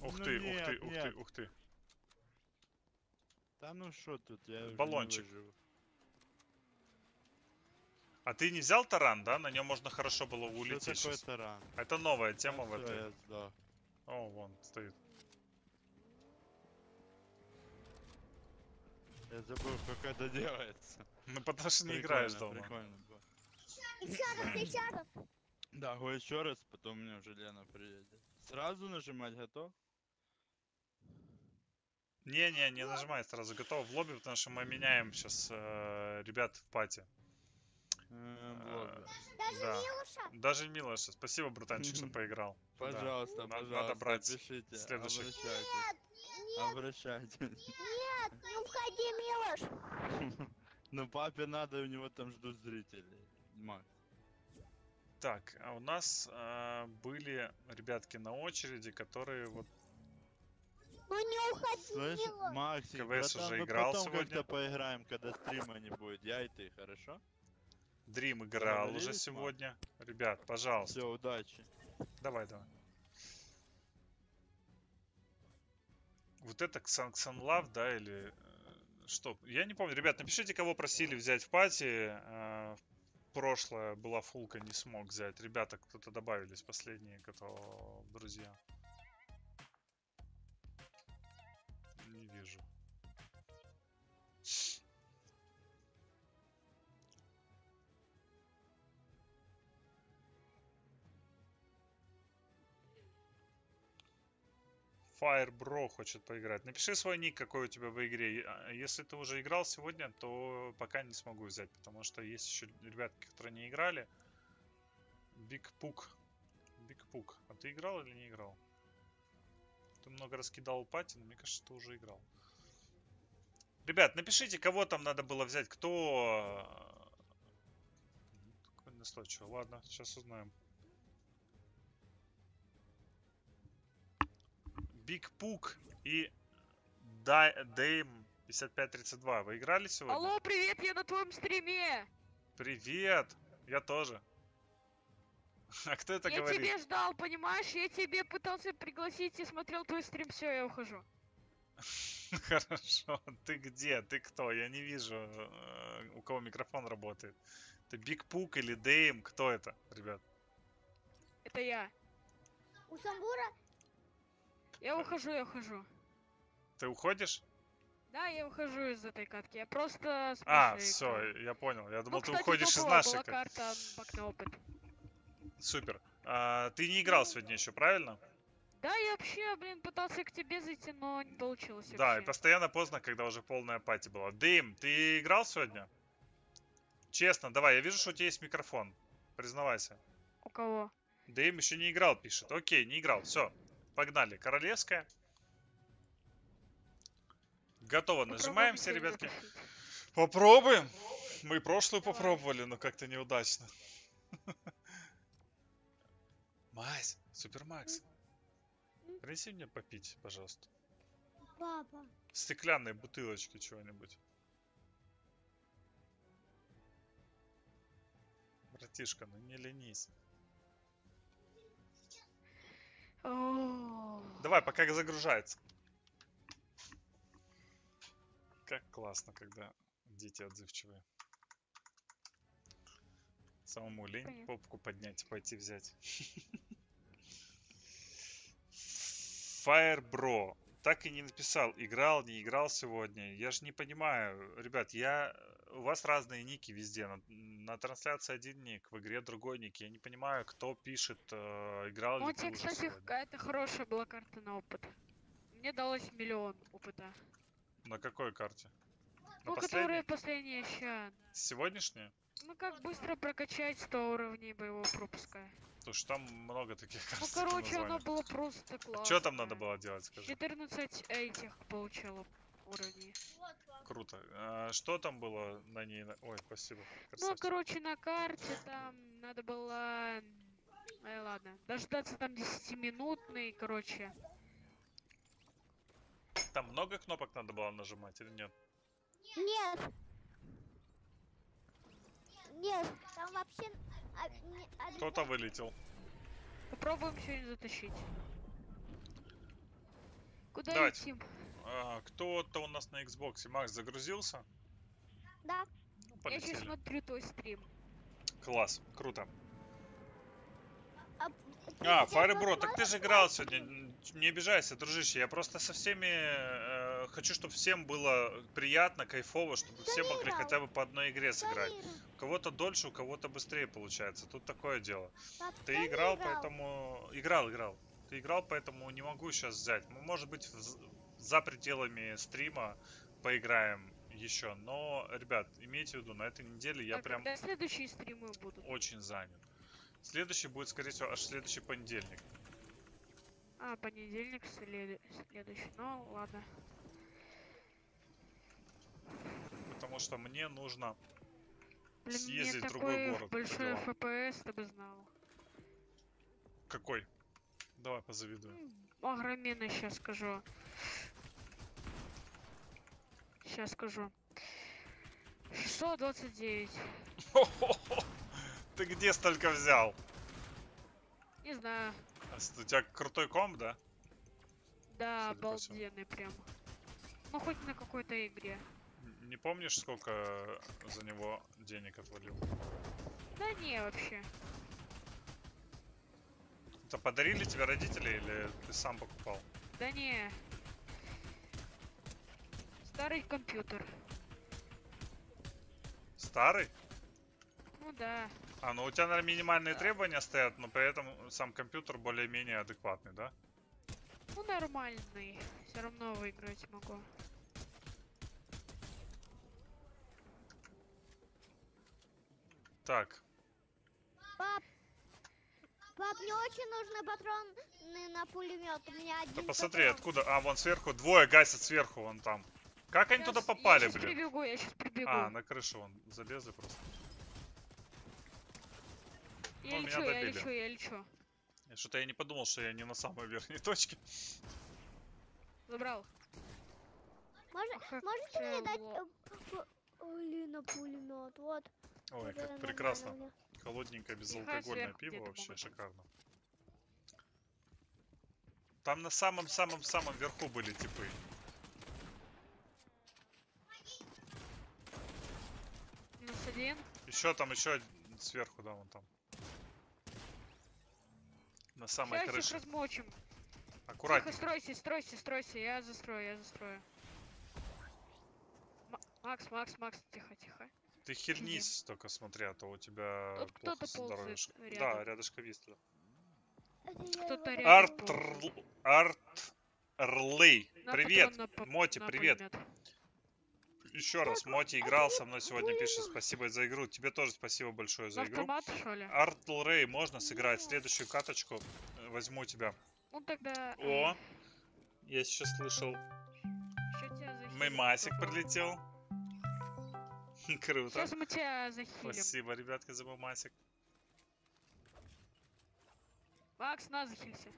Ух Ну ты, ух ты, ух ты, ух ты. Да ну что тут, я уже Баллончик. выживу. А ты не взял таран, да? На нем можно хорошо было Что улететь такое щас. таран? Это новая тема в Всё, этой. сдох. О, вон, стоит. Я забыл, как это делается. Ну, потому что не играешь дома. Прикольно. Еще раз, еще раз. Да, го еще раз, потом мне уже Лена приедет. Сразу нажимать готов? Не-не, не нажимай сразу, готов в лобби, потому что мы меняем сейчас ребят в пати. Э, блогер. Даже Да. Милоша. Даже Милоша, спасибо, братанчик, что поиграл. Пожалуйста, Надо- пожалуйста, надо брать пишите, следующих. обращайтесь. Нет, нет, Обращайтесь. нет, не уходи, Милош. Ну папе надо, у него там ждут зрителей. Макс. Так, а у нас а, были ребятки на очереди, которые вот Ну не уходи, Слышь. Максик, КВС братан, уже мы играл потом сегодня. как-то поиграем, когда стрима не будет. Я и ты, хорошо? Дрим играл уже сегодня. Ребят, пожалуйста, Все, удачи. давай, давай. Вот это Ксан Ксан Лав, да, или э, что? Я не помню. Ребят, напишите, кого просили взять в пати. Э, Прошлое была фулка, не смог взять. Ребята, кто-то добавились последние, кто друзья. Firebro хочет поиграть. Напиши свой ник, какой у тебя в игре. А, Если ты уже играл сегодня, то пока не смогу взять, потому что есть еще ребятки, которые не играли. Big Пук. Big Пук. А ты играл или не играл? Ты много раскидал пати, но мне кажется, ты уже играл. Ребят, напишите, кого там надо было взять, кто... Такой настойчивый. Ладно, сейчас узнаем. Биг Пук и Дэйм 5532. Вы играли сегодня? Алло, привет, я на твоем стриме. Привет! Я тоже. А кто это я говорит? тебе ждал, понимаешь? Я тебе пытался пригласить и смотрел твой стрим, все, я ухожу. Хорошо. Ты где? Ты кто? Я не вижу, э, у кого микрофон работает. Ты Биг Пук или Дэйм? Кто это, ребят? Это я. У Самбура Я ухожу, я ухожу. Ты уходишь? Да, я ухожу из этой катки. Я просто А, все, я понял. Я Ну, думал, ты кстати, уходишь из нашей. была ка- карта на опыт. Супер. А, ты не играл сегодня еще, правильно? Да, я вообще, блин, пытался к тебе зайти, но не получилось Да, и вообще. постоянно поздно, когда уже полная пати была. Дым, ты играл сегодня? Честно, давай, я вижу, что у тебя есть микрофон. Признавайся. У кого? Дым еще не играл, пишет. Окей, не играл. Все, погнали. Королевская. Готово. Нажимаем все, ребятки. Попробуем. Мы прошлую попробовали, но как-то неудачно. Мась, Супер Макс. Принеси мне попить, пожалуйста. Папа. Стеклянной бутылочки чего-нибудь. Братишка, ну не ленись. Давай, пока загружается. Как классно, когда дети отзывчивые. Самому лень Понятно. попку поднять и пойти взять. Firebro. Так и не написал, играл, не играл сегодня. Я же не понимаю. Ребят, я... У вас разные ники везде. На, на трансляции один ник, в игре другой ник. Я не понимаю, кто пишет, э, играл Ну, ли ты кстати, сегодня. какая-то хорошая была карта на опыт. Мне далось миллион опыта. На какой карте? Ну, которая последняя ща. Сегодняшняя? Ну, как быстро прокачать 100 уровней боевого пропуска. Потому что там много таких карт. Ну, с таким короче, оно было просто классно. Что там надо было делать, скажи? 14 этих получила уровней. Круто. А, что там было на ней? на- Ой, спасибо. Ну, красавчик. короче, на карте там надо было... Ай, ладно. Дождаться там 10-минутный, короче. Там много кнопок надо было нажимать или нет? Нет. Нет, там вообще... Кто-то вылетел. Попробуем сегодня затащить. Куда Давайте. летим? А, кто-то у нас на Xbox. Макс загрузился? Да. Ну, Я сейчас смотрю твой стрим. Класс, круто. А, А, Firebro, так ты же играл сегодня. Не обижайся, дружище. Я просто со всеми э, хочу, чтобы всем было приятно, кайфово, чтобы все могли играл. хотя бы по одной игре сыграть. У кого-то дольше, у кого-то быстрее получается. Тут такое дело. Ты играл, поэтому... Играл, играл. Ты играл, поэтому не могу сейчас взять. Может быть, в- за пределами стрима поиграем еще. Но, ребят, имейте в виду, на этой неделе я а прям когда следующие стримы будут? очень занят. Следующий будет, скорее всего, аж следующий понедельник. А, понедельник след- следующий. Ну, ладно. Потому что мне нужно Блин, съездить в другой город. большой. FPS, ты бы знал. Какой? Давай позавидую. Огроменный сейчас скажу. Сейчас скажу. 629. Ты где столько взял? Не знаю. А У тебя крутой комп, да? Да, Судя обалденный прям. Ну, хоть на какой-то игре. Не помнишь, сколько за него денег отвалил? Да не, вообще. Это подарили тебе родители или ты сам покупал? Да не. Старый компьютер. Старый? Ну да. А, ну у тебя, наверное, минимальные требования стоят, но при этом сам компьютер более-менее адекватный, да? Ну нормальный. Все равно выиграть могу. Так, Пап, пап, мне очень нужны патроны на пулемет. У меня один да посмотри, патрон. откуда... А, вон сверху, двое гасят сверху, вон там. Как они туда Щас- попали, я сейчас блин? прибегу, я сейчас прибегу. А, на крышу вон залезли просто. я ну, меня лечу, я добили. лечу, я лечу. Я Что-то я не подумал, что я не на самой верхней точке. Забрал. Можно- как можете мне дать... э, п- Алина, пулемет, вот. Ой, как прекрасно. меня. Холодненькое, безалкогольное пиво вообще шикарно. Там на самом-самом-самом верху были типы. Минус один. Еще там, еще один сверху, да, вон там. На самой Сейчас их крыше. размочим. Аккуратнее. Тихо, стройся, стройся, стройся. Я застрою, я застрою. Ма- Макс, Макс, Макс, тихо, тихо. Ты хернись только смотря, а то у тебя Тут плохо кто-то со здоровьем. Да, рядом. рядышком есть Кто-то рядом. Арт Рлей. На Привет, Моти, привет. пулемет. Еще раз, Моти играл со мной сегодня, пишет спасибо за игру. Тебе тоже спасибо большое За игру. автомат, что ли? Арт Рэй, можно сыграть следующую каточку? Э, Возьму тебя. Ну тогда... О, я сейчас слышал. Мемасик прилетел. Круто. Сейчас мы тебя захилим. Спасибо, ребятки, за мемасик. Макс, на захилься.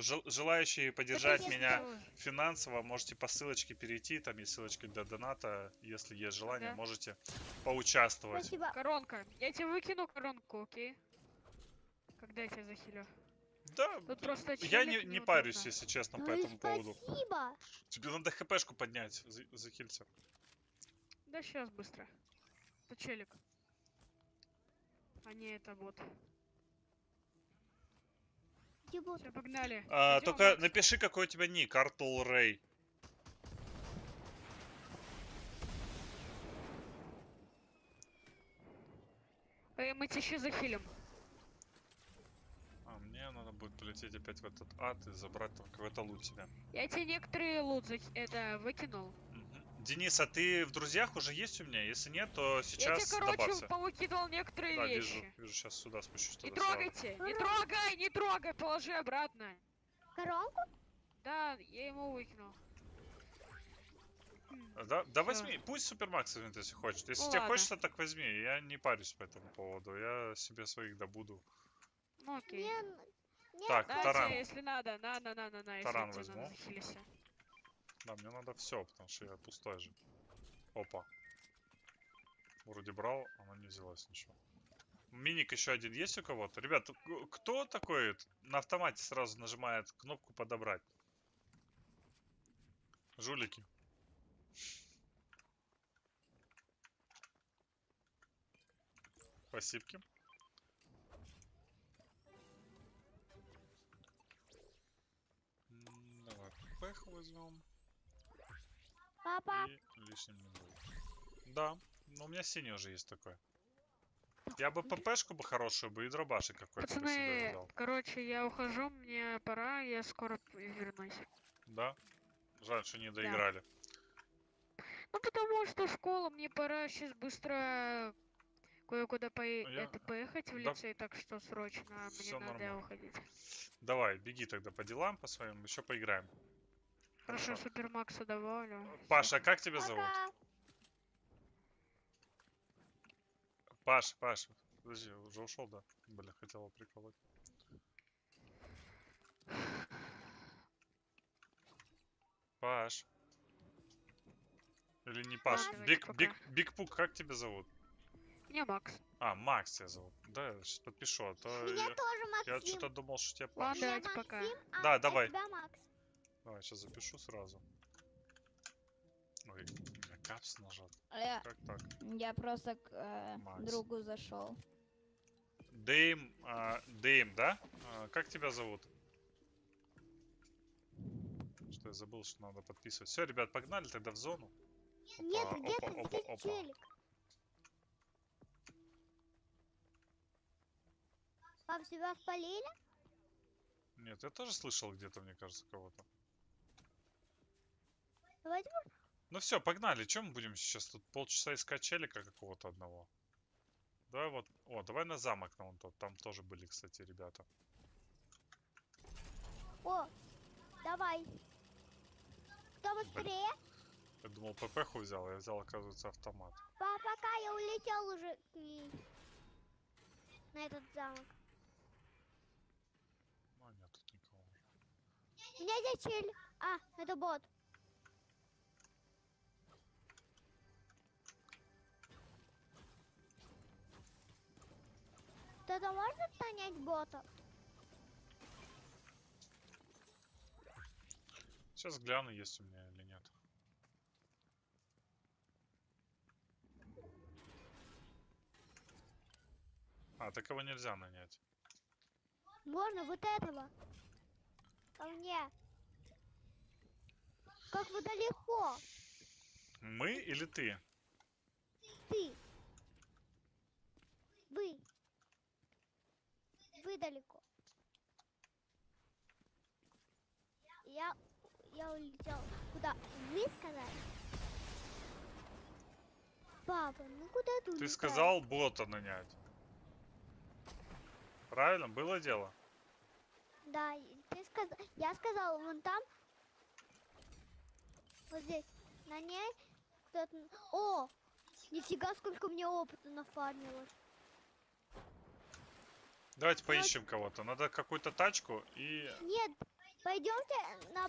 Жел- Желающие поддержать меня финансово, можете по ссылочке перейти, там есть ссылочка для доната, если есть желание, Да. можете поучаствовать. Спасибо. Коронка. Я тебе выкину коронку, окей? Когда я тебя захилю. Да, Тут просто я не, не парюсь, если честно, по Ой, этому поводу. спасибо. Тебе надо хпшку поднять, за- захилься. Да сейчас быстро. Это челик. А не это вот. Все, погнали. А, только напиши, какой у тебя ник, Артл Рэй. Эй, мы тебя еще захилим. А, мне надо будет полететь опять в этот ад и забрать там какой-то лут себе. Я тебе некоторые лут это выкинул. Денис, а ты в друзьях уже есть у меня? Если нет, то я сейчас тебе, короче, добавься. повыкидывал некоторые Да, вещи. вижу, вижу, сейчас сюда спущусь. Не тогда сразу. трогайте! Не трогай! Не трогай! Положи обратно. коронку? Да, я ему выкинул. А, Да, да возьми, пусть Супермакс возьмет, если хочет. Если Ну тебе ладно. хочется, так возьми. Я не парюсь по этому поводу. Я себе своих добуду. Ну окей. Мне... Нет, Так, Да, таран. тебе, если надо, на, на, на, на, на, если Таран надо, возьму. захилися. Да, мне надо все, потому что я пустой же. Опа. Вроде брал, она не взялась ничего. Миник еще один есть у кого-то? Ребят, кто такой на автомате сразу нажимает кнопку подобрать? Жулики. Спасибо. Давай пеху возьмем. Папа, И лишним не будет. Да, но у меня синий уже есть такой. Я бы ППшку бы хорошую бы и дробашик какой-то бы себе Пацаны, взял. короче, я ухожу, мне пора, я скоро вернусь. Да? Жаль, что не доиграли. Ну потому что школа, мне пора сейчас быстро кое-куда по Я- это поехать в Да. лицей, так что срочно мне Всё надо нормально. уходить. Давай, беги тогда по делам по своим, еще поиграем. Хорошо. Супермакса добавлю. Паша, а как тебя зовут? Паш, Паш. Подожди, уже ушел, да? Блин, хотел приколоть. Паш. Или не Паш? Давайте Биг, пока. Биг, Биг Пук, как тебя зовут? Меня Макс. А, Макс тебя зовут. Да, я сейчас подпишу, а то Меня я, тоже я Максим. что-то думал, что тебя Паш. Ладно, давайте пока. Максим, а Да, а давай. тебя Макс. Давай, сейчас запишу сразу. Ой, у меня капс нажат. Я, Как так? я просто к э, Макс. другу зашел. Дэйм, а, Дэйм, да? А, как тебя зовут? Что я забыл, что надо подписывать. Все, ребят, погнали тогда в зону. Нет, Опа, где опа, ты опа, опа. челик? Пап, тебя впалили? Нет, я тоже слышал где-то, мне кажется, кого-то. Давайте Ну все, погнали. Чем мы будем сейчас тут полчаса искать челика какого-то одного? Давай вот, о, давай на замок на вон тот. Там тоже были, кстати, ребята. О, давай. Кто быстрее? Я думал, ППХу взял, а я взял, оказывается, автомат. Папа, пока я улетел уже к ней. На этот замок. Ну, нет, тут никого. уже. У меня здесь челик. А, это бот. Кто-то может понять бота? Сейчас гляну, есть у меня или нет. А, так его нельзя нанять. Можно вот этого. Ко мне. Как вы далеко. Мы или ты? Ты. Вы. Вы далеко. Я, я улетел. Куда? Вы сказали? Папа, ну куда ты Ты улетаешь? сказал бота нанять. Правильно? Было дело? Да, ты сказал, я сказал, вон там, вот здесь, на ней кто-то... О, нифига, сколько мне опыта нафармилось. Давайте поищем кого-то. Надо какую-то тачку и... Нет, пойдемте на...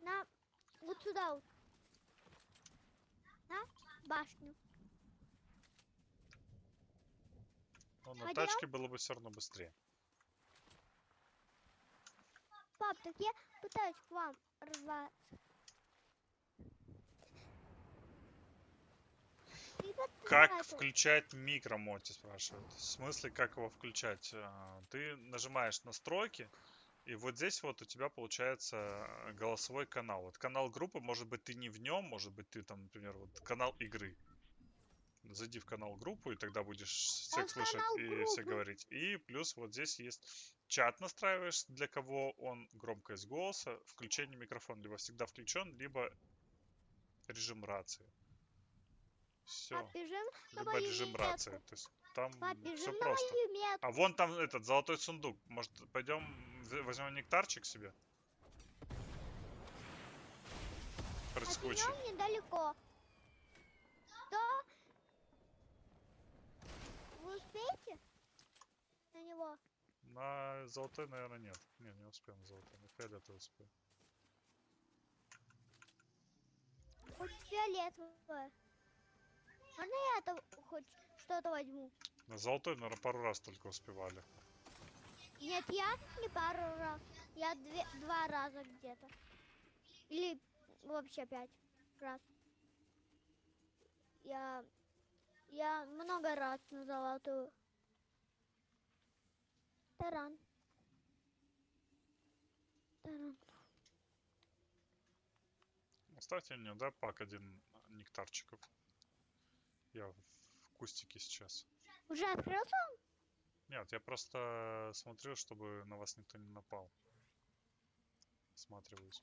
На... Вот сюда вот. На башню. Ну, на тачке было бы все равно быстрее. Пап, так я пытаюсь к вам рваться. Как включать микромоти, спрашивают. В смысле, как его включать? А, Ты нажимаешь настройки, и вот здесь вот у тебя получается э, голосовой канал. Вот канал группы, может быть, ты не в нем, может быть, ты там, например, вот канал игры. Зайди в канал группу, и тогда будешь всех в слышать и все группы. говорить. И плюс вот здесь есть чат настраиваешь, для кого он громкость голоса, включение микрофона либо всегда включен, либо режим рации. Все. Пап, бежим на Либо режим рации. То есть там все просто. А вон там этот золотой сундук. Может, пойдем возьмем нектарчик себе? Него недалеко. Что? Вы успеете? На него? На золотой, наверное, нет. Не, не успеем на золотой. На фиолетовый успеем. Хоть фиолетовое. Можно я это хоть что-то возьму? На золотой, наверное, пару раз только успевали. Нет, я не пару раз. Я две, два раза где-то. Или вообще пять раз. Я... Я много раз на золотую. Таран. Таран. Оставьте мне, да, пак один нектарчиков. Я в кустике сейчас. Уже открылся он? Нет, я просто смотрю, чтобы на вас никто не напал. Осматриваюсь.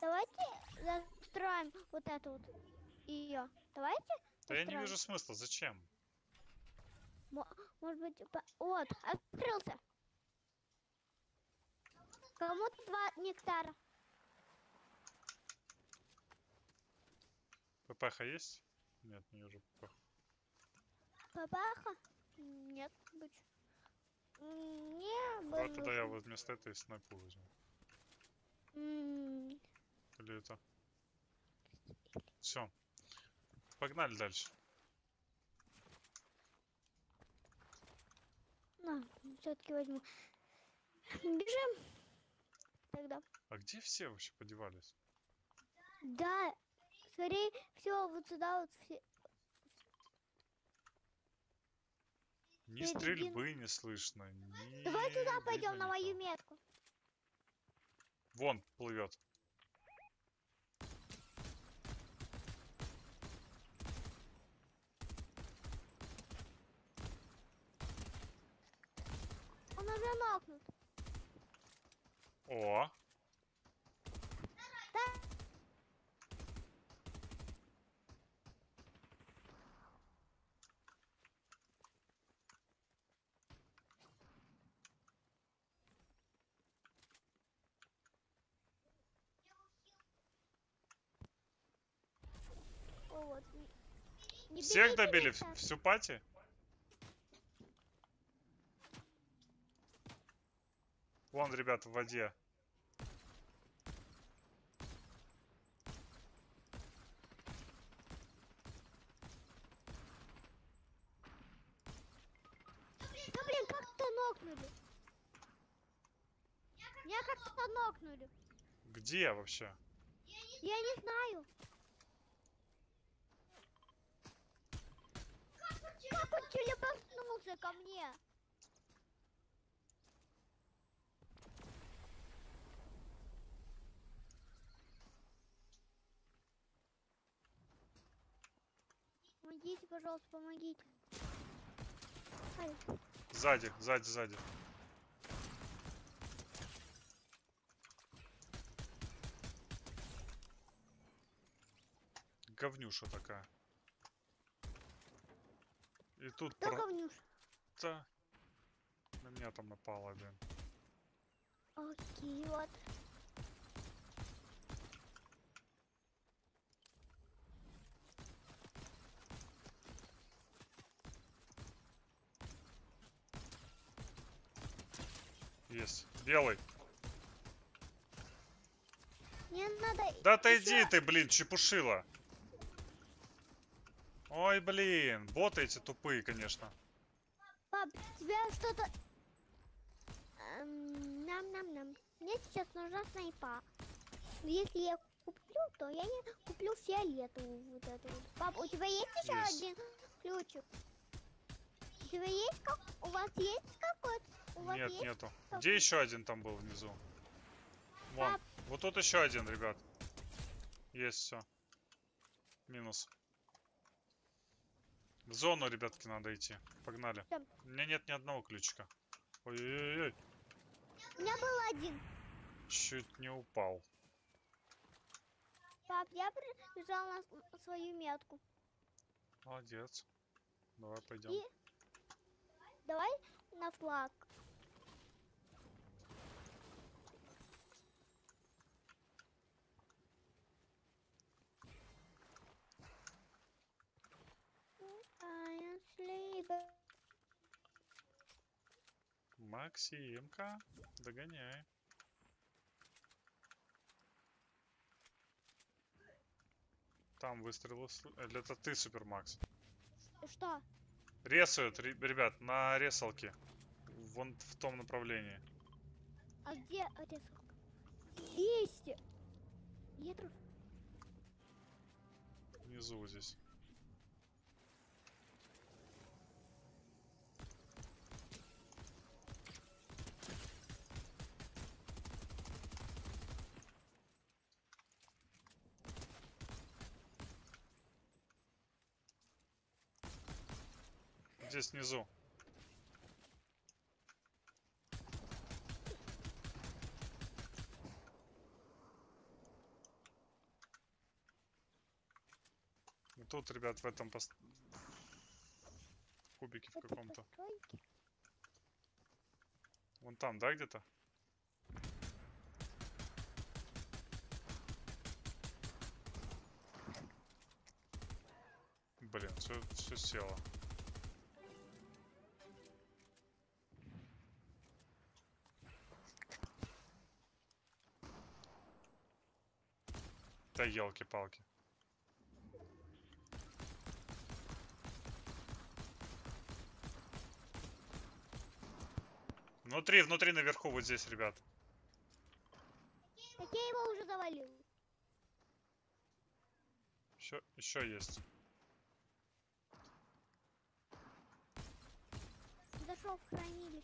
Давайте застроим вот эту вот ее. Давайте. Да я не вижу смысла, зачем? Мо- Может быть, по- вот, открылся. Кому-то два нектара. ППХ есть? Нет, не вижу ППХ. Папаха? Нет, быть. Не, Давай был тогда я вместо этой снайпу возьму. М, Или это? Все. Погнали дальше. На, все-таки возьму. Бежим. Тогда. А где все вообще подевались? Да, скорее всего, вот сюда вот все. Ни Перед стрельбы не слышно, ни... Давай туда пойдем на мою метку. Вон, плывет. Он уже нокнут. О, вот. не- всех добили? В- Всю пати? Вон, ребят, в воде. Да блин, как-то нокнули. Меня как-то нокнули. Где вообще? Я не знаю. как он телепортнулся ко мне? Помогите, пожалуйста, помогите. Ай. Сзади, сзади, сзади. Говнюша такая. И тут Кто про... говнюш? Та. На меня там напала, блин. Окей, вот. Есть. Белый. Мне надо... Да отойди ещё- ты, блин, чепушила. Ой, блин. Боты эти тупые, конечно. Пап, тебя что-то... Эм, Нам-нам-нам. Мне сейчас нужна снайпа. Если я куплю, то я не куплю фиолетовую вот эту вот. Пап, у тебя есть еще Есть. один ключик? У тебя есть как? У вас есть какой-то? Нет, есть? нету. Где еще один там был внизу? Вон. Пап. Вот тут еще один, ребят. Есть все. Минус. В зону, ребятки, надо идти. Погнали. Там. У меня нет ни одного ключика. Ой-ой-ой. У меня был один. Чуть не упал. Пап, я прибежал на свою метку. Молодец. Давай пойдем. И давай на флаг. I am sleeping. Максимка, догоняй. Там выстрелы. э, Это ты, Супермакс. Что? Ресают, ре- ребят, на ресалке. Вон в том направлении. А где рисунок? 200 метров. Внизу здесь. Здесь внизу. И Тут, ребят, в этом пост... кубике в каком-то. Вон там, да, где-то? Блин, все, все село. Елки-палки. Внутри, внутри, наверху, вот здесь, ребят. Так я его уже завалил. Еще, еще есть. Зашел в хранилище.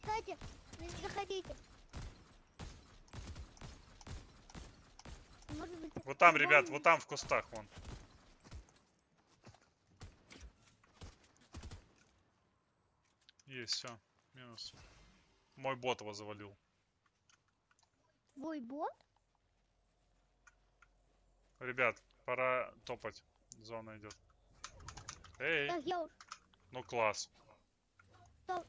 Кстати, заходите. Может быть, Вот там, ребят, вот там в кустах, вон. Есть, все. Минус. Мой бот его завалил. Твой бот? Ребят, пора топать. Зона идет. Эй, Так, я ну класс. Стоп.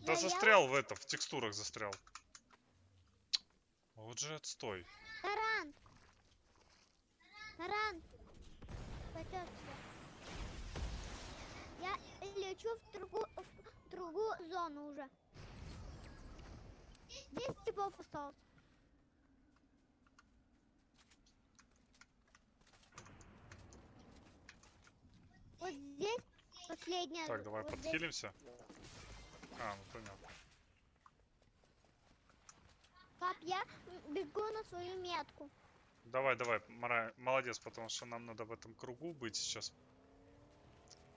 Да Я- я застрял в этом, в текстурах застрял. Вот же отстой. Таран! Пойдёт сюда. Я лечу в другую, в другую зону уже. 10 типов осталось. Вот здесь последняя. Так, давай вот здесь. подхилимся. А, ну понятно. Пап, я бегу на свою метку. Давай, давай, Мара, молодец, потому что нам надо в этом кругу быть сейчас.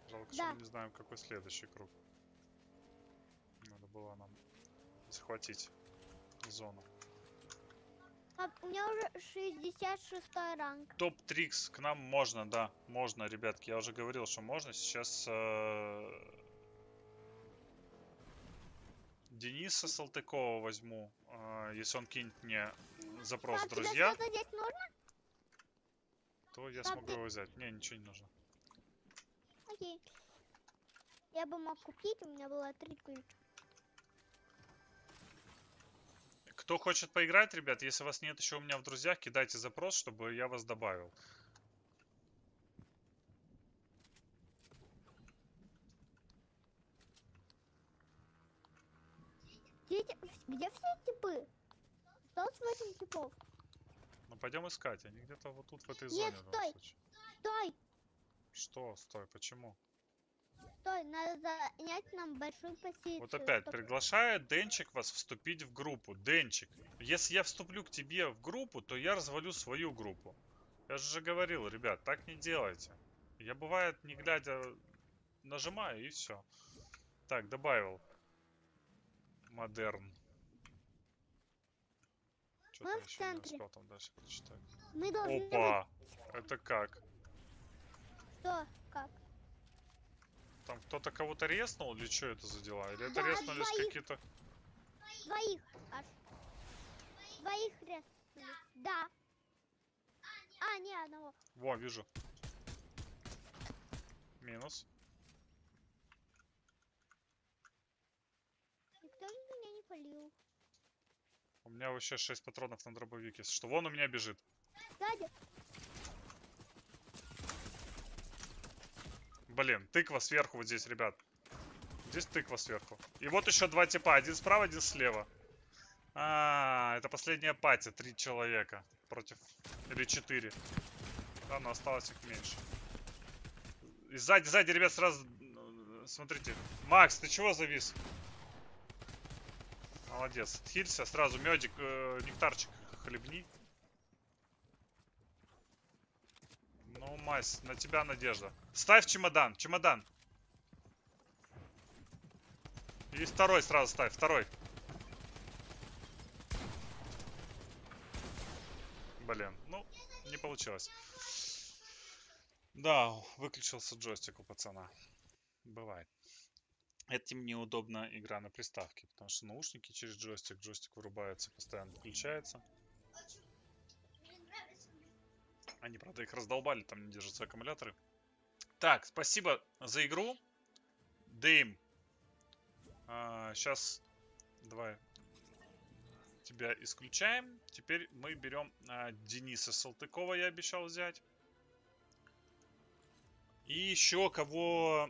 Жалко, что Да. мы не знаем, какой следующий круг. Надо было нам захватить зону. Пап, у меня уже 66 ранг. Топ Трикс к нам можно, да, можно, ребятки. Я уже говорил, что можно. Сейчас э, Дениса Салтыкова возьму, если он кинет мне запрос, Пап, друзья. то я Пап, смогу ты- его взять. Не, ничего не нужно. Окей. Я бы мог купить, у меня было три ключа. Кто хочет поиграть, ребят, если вас нет еще у меня в друзьях, кидайте запрос, чтобы я вас добавил. Где, где все типы? Осталось 8 типов. Ну пойдем искать. Они где-то вот тут в этой Нет, зоне. любом стой. Стой, Что? Стой, почему? стой, надо занять нам большую позицию. Вот опять, чтобы- приглашает Денчик вас вступить в группу. Денчик, если я вступлю к тебе в группу, то я развалю свою группу. Я же говорил, ребят, так не делайте. Я бывает, не глядя, нажимаю и все. Так, добавил. Модерн. Что-то Мы в центре. там дальше прочитать. Мы должны Опа! Это как? Что? Как? Там кто-то кого-то резнул или что это за дела? Или это Да, резнулись какие-то... Двоих аж. Двоих резали. Да. А, не одного. Во, вижу. Минус. Никто полил. У меня вообще 6 патронов на дробовик, если что. Вон у меня бежит. Сзади. Блин, тыква сверху вот здесь, ребят. Здесь тыква сверху. И вот еще два типа. Один справа, один слева. А, это последняя пати. Три человека. Против... Или четыре. Да, но осталось их меньше. И сзади, сзади, ребят, сразу... Смотрите. Макс, ты чего завис? Молодец. Отхилься. Сразу медик, э, нектарчик хлебни. Ну, Мась, на тебя надежда. Ставь чемодан, чемодан. И второй сразу ставь, второй. Блин, ну, не получилось. Да, выключился джойстик у пацана. Бывает. Этим неудобна игра на приставке, потому что наушники через джойстик, джойстик вырубается, постоянно включается. Они, правда, их раздолбали, там не держатся аккумуляторы. Так, спасибо за игру. Дэйм. сейчас давай тебя исключаем. Теперь мы берем а, Дениса Салтыкова, я обещал взять. И еще кого...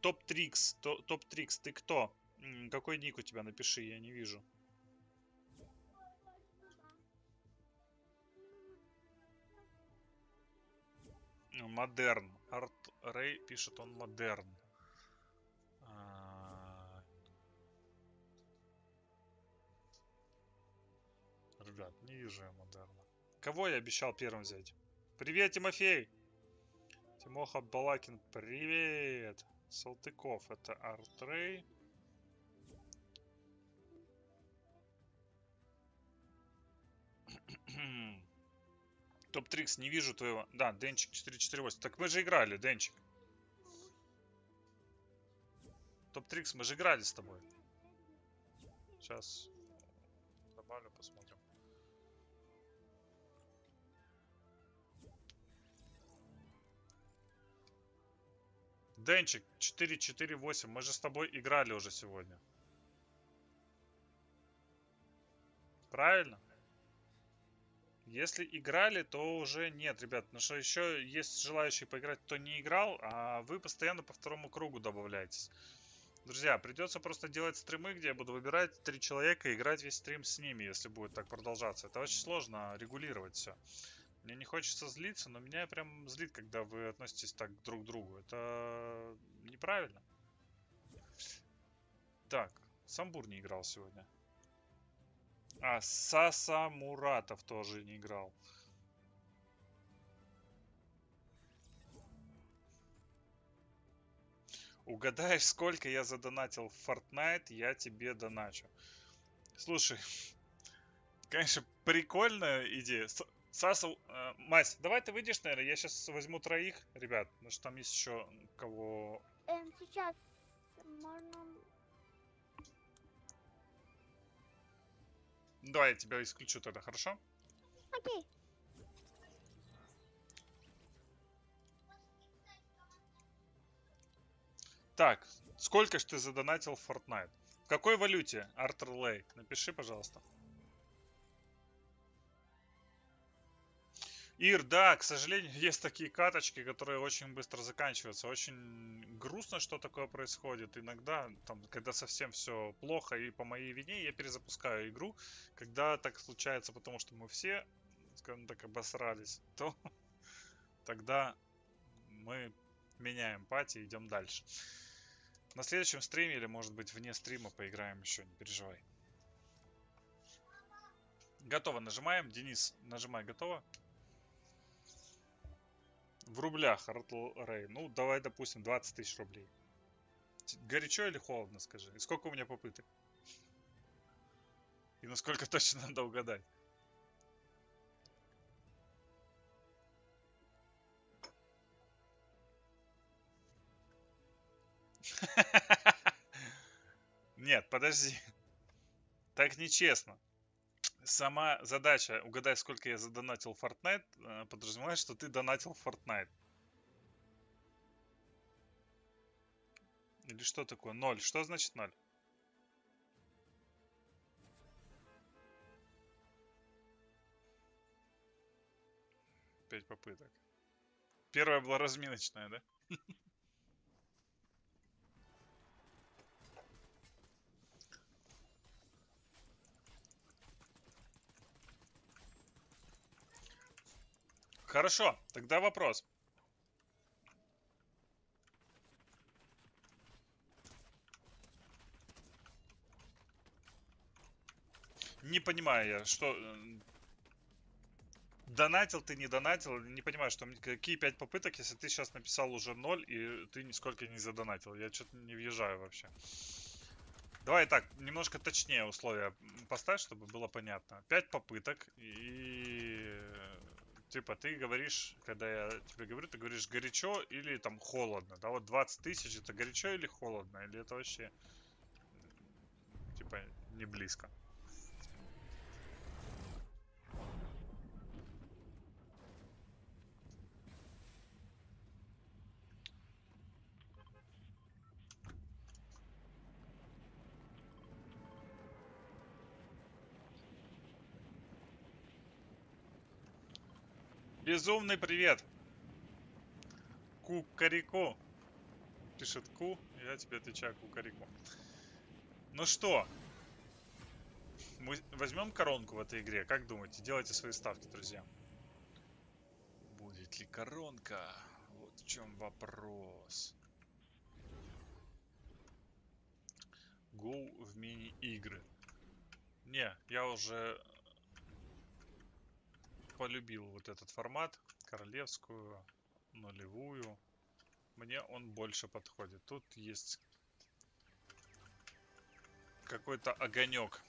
Топ Трикс. То- Топ Трикс, ты кто? Какой ник у тебя? Напиши, я не вижу. Модерн. Арт Рэй пишет он модерн. А, Ребят, не вижу я модерна. Кого я обещал первым взять? Привет, Тимофей! Тимоха Балакин, привет! Салтыков, это Артрей. Топ-трикс, не вижу твоего. Да, Денчик 448. Так мы же играли, Денчик. Топ-трикс, мы же играли с тобой. Сейчас добавлю, посмотрим. Денчик 448. Мы же с тобой играли уже сегодня. Правильно? Если играли, то уже нет, ребят. Потому что еще есть желающие поиграть, кто не играл, а вы постоянно по второму кругу добавляетесь. Друзья, придется просто делать стримы, где я буду выбирать три человека и играть весь стрим с ними, если будет так продолжаться. Это очень сложно регулировать все. Мне не хочется злиться, но меня прям злит, когда вы относитесь так друг к другу. Это неправильно. Так, Самбур не играл сегодня. А, Саса Муратов тоже не играл. Угадаешь, сколько я задонатил в Fortnite, я тебе доначу. Слушай, конечно, прикольная идея. Сасл, э, Мась, давай ты выйдешь, наверное, я сейчас возьму троих, ребят, потому что там есть еще кого... Эм, сейчас, можно... Ну, давай я тебя исключу тогда, хорошо? Окей. Так, сколько ж ты задонатил в Fortnite? В какой валюте, Артер Лей? Напиши, пожалуйста. Ир, да, к сожалению, есть такие каточки, которые очень быстро заканчиваются. Очень грустно, что такое происходит. Иногда, там, когда совсем все плохо и по моей вине, я перезапускаю игру. Когда так случается, потому что мы все, скажем так, обосрались, то тогда мы меняем пати и идем дальше. На следующем стриме или, может быть, вне стрима поиграем еще, не переживай. Готово, нажимаем. Денис, нажимай, готово. В рублях, Артл Рэй. Ну, давай, допустим, 20 тысяч рублей. Горячо или холодно, скажи? И сколько у меня попыток? И насколько точно надо угадать? Нет, подожди. Так нечестно. Сама задача угадать, сколько я задонатил Fortnite, э, подразумевает, что ты донатил Fortnite. Или что такое? Ноль. Что значит ноль? Пять попыток. Первая была разминочная, да? Хорошо, тогда вопрос. Не понимаю я, что... э, Донатил ты, не донатил, не понимаю, что какие пять попыток, если ты сейчас написал уже ноль, и ты нисколько не задонатил. Я что-то не въезжаю вообще. Давай так, немножко точнее условия поставь, чтобы было понятно. Пять попыток, и типа ты говоришь, когда я тебе говорю, ты говоришь горячо или там холодно. Да, вот 20 тысяч это горячо или холодно, или это вообще типа не близко. Безумный привет! Кукарико. Пишет Ку, я тебе отвечаю Кукарико. Ну что, мы возьмем коронку в этой игре? Как думаете? Делайте свои ставки, друзья. Будет ли коронка? Вот в чем вопрос. Go в мини-игры. Не, я уже полюбил вот этот формат. Королевскую, нулевую. Мне он больше подходит. Тут есть какой-то огонек.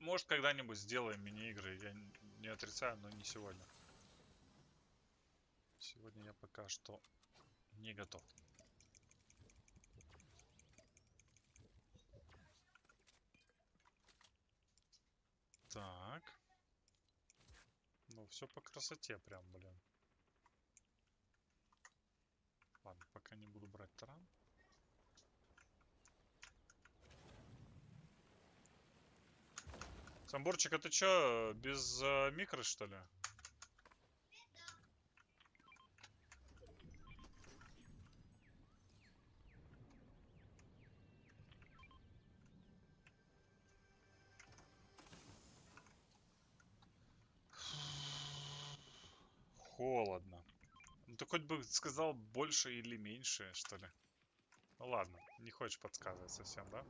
Может, когда-нибудь сделаем мини-игры. Я не отрицаю, но не сегодня. Сегодня я пока что не готов. Так. Ну, все по красоте прям, блин. Ладно, пока не буду брать таран. Самбурчик, а ты чё, без э, микро, что ли? Холодно. Ну ты хоть бы сказал больше или меньше, что ли? Ну ладно, не хочешь подсказывать совсем, да?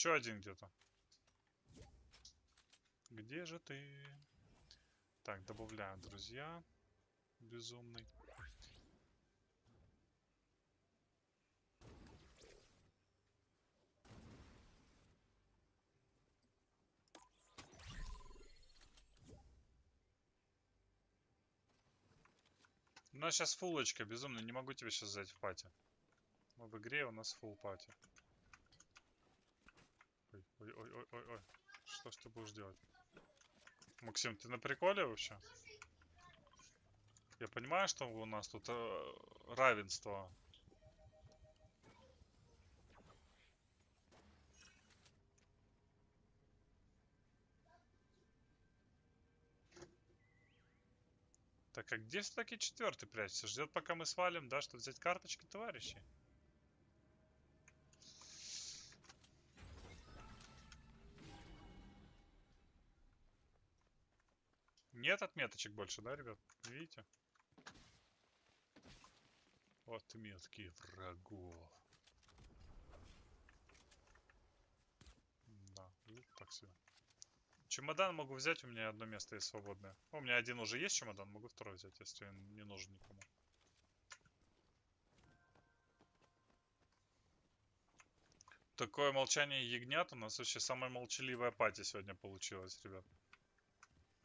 Еще один где-то. Где же ты? Так, добавляю друзья. Безумный. У нас сейчас фулочка, безумно, не могу тебя сейчас взять в пати. Мы в игре, у нас фул пати. Ой, ой, ой, ой, ой, ой. Что ж ты будешь делать? Максим, ты на приколе вообще? Я понимаю, что у нас тут э, равенство. Так, а где все-таки четвертый прячется? Ждет, пока мы свалим, да, чтобы взять карточки товарищей. Нет отметочек больше, да, ребят? Видите? Вот метки врагов. Да, так себе. Чемодан могу взять, у меня одно место есть свободное. У меня один уже есть чемодан, могу второй взять, если он не нужен никому. Такое молчание ягнят у нас вообще самая молчаливая пати сегодня получилась, ребят.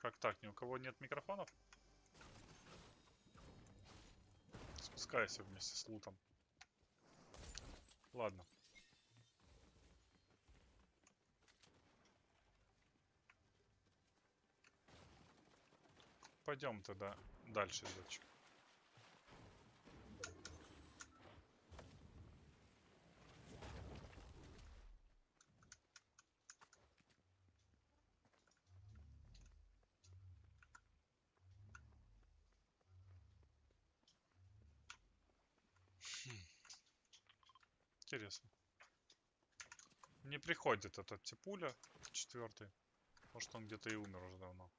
Как так? Ни у кого нет микрофонов? Спускайся вместе с лутом. Ладно. Пойдем тогда дальше, ребятчик. Интересно. Не приходит этот типуля четвертый. Может он где-то и умер уже давно.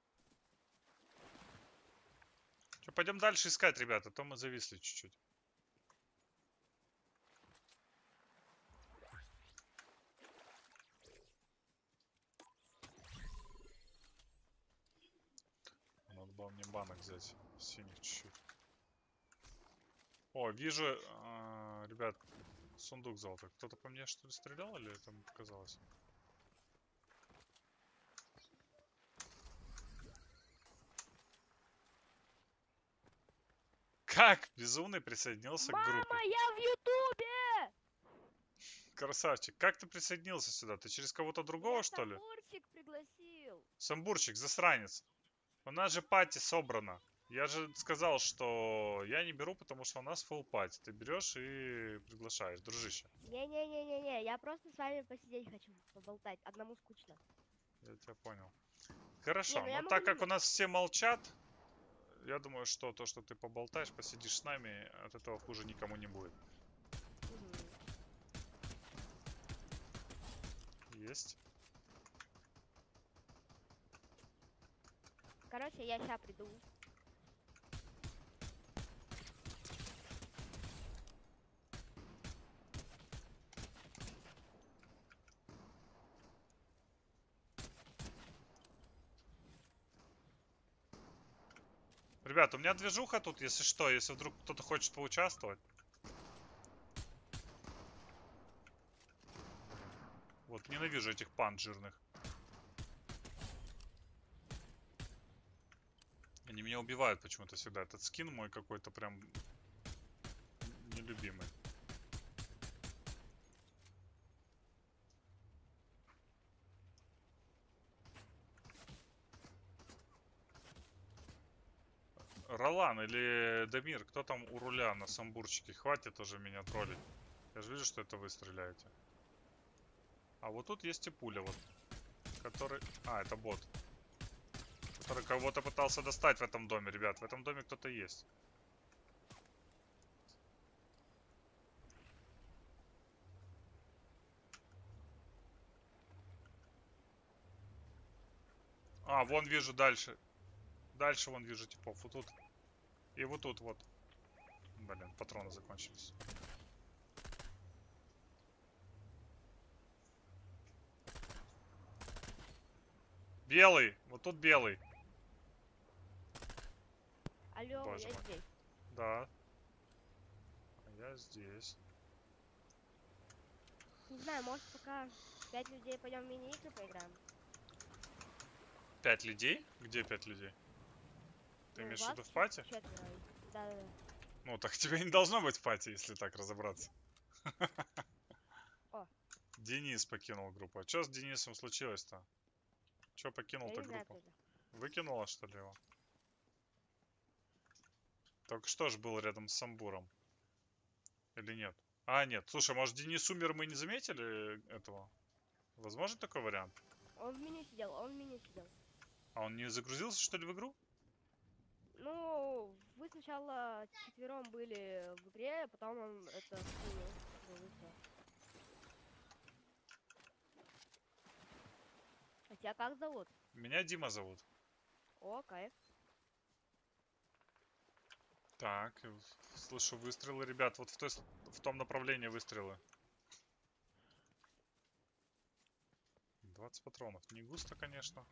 Че, пойдем дальше искать, ребята, а то мы зависли чуть-чуть. Надо было мне банок взять, синих чуть-чуть. О, вижу, э, ребят, сундук золотой. Кто-то по мне что ли стрелял или это мне показалось? Как безумный присоединился к группе? Мама, я в Ютубе! Красавчик, как ты присоединился сюда? Ты через кого-то другого, что ли? Самбурчик пригласил. Самбурчик, засранец. У нас же пати собрана. Я же сказал, что я не беру, потому что у нас full пати. Ты берешь и приглашаешь, дружище. Не-не-не-не-не, я просто с вами посидеть хочу, поболтать. Одному скучно. Я тебя понял. Хорошо, ну я ну так могу как у нас все молчат, я думаю, что то, что ты поболтаешь, посидишь с нами, от этого хуже никому не будет. Есть. Короче, я сейчас приду. Ребят, у меня движуха тут, если что, если вдруг кто-то хочет поучаствовать. Вот, ненавижу этих панд жирных. Они меня убивают почему-то всегда. Этот скин мой какой-то прям нелюбимый. Ролан или Дамир, кто там у руля на самбурчике? Хватит уже меня троллить. Я же вижу, что это вы стреляете. А вот тут есть и пуля вот. Который... А, это бот. Который кого-то пытался достать в этом доме, ребят. В этом доме кто-то есть. А, вон вижу дальше. Дальше вон вижу типов. Вот тут. И вот тут вот. Блин, патроны закончились. Белый. Вот тут белый. Алло, Боже я мой. здесь. Да. А я здесь. Не знаю, может пока пять людей пойдем в мини-игры поиграем? Пять людей? Где пять людей? Ты Ну, имеешь в виду в пати? Четверо. Да-да-да. Ну, так тебя не должно быть в пати, если так разобраться. О. Денис покинул группу. А что с Денисом случилось-то? Че покинул-то группу? Выкинула, что ли, его? Только что ж был рядом с Самбуром. Или нет? А, нет. Слушай, может Денис умер, мы не заметили этого? Возможен такой вариант? Он в меню сидел, он в меню сидел. А он не загрузился, что ли, в игру? Ну, вы сначала четвером были в игре, а потом он это. Ну, всё. А тебя как зовут? Меня Дима зовут. О, кайф. Так, э, слышу выстрелы, ребят. Вот в, той в том направлении выстрелы. 20 патронов. Не густо, конечно.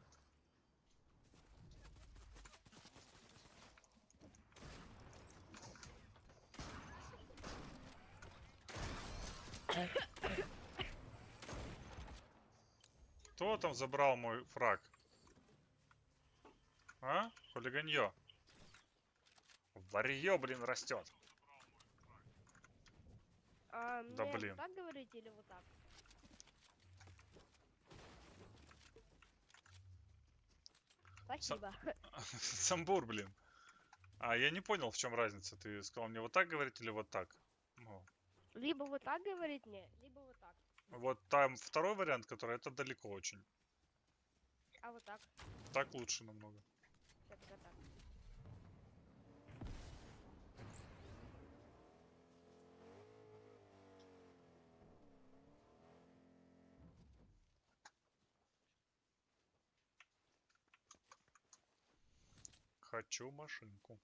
Кто там забрал мой фраг? А? Хулиганье. Варье, блин, растет. А, Да мне блин. так говорить или вот так? Спасибо. Самбур, блин. А я не понял, в чем разница. Ты сказал мне вот так говорить или вот так? Либо вот так говорить мне, либо вот так. вот там второй вариант, который это далеко очень. А вот так. Так лучше намного. Тогда так. Хочу машинку.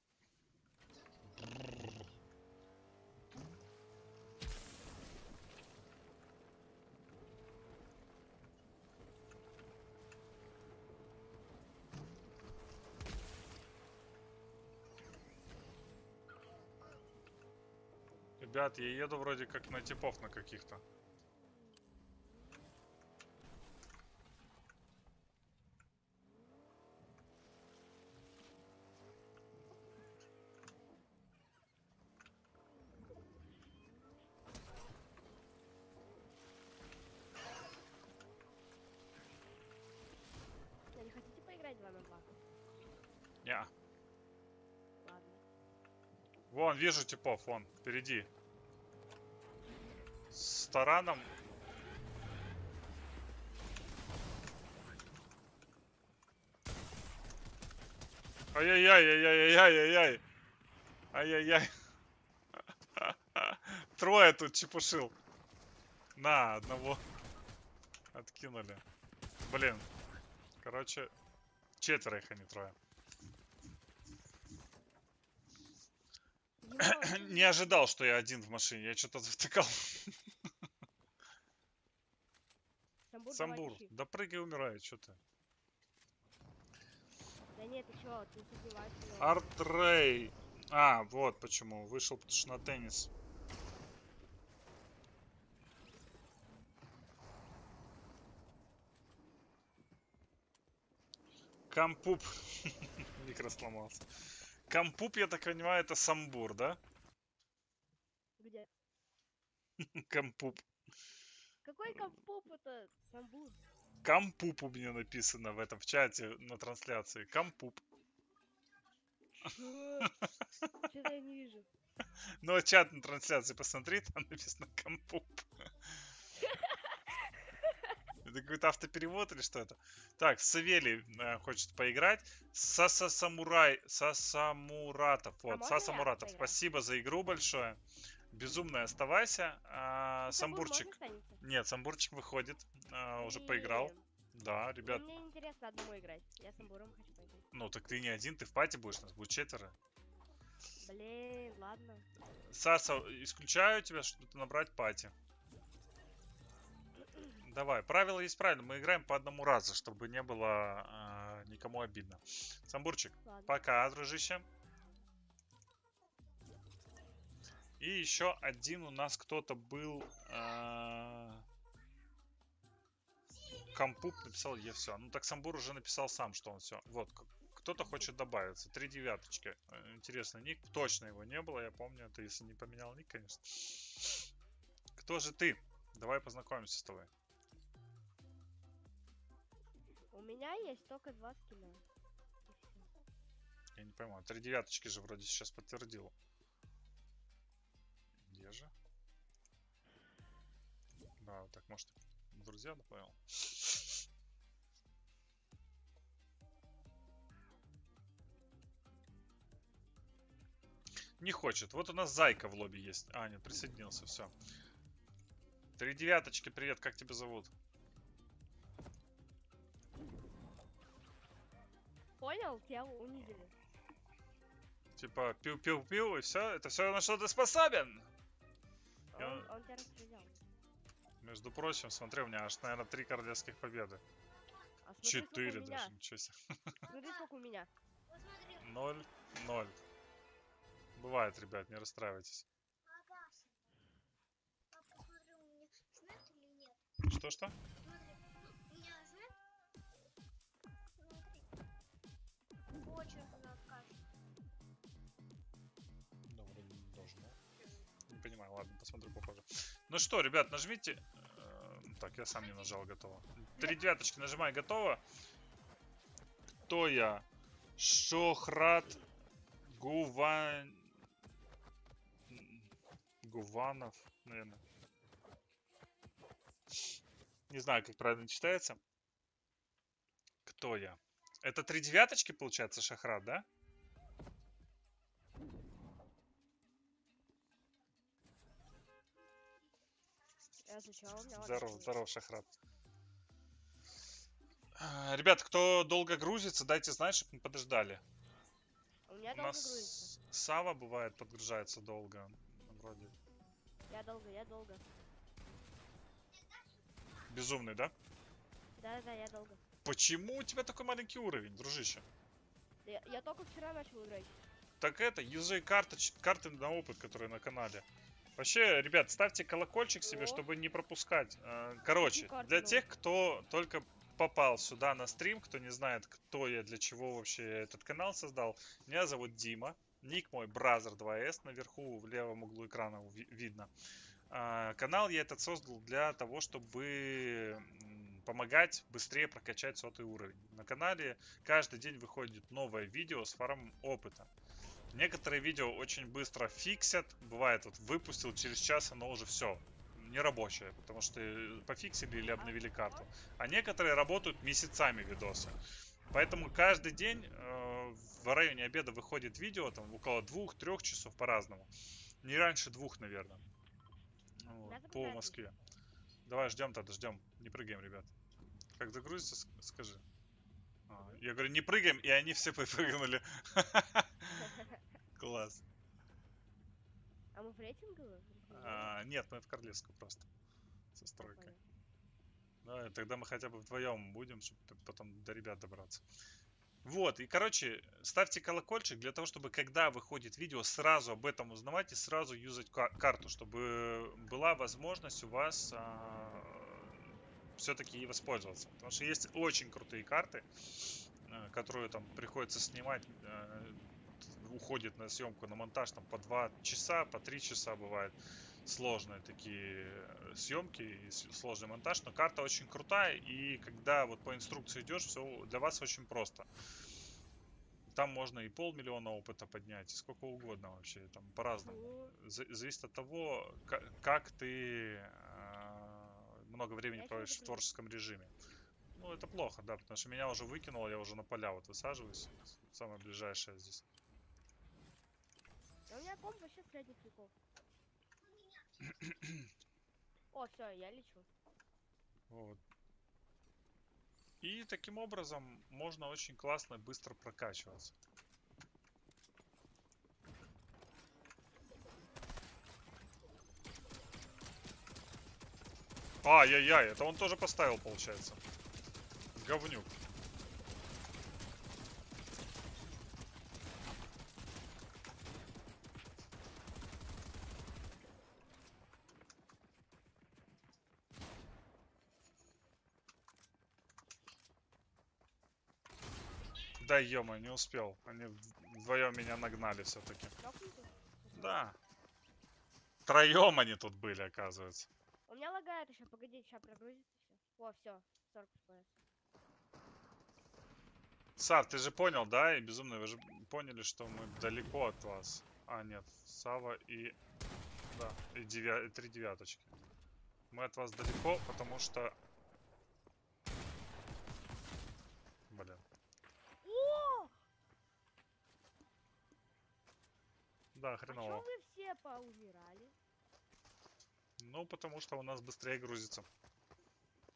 Ребят, я еду вроде как на типов на каких-то. Не хотите поиграть 2 на 2? Неа. Ладно. Вон, вижу типов, вон, впереди. Тараном. Ай-яй-яй-яй-яй-яй-яй. Ай-яй-яй. Трое тут чепушил. На, одного. Откинули. Блин. Короче, четверо их, а не трое. Не ожидал, что я один в машине. Я что-то завтыкал. Самбур, давай Самбур, ищи. да прыгай, умирай, что ты. Да нет, ты чё, ты сомневаешься? Артрей. А, вот почему. Вышел, потому что на теннис. Кампуп. Микро сломался. Кампуп, я так понимаю, это самбур, да? Где? Кампуп. Какой компоп это? Самбур. Кампуп у меня написано в этом в чате на трансляции. Кампуп. Чё? Чё-то я не вижу. Ну, а чат на трансляции посмотри, там написано Кампуп. Это какой-то автоперевод или что это? Так, Савелий э, хочет поиграть. Саса Самурай, Сасамуратов. Вот, можно я Саса Муратов. Спасибо за игру большое. Безумный оставайся. А, Ну, Самбурчик. Нет, Самбурчик выходит. а, уже поиграл. Да, Ну, ребят. Мне интересно одному играть. Я самбуром хочу поиграть. Ну, так ты не один, ты в пати будешь, нас будет четверо. Блин, ладно. Давай, правило есть правильно. Мы играем по одному разу, чтобы не было а, никому обидно. Самбурчик, Ладно. пока, дружище. И еще один у нас кто-то был... а, Компуп написал я все. Ну так Самбур уже написал сам, что он все. Вот, кто-то хочет добавиться. Три девяточки. Э, Интересный ник. Точно его не было, я помню. Это если не поменял ник, конечно. Кто же ты? Давай познакомимся с тобой. У меня есть только два скина. Я не пойму. Три девяточки же вроде сейчас подтвердил. Где же? Да, так, может, друзья добавил. Не хочет. Вот у нас Зайка в лобби есть. А, нет, присоединился, все. Три девяточки, привет, как тебя зовут? Понял? Тебя унизили. Типа, пил-пил-пил, и все? Это все на что ты способен? Он, Я- он тебя расстрелял. Между прочим, смотри, у меня аж, наверное, три королевских победы. А смотри, у Четыре меня. даже, ничего себе. Смотри, сколько у меня. Ноль, ноль. Бывает, ребят, не расстраивайтесь. Что-что? Да, Не понимаю, ладно, посмотрю попозже. Ну что, ребят, нажмите... э, Так, я сам не нажал, готово. Три девяточки нажимай, готово. Кто я? Шохрат Гуван... Гуванов, наверное. Не знаю, как правильно читается. Кто я? Это три девяточки, получается, Шахрат, да? Я меня Здорово, здорово, Шахрат. А, Ребят, кто долго грузится, дайте знать, чтобы мы подождали. У меня У долго нас грузится. Сава бывает подгружается долго. Вроде. Я долго, я долго. Безумный, да? Да-да, я долго. Почему у тебя такой маленький уровень, дружище? Да Я, я только вчера начал играть. Так это, юзай карточ, карты на опыт, которые на канале. Вообще, ребят, ставьте колокольчик себе, чтобы не пропускать. Э, Короче, для тех, кто только попал сюда на стрим, кто не знает, кто я, для чего вообще этот канал создал, меня зовут Дима. Ник мой Brother 2S, наверху в левом углу экрана ви- видно. А, Канал я этот создал для того, чтобы помогать быстрее прокачать сотый уровень. На канале каждый день выходит новое видео с фармом опыта. Некоторые видео очень быстро фиксят. Бывает, вот выпустил, через час оно уже все нерабочее, потому что э, пофиксили или обновили карту. А некоторые работают месяцами видосы. Поэтому каждый день э, в районе обеда выходит видео, там около двух-трех часов по-разному. Не раньше двух, наверное. Вот, по. Москве. Давай ждем тогда, ждем. Не прыгаем, ребят. Как загрузится, скажи. А, я говорю, не прыгаем, и они все попрыгнули. Класс. А мы в рейтинговую? А, нет, мы в Королевскую просто. Со стройкой. Да, и тогда мы хотя бы вдвоем будем, чтобы потом до ребят добраться. Вот, и короче, ставьте колокольчик для того, чтобы когда выходит видео, сразу об этом узнавать и сразу юзать ка- карту, чтобы была возможность у вас все-таки ей воспользоваться. Потому что есть очень крутые карты, э, которые там приходится снимать, э, уходит на съемку, на монтаж там по 2 часа, по 3 часа бывает сложные такие э, съемки и сложный монтаж, но карта очень крутая, и когда вот по инструкции идешь, все для вас очень просто. Там можно и полмиллиона опыта поднять, и сколько угодно вообще, там по-разному. За- Зависит от того, ка- как ты много времени проводишь в творческом режиме. Ну, это плохо, да, потому что меня уже выкинуло, я уже на поля вот высаживаюсь, самое ближайшее здесь. А у меня комп вообще средних веков. О, все, я лечу. Вот. И таким образом можно очень классно и быстро прокачиваться. Ай-яй-яй, это он тоже поставил, получается. Говнюк. Да ё не успел. Они вдвоем меня нагнали все-таки. Да. Троем они тут были, оказывается. У меня лагает еще, погоди, сейчас прогрузится все. О, все, 40 FPS. Сар, ты же понял, да? И безумно, вы же поняли, что мы далеко от вас. А, нет, Сава и... Да, и, девя... и три девяточки. Мы от вас далеко, потому что... Блин. О! Да, А хреново. чё вы все поумирали? Ну, потому что у нас быстрее грузится.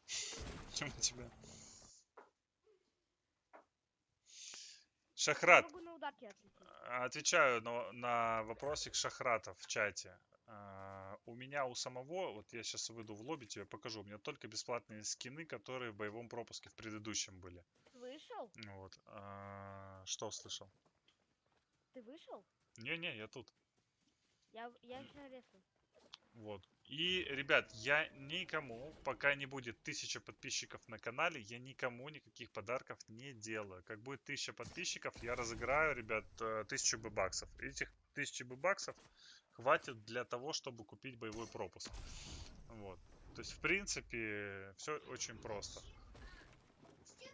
Чем у тебя. Шахрат, отлететь. отвечаю на, на вопросик Шахрата в чате. А, у меня у самого, вот я сейчас выйду в лобби, тебе покажу, у меня только бесплатные скины, которые в боевом пропуске в предыдущем были. Вышел? Вот. А, что слышал? Ты вышел? Не-не, я тут. Я, я еще резко. Вот. И, ребят, я никому, пока не будет тысяча подписчиков на канале, я никому никаких подарков не делаю. Как будет тысяча подписчиков, я разыграю, ребят, э, тысячу баксов. Этих тысячи баксов хватит для того, чтобы купить боевой пропуск. Вот. То есть, в принципе, все очень просто.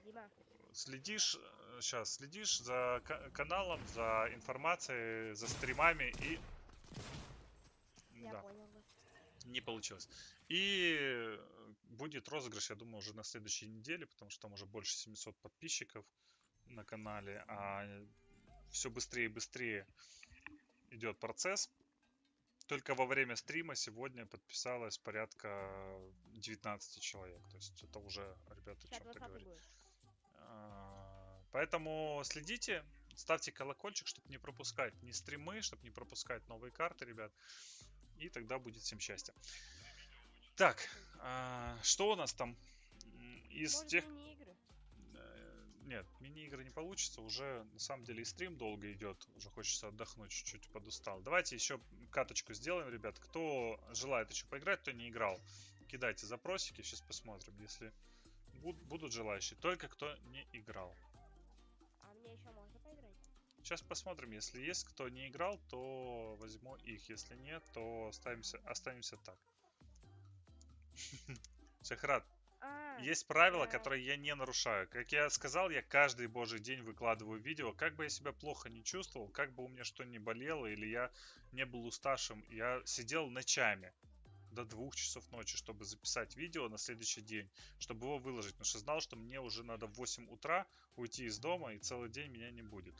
Дима, Следишь, сейчас, следишь за ка- каналом, за информацией, за стримами и... я Да. понял. Не получилось. И э, будет розыгрыш, я думаю, уже на следующей неделе, потому что там уже больше 700 подписчиков на канале, а все быстрее и быстрее идет процесс. Только во время стрима сегодня подписалось порядка 19 человек. То есть это уже, ребята, Сейчас чем-то 20 говорит. А, Поэтому следите, ставьте колокольчик, чтобы не пропускать ни стримы, чтобы не пропускать новые карты, ребят. И тогда будет всем счастье. Так, а, что у нас там из Может, тех... Э, Нет, мини-игры не получится. Уже на самом деле и стрим долго идет. Уже хочется отдохнуть, чуть-чуть подустал. Давайте еще каточку сделаем, ребят. Кто желает еще поиграть, кто не играл, кидайте запросики. Сейчас посмотрим, если буд- будут желающие. Только кто не играл. Сейчас посмотрим, если есть кто не играл, то возьму их. Если нет, то оставимся, останемся так. Шахрат, А, есть правила, которые я не нарушаю. Как я сказал, я каждый божий день выкладываю видео. Как бы я себя плохо не чувствовал, как бы у меня что ни болело, или я не был уставшим, я сидел ночами до двух часов ночи, чтобы записать видео на следующий день, чтобы его выложить, потому что знал, что мне уже надо в 8 утра уйти из дома, и целый день меня не будет.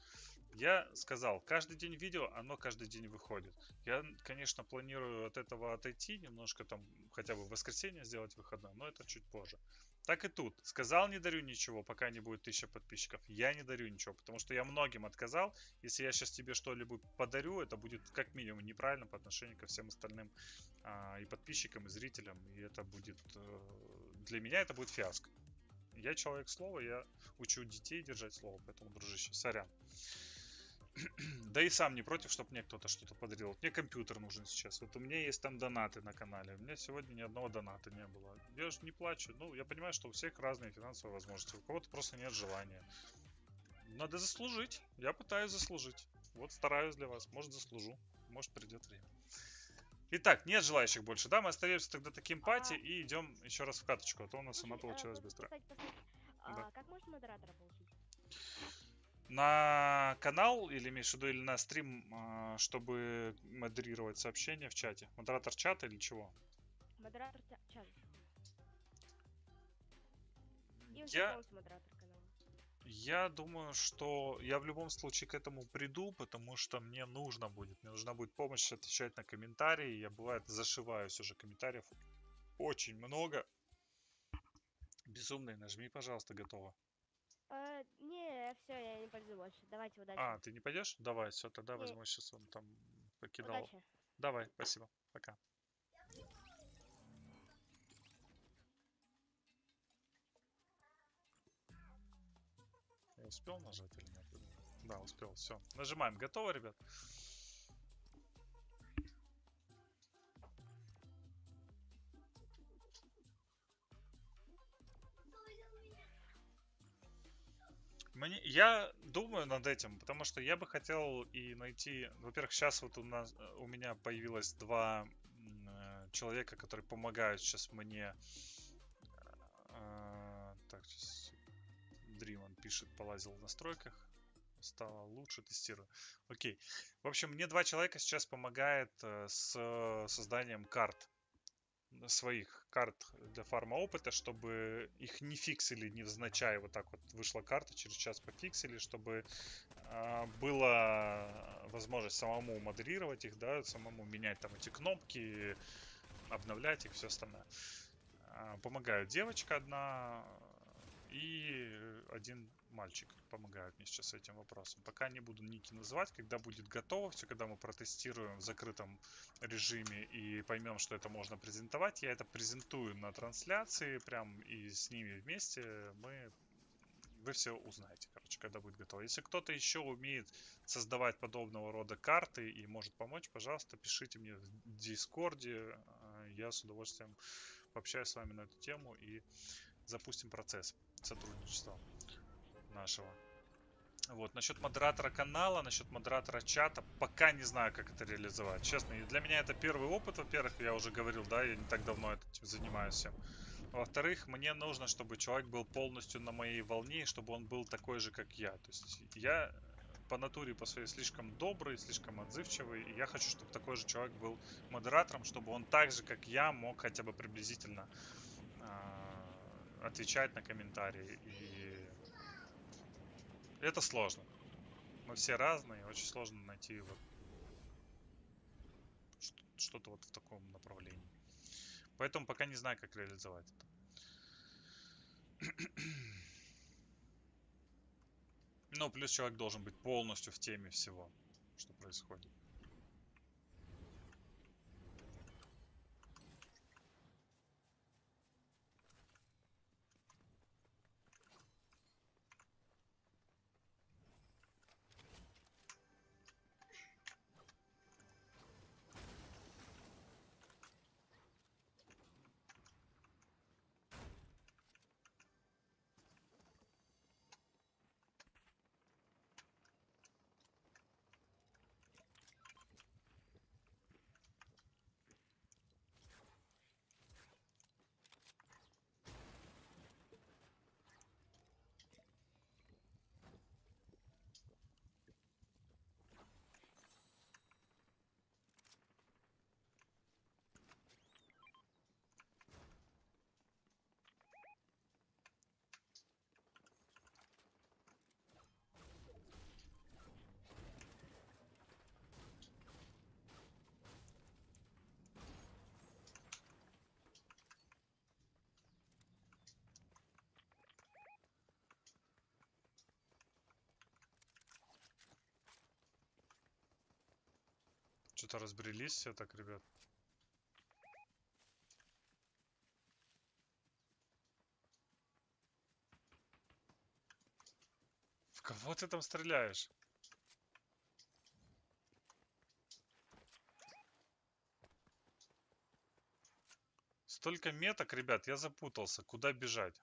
Я сказал, каждый день видео, оно каждый день выходит. Я, конечно, планирую от этого отойти, немножко там, хотя бы в воскресенье сделать выходной, но это чуть позже. Так и тут. Сказал, не дарю ничего, пока не будет тысяча подписчиков. Я не дарю ничего, потому что я многим отказал. Если я сейчас тебе что-либо подарю, это будет как минимум неправильно по отношению ко всем остальным а, и подписчикам, и зрителям. И это будет... э, для меня это будет фиаско. Я человек слова, я учу детей держать слово, поэтому, дружище, сорян. Да и сам не против, чтобы мне кто-то что-то подарил. Вот Мне компьютер нужен сейчас. Вот у меня есть там донаты на канале. У меня сегодня ни одного доната не было. Я же не плачу. Ну, я понимаю, что у всех разные финансовые возможности. У кого-то просто нет желания. Надо заслужить. Я пытаюсь заслужить. Вот стараюсь для вас. Может, заслужу. Может, придет время. Итак, нет желающих больше, да? Мы остаемся тогда таким пати и идем еще раз в каточку, а то у нас она Слушай, э, получилась быстро. кстати, кстати, Да. а, как можно модератора получить? На канал или имеешь в виду, или на стрим, а, чтобы модерировать сообщения в чате? Модератор чата или чего? Модератор ча- чата. Я, я думаю, что я в любом случае к этому приду, потому что мне нужно будет. Мне нужна будет помощь отвечать на комментарии. Я бывает зашиваюсь уже комментариев. Очень много. Безумный, нажми, пожалуйста, готово. Э, не, все, я не пойду больше. Давайте удачи. А, ты не пойдешь? Давай, все, тогда не. возьму сейчас он там покидал. Удачи. Давай, спасибо. Пока. Я успел нажать или нет? Да, успел. Все. Нажимаем. Готово, ребят? Мне, я думаю над этим, потому что я бы хотел и найти... Во-первых, сейчас вот у нас э, у меня появилось два э, человека, которые помогают сейчас мне. Э, так, сейчас Дриман пишет, полазил в настройках. Стало лучше, тестирую. Окей. В общем, мне два человека сейчас помогает э, с созданием карт своих карт для фарма опыта, чтобы их не фиксили невзначай. Вот так вот вышла карта, через час пофиксили, чтобы э, была возможность самому модерировать их, да, самому менять там эти кнопки, обновлять их, все остальное. Э, помогает девочка одна и один мальчик помогают мне сейчас с этим вопросом. Пока не буду ники называть, когда будет готово все, когда мы протестируем в закрытом режиме и поймем, что это можно презентовать, я это презентую на трансляции, прям и с ними вместе мы вы все узнаете, короче, когда будет готово. Если кто-то еще умеет создавать подобного рода карты и может помочь, пожалуйста, пишите мне в Дискорде. Я с удовольствием пообщаюсь с вами на эту тему и запустим процесс сотрудничества нашего. Вот, насчет модератора канала, насчет модератора чата, пока не знаю, как это реализовать. Честно, и для меня это первый опыт, во-первых, я уже говорил, да, я не так давно этим занимаюсь. Во-вторых, мне нужно, чтобы человек был полностью на моей волне, чтобы он был такой же, как я. То есть я по натуре, по своей слишком добрый, слишком отзывчивый, и я хочу, чтобы такой же человек был модератором, чтобы он так же, как я, мог хотя бы приблизительно э, отвечать на комментарии и это сложно. Мы все разные, очень сложно найти вот что-то вот в таком направлении. Поэтому пока не знаю, как реализовать это. Ну, плюс человек должен быть полностью в теме всего, что происходит. Что-то разбрелись все так, ребят. В кого ты там стреляешь? Столько меток, ребят, я запутался. Куда бежать?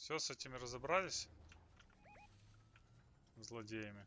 Все, с этими разобрались? Злодеями.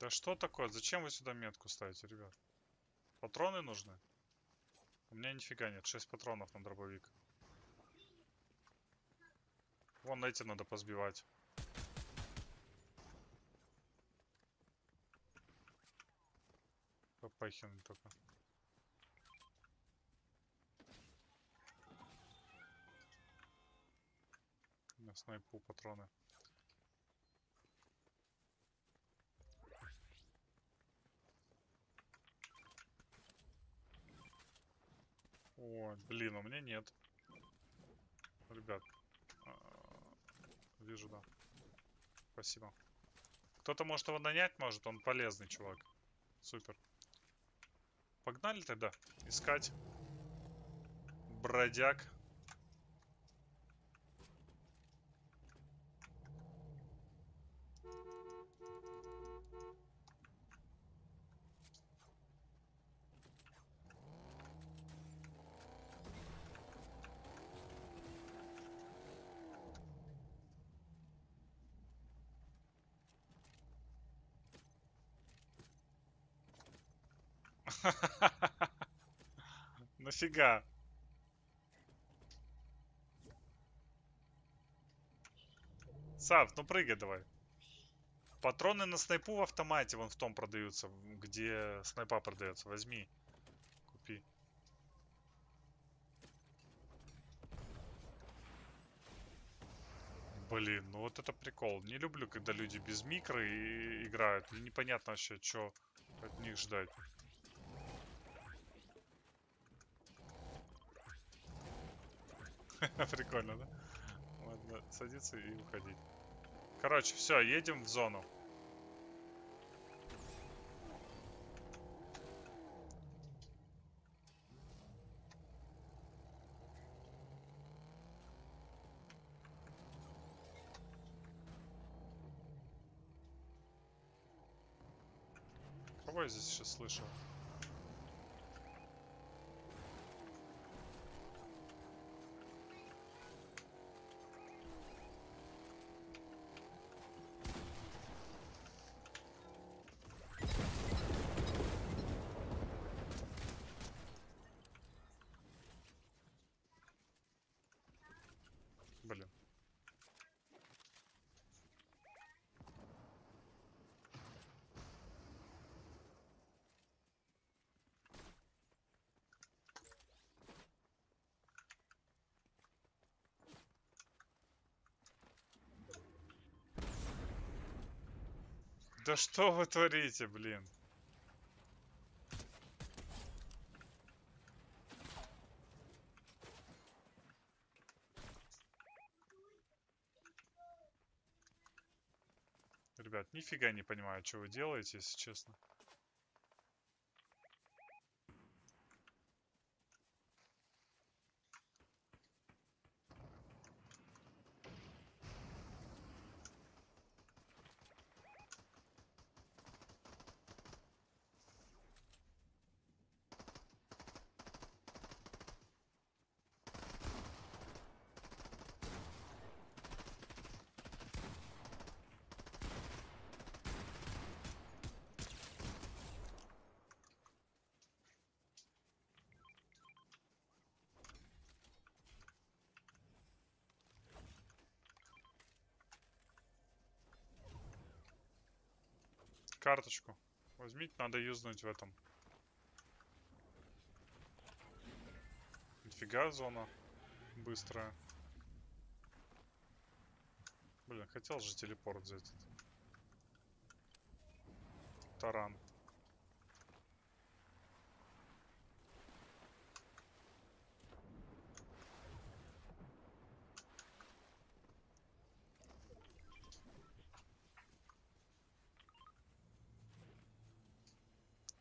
Да что такое? Зачем вы сюда метку ставите, ребят? Патроны нужны? У меня нифига нет. 6 патронов на дробовик. Вон эти надо позбивать. Попахин только. На снайпу патроны. О, блин, у меня нет. Ребят. а, Вижу, да. Спасибо. Кто-то может его нанять, может, он полезный чувак. Супер. Погнали тогда искать бродяг. Нафига? Сав, ну прыгай давай. Патроны на снайпу в автомате вон в том продаются, где снайпа продается. Возьми. Купи. Блин, ну вот это прикол. Не люблю, когда люди без микро и играют. Непонятно вообще, что от них ждать. Прикольно, да? Ладно, садиться и уходить. Короче, все, едем в зону. Кого я здесь сейчас слышу? Блин. Да что вы творите, блин? Ребят, нифига не понимаю, что вы делаете, если честно. Карточку. Возьмите, надо юзнуть в этом. Нифига зона быстрая. Блин, хотел же телепорт взять. Таран.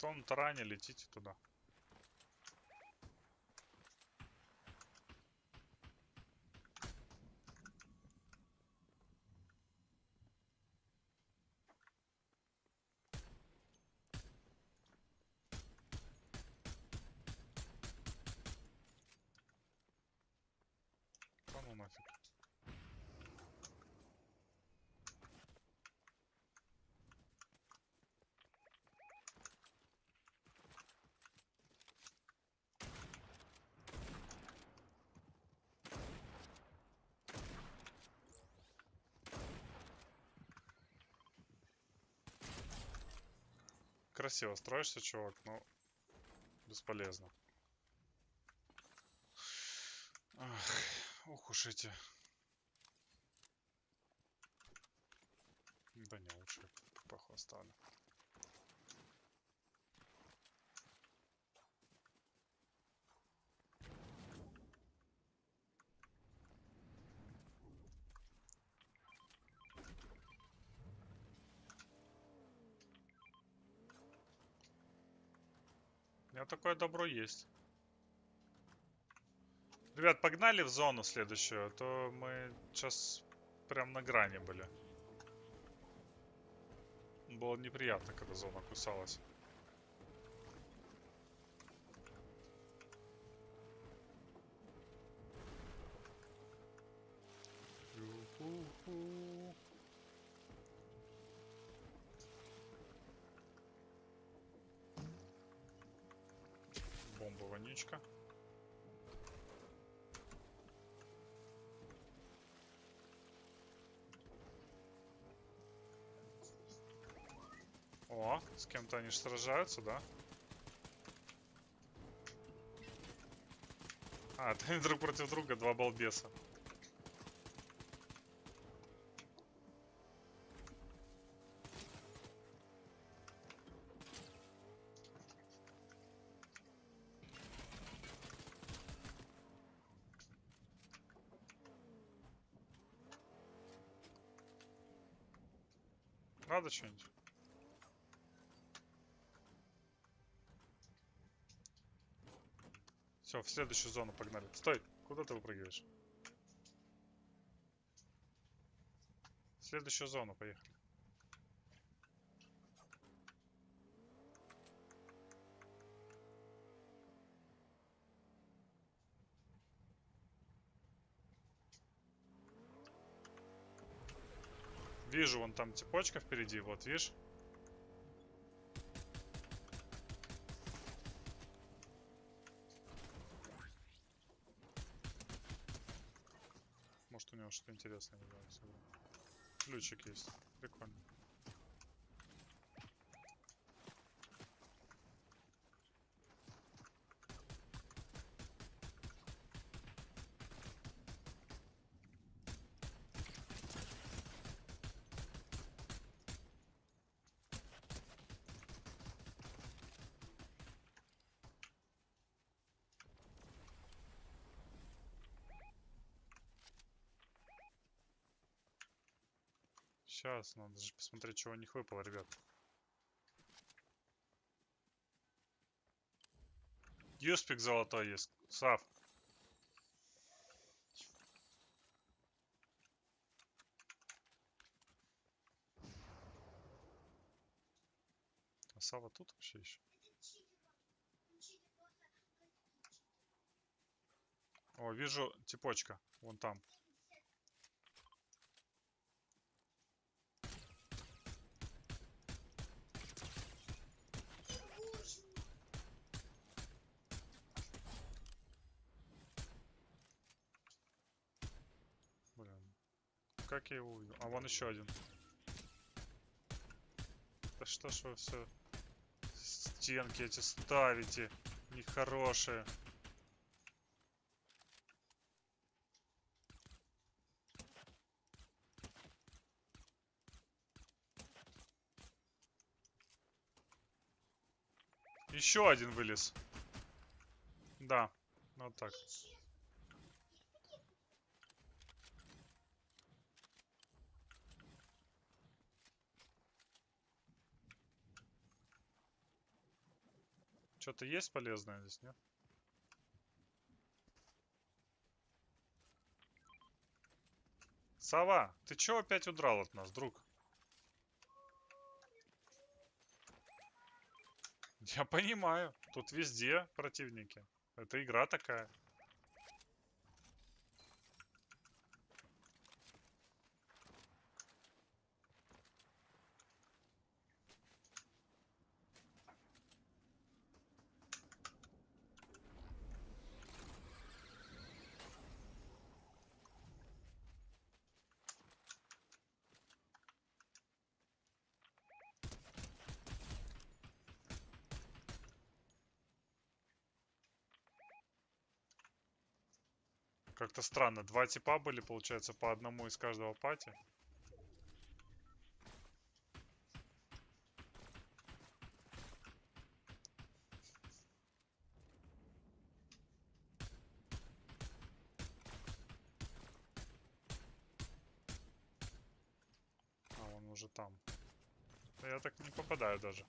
Том таране летите туда. Да ну нафиг. Красиво строишься, чувак, но бесполезно. Ах, ох уж эти. Да не, лучше оставлю. Такое добро есть. Ребят, погнали в зону следующую, а то мы сейчас прям на грани были. Было неприятно, когда зона кусалась. Ю-ху-ху. Вонючка. О, с кем-то они сражаются, да? А, это они друг против друга, два балбеса. Надо что-нибудь? Все, в следующую зону погнали. Стой! Куда ты выпрыгиваешь? В следующую зону поехали. Вижу, вон там цепочка впереди, вот, видишь? Может у него что-то интересное. Ключик есть. Прикольно. Сейчас, надо же посмотреть, что у них выпало, ребят. Юспик золотой есть. Сав. А Сава тут вообще еще? О, вижу типочка. Вон там. Как я его увидел? А вон еще один. Да что ж вы все стенки эти ставите нехорошие. Еще один вылез. Да, вот так. Что-то есть полезное здесь, нет? Сова, ты чё опять удрал от нас, друг? Я понимаю, тут везде противники. Это игра такая. Как-то странно. Два типа были, получается, по одному из каждого пати. А, он уже там. Я так не попадаю даже.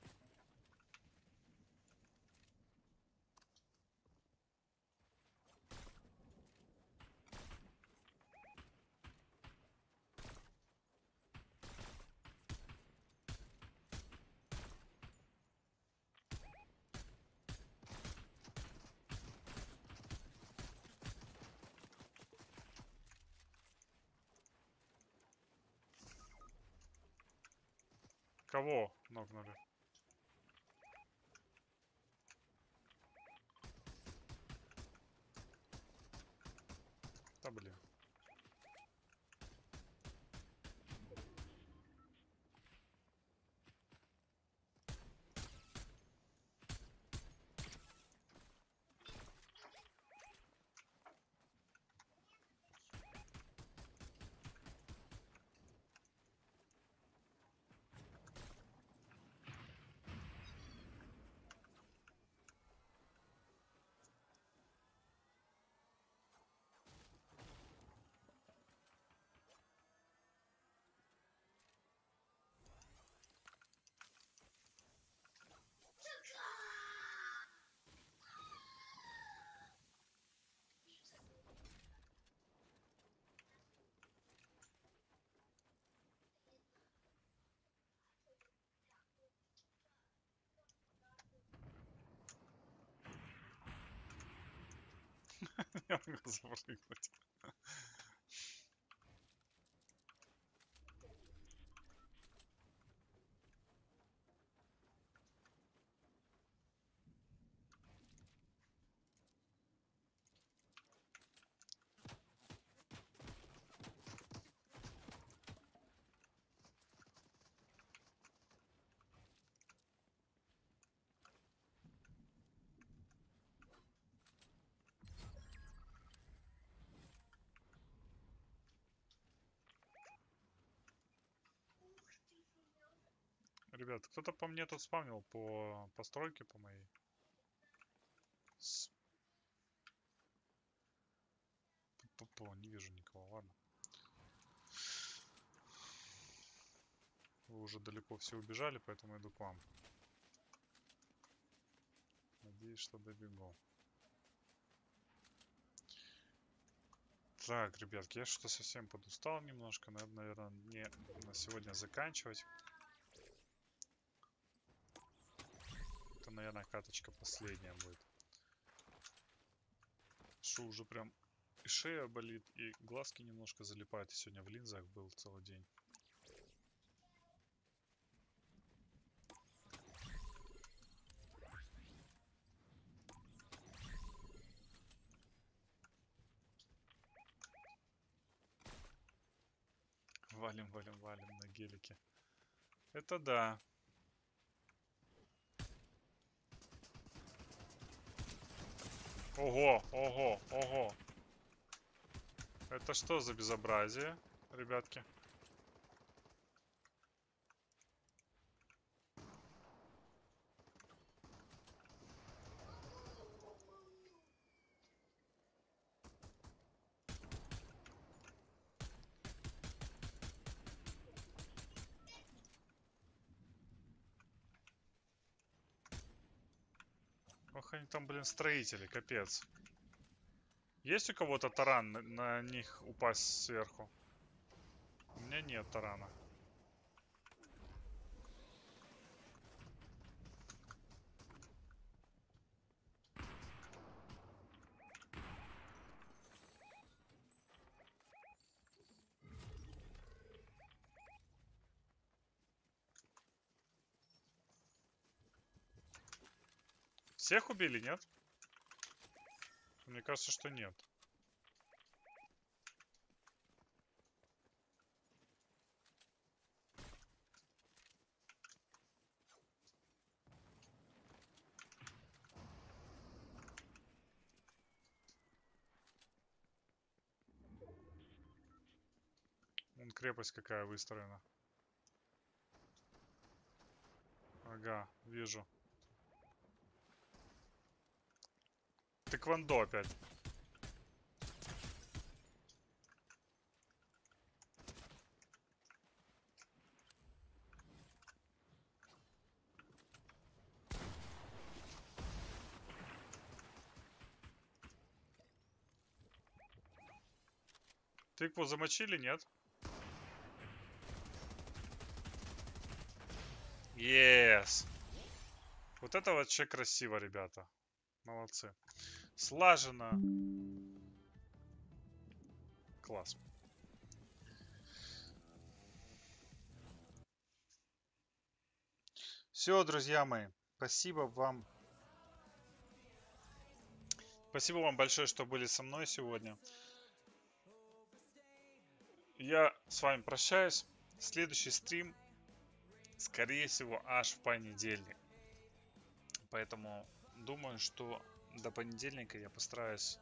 Кого нокнули? Ja, das war nicht gut. Ребят, кто-то по мне тут спавнил по постройке по моей. С- Не вижу никого, ладно. Вы уже далеко все убежали, поэтому иду к вам. Надеюсь, что добегу. Так, ребятки, я что-то совсем подустал немножко. Надо, наверное, не на сегодня заканчивать. Это, наверное, каточка последняя будет. Что уже прям и шея болит, и глазки немножко залипают. Сегодня в линзах был целый день. Валим, валим, валим на гелике. Это да. Ого, ого, ого. Это что за безобразие, ребятки? Блин, строители, капец. Есть у кого-то таран на, них упасть сверху? У меня нет тарана. Всех убили, нет? Мне кажется, что нет. Вон крепость какая выстроена. Ага, вижу. Тэквондо опять. Тыкву замочили, нет? Yes. Вот это вообще красиво, ребята. Молодцы. Слаженно. Класс. Все, друзья мои. Спасибо вам. Спасибо вам большое, что были со мной сегодня. Я с вами прощаюсь. Следующий стрим, скорее всего, аж в понедельник. Поэтому думаю, что до понедельника я постараюсь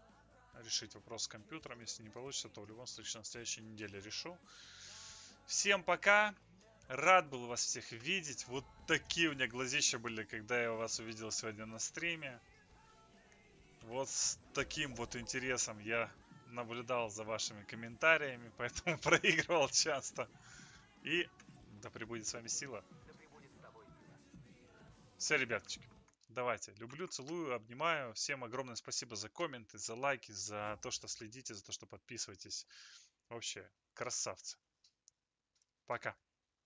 решить вопрос с компьютером. Если не получится, то в любом случае на следующей неделе решу. Всем пока. Рад был вас всех видеть. Вот такие у меня глазища были, когда я вас увидел сегодня на стриме. Вот с таким вот интересом я наблюдал за вашими комментариями, поэтому проигрывал часто. И да пребудет с вами сила. Все, ребяточки. Давайте. Люблю, целую, обнимаю. Всем огромное спасибо за комменты, за лайки, за то, что следите, за то, что подписываетесь. Вообще, красавцы. Пока.